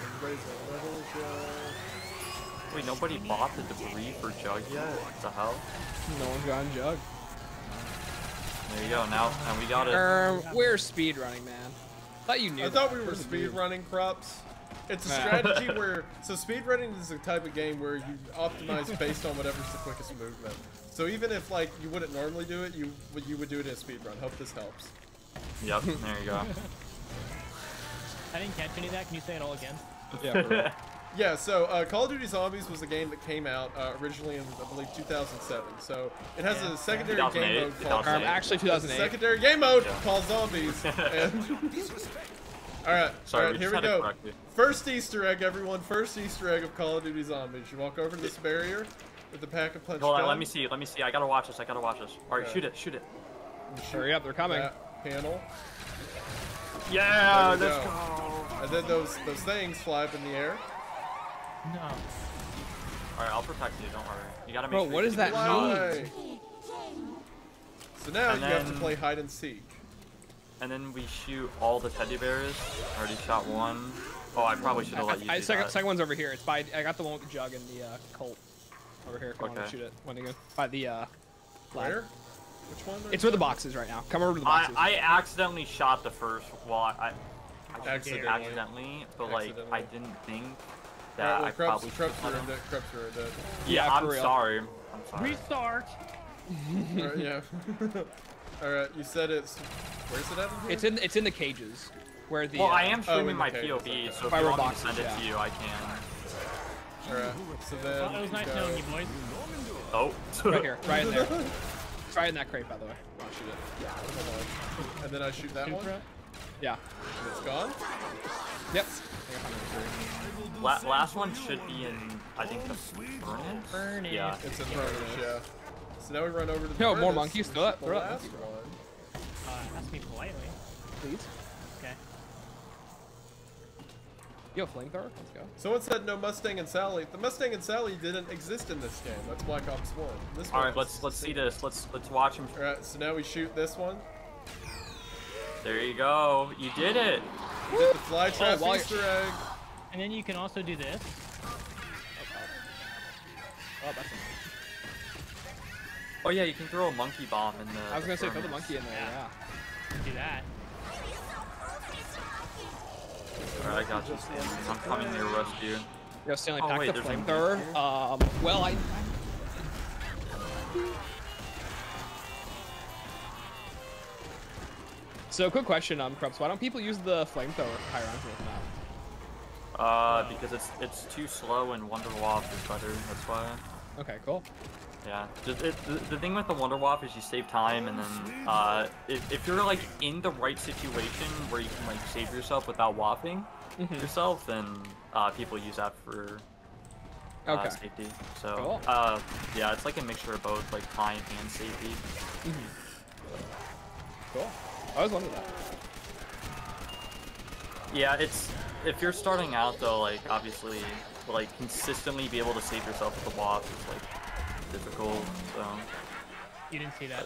Everybody's level. Wait, nobody bought the debris for jug yet? What the hell? No one's gotten jug. There you go. Now, and we got it. Um, we're speed running, man. Thought you knew. I that. thought we were Where's speed running Krups. It's a strategy where so speed running is a type of game where you optimize based on whatever's the quickest movement. So even if like you wouldn't normally do it, you would you would do it in a speed run. Hope this helps. Yep. There you go. I didn't catch any of that. Can you say it all again? Yeah. for real. Yeah, so uh, Call of Duty Zombies was a game that came out uh, originally in I believe 2007. So it has Yeah. a secondary game mode called 2008. Um, actually, 2008. secondary game mode Yeah. called Zombies. and all right, Sorry, all right, here we go. correct. First Easter egg, everyone. First Easter egg of Call of Duty Zombies. You walk over to this barrier with the pack of punch Hold on. gun. Let me see. Let me see. I gotta watch this. I gotta watch this. All right, Okay. shoot it. Shoot it. You shoot Hurry up, they're coming. panel, Yeah. Let's go. go. and then those those things fly up in the air. No. All right, I'll protect you. Don't worry. You gotta make Bro, sure what does that your mean? So now And you have to play hide and seek. And then we shoot all the teddy bears. I already shot one. Oh, I probably should have let you I, I, do second, that. second one's over here. It's by. I got the one with the jug and the uh, Colt over here. Come on, Okay. shoot it. One again. by the uh, flag. Where? Which one? It's where the box is right now. Come over to the I. I accidentally shot the first. Well, I, I, I Accidentally. accidentally, but like I didn't think Alright, that well, I Krups, probably should Krups have let ruined him. it. Krups ruined it. Yeah, Yeah, I'm sorry. I'm sorry. Restart. Alright, yeah. Alright, you said it's. Where's it at? in? It's in. It's in the cages. Where the. Well, uh, I am Oh, streaming in my the cages, POV, okay. so if Fiber you want me to boxes, send it yeah. to you, I can. Alright, so then. Well, it was nice go- knowing you, boys. Oh. Right here. Right in there. It's right in that crate, by the way. I'll shoot it. Hold on. And then I shoot that one. Supra. and Yeah. It's gone. Yep. I think I found it three. La- last one should be in, I think, the furnace. Furnace. Yeah. It's in furnace, yeah. So now we run over to the No, more monkeys. which Throw is it, throw it. last one. Uh, ask me politely. Please. Okay. Yo, flamethrower. Let's go. Someone said no Mustang and Sally. The Mustang and Sally didn't exist in this game. That's Black Ops 1. This All one right, let's let's see this. Let's let's watch him. All right, so now we shoot this one. There you go. You did it. Did the fly trap while Easter egg. And then you can also do this. Oh, that's. Oh yeah, you can throw a monkey bomb in the. I was gonna say throw the monkey in there. Yeah. Yeah. Do that. All right, I got you. Stanley. I'm coming to your rescue. Yo, Stanley, Oh, pack wait, the flamethrower. Um, well, I. So, quick question, um, Krups, why don't people use the flamethrower higher onto the map? Uh, because it's it's too slow and Wonder Waff is better. That's why. Okay, cool. Yeah. Just it, the, the thing with the Wunderwaffe is you save time, and then uh, if, if you're like in the right situation where you can like save yourself without waffing Mhm. yourself, then uh, people use that for uh, Okay. safety. So Cool. uh, yeah, it's like a mixture of both like time and safety. Cool. I was wondered that. Yeah, it's if you're starting out though, like obviously, like consistently be able to save yourself with the waff is like difficult. So, You didn't see that.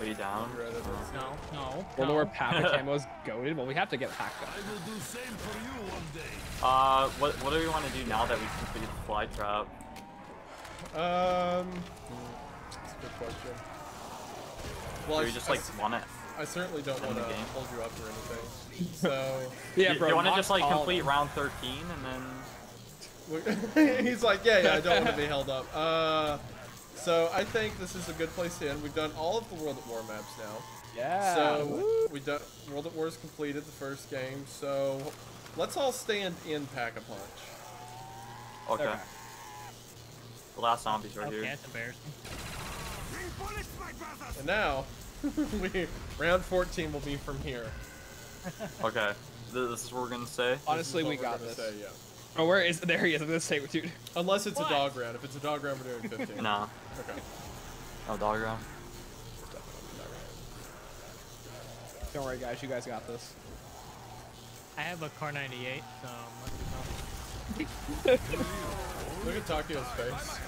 are you down? Right, I No, no. Well, no. where Papa Camo's goaded. Well, we have to get Pack I will do same for you one day. Uh, what what do we want to do now that we've completed the fly trap? Um, that's a good question. Well, Do I, we just I like s- want it? I certainly don't want to game? hold you up or anything. So Yeah, do, bro. you want to just like all- complete round 13 and then? he's like, yeah, yeah, I don't want to be held up. Uh, so I think this is a good place to end. We've done all of the World at War maps now. Yeah. So we done World at War is completed the first game. So let's all stand in Pack a Punch. Okay. Okay. The last zombie's right Okay, here. that's embarrassing. Bring bullets, my brothers. And now, we round 14 will be from here. Okay. This is what we're gonna say. Honestly, we got gonna this. Say, yeah. Oh, where is there? He is. I'm gonna say it, dude. Unless it's What? a dog round. If it's a dog round, we're doing 15. Nah. Okay. No dog round. Don't worry, guys. You guys got this. I have a Kar 98, so let me know. Look at Takeo's face.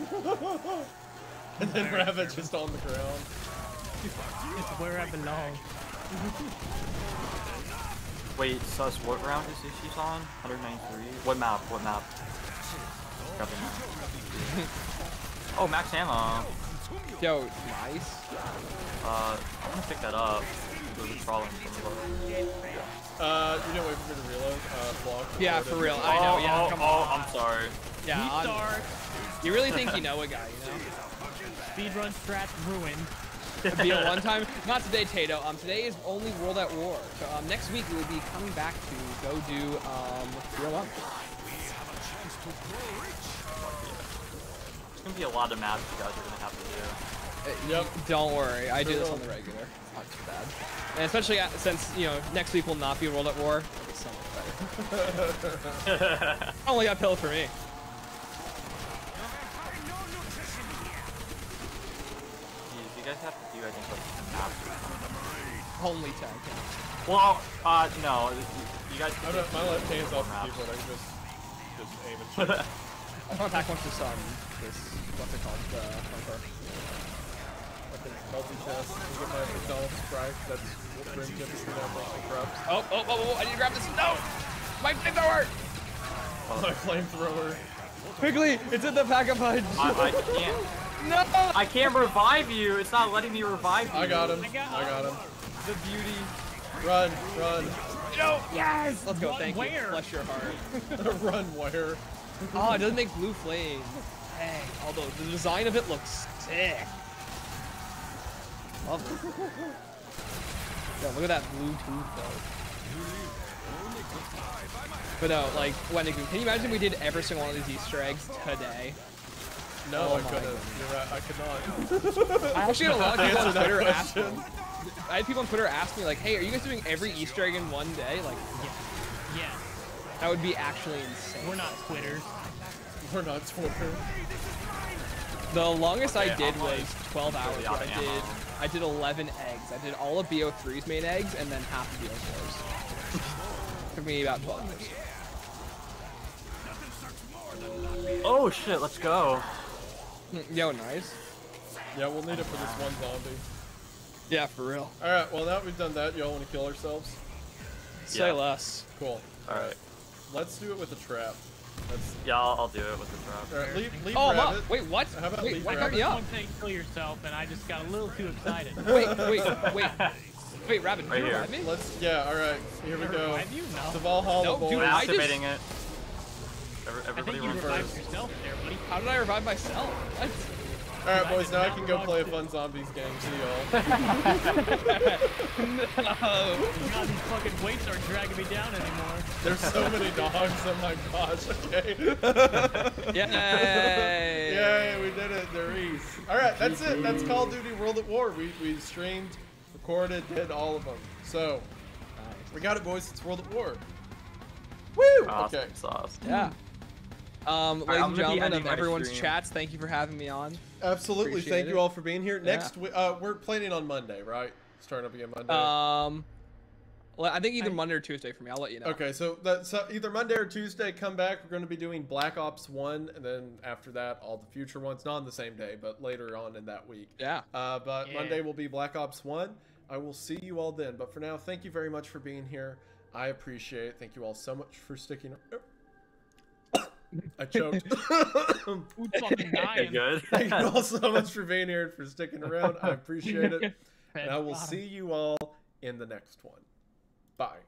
and then Rabbit just on the ground. It's where I belong. Wait, sus, what round is this she's on? 193? What map? What map? Grab the map. oh, max ammo. Yo, nice. Uh, I'm gonna pick that up. There's a trawler in front. Uh, you didn't wait for me to reload. Uh, block. Yeah, for real. I know. oh, Yeah, oh, come oh, on. I'm sorry. Yeah, Deep on- dark, you really think you know a guy, you know? speedrun strats ruined. It'd be a one time. Not today, Tato. Um, today is only World at War. So um, next week we will be coming back to go do um Real Up. There's gonna be a lot of maps you guys are gonna have to do. Yep. Don't worry, I do this on the regular. It's not too bad. And especially uh, since you know next week will not be World at War. It's so much better. Only uphill for me. You, you guys have to do, I think, like 10 maps or something. Only ten. Well, uh, no. You, you guys can I'm do not, my left hand's off the maps. keyboard. I can just, just aim and shoot. I want to pack much this um this what's it called the bunker. Fucking multi-chest. You get my McDonald's strike. That's what brings you to see that multi crops. Oh oh oh oh! I need to grab this. No, my flamethrower. My flamethrower. Quickly, it's in the Pack-a-Punch. I, I can't. No. I can't revive you. It's not letting me revive you. I got him. Oh I got- I got him. The beauty. Run, run, No. Yes. Let's go. Run Thank you. Bless your heart. run. Where? Oh, it doesn't make blue flame. Dang. Although the design of it looks sick. Love it. Yeah, look at that blue tooth though. But no, like, Wendigoon, can you imagine we did every single one of these Easter eggs today? No, Oh I couldn't. You're right. I could not. I actually had a lot of people on Twitter ask me. I had people on Twitter ask me like, "Hey, are you guys doing every Easter egg in one day?" Like, Yeah, that would be actually insane. we're not quitters. We're not Twitter. The longest I did I'm, like, was 12 hours. really Where out I of ammo. did I did 11 eggs. I did all of BO3's main eggs and then half of BO4's. Took me about 12 hours. Oh shit, let's go. Yo, nice. Yeah, we'll need it for this one zombie. Yeah, for real. All right, well now we've done that, y'all want to kill ourselves? Say Yeah. less. Cool. Alright. Let's do it with a trap. Let's. Yeah, I'll, I'll do it with the trap. All right, leave, leave Oh, rabbit. Ma, wait, what? How about wait, leave why cut rabbit? me up? One thing, kill yourself, and I just got a little too excited. Wait, wait, wait. Wait, Rabbit, did Right you here. revive me? Let's. Yeah. All right. Here we I go. revive you? No. To Valhalla, No, boys. dude, We're I just- activating it. Every, I everybody think you revived first. yourself there, buddy. How did I revive myself? What? All right, boys. Now I can go play a fun zombies game. See y'all. Oh. God, these fucking weights aren't dragging me down anymore. There's so many dogs. Oh my gosh. Okay. Yay! Yay, we did it, Darius. All right, that's it. That's Call of Duty World at War. We we streamed, recorded, did all of them. So we got it, boys. It's World at War. Woo! Awesome Okay. sauce. Yeah. Um, ladies I'm and gentlemen of everyone's stream. chats, thank you for having me on. Absolutely. Appreciate Thank it. you all for being here. Yeah. Next, we, uh, we're planning on Monday, right? Starting up again Monday. Um, well, I think either I- Monday or Tuesday for me. I'll let you know. Okay, so that's so either Monday or Tuesday. Come back. We're going to be doing Black Ops One, and then after that, all the future ones. Not on the same day, but later on in that week. Yeah. Uh, but Yeah. Monday will be Black Ops 1. I will see you all then. But for now, thank you very much for being here. I appreciate it. Thank you all so much for sticking. I choked. Who's fucking dying? good. thank you all so much for being here and for sticking around. I appreciate it. And I will see you all in the next one. Bye.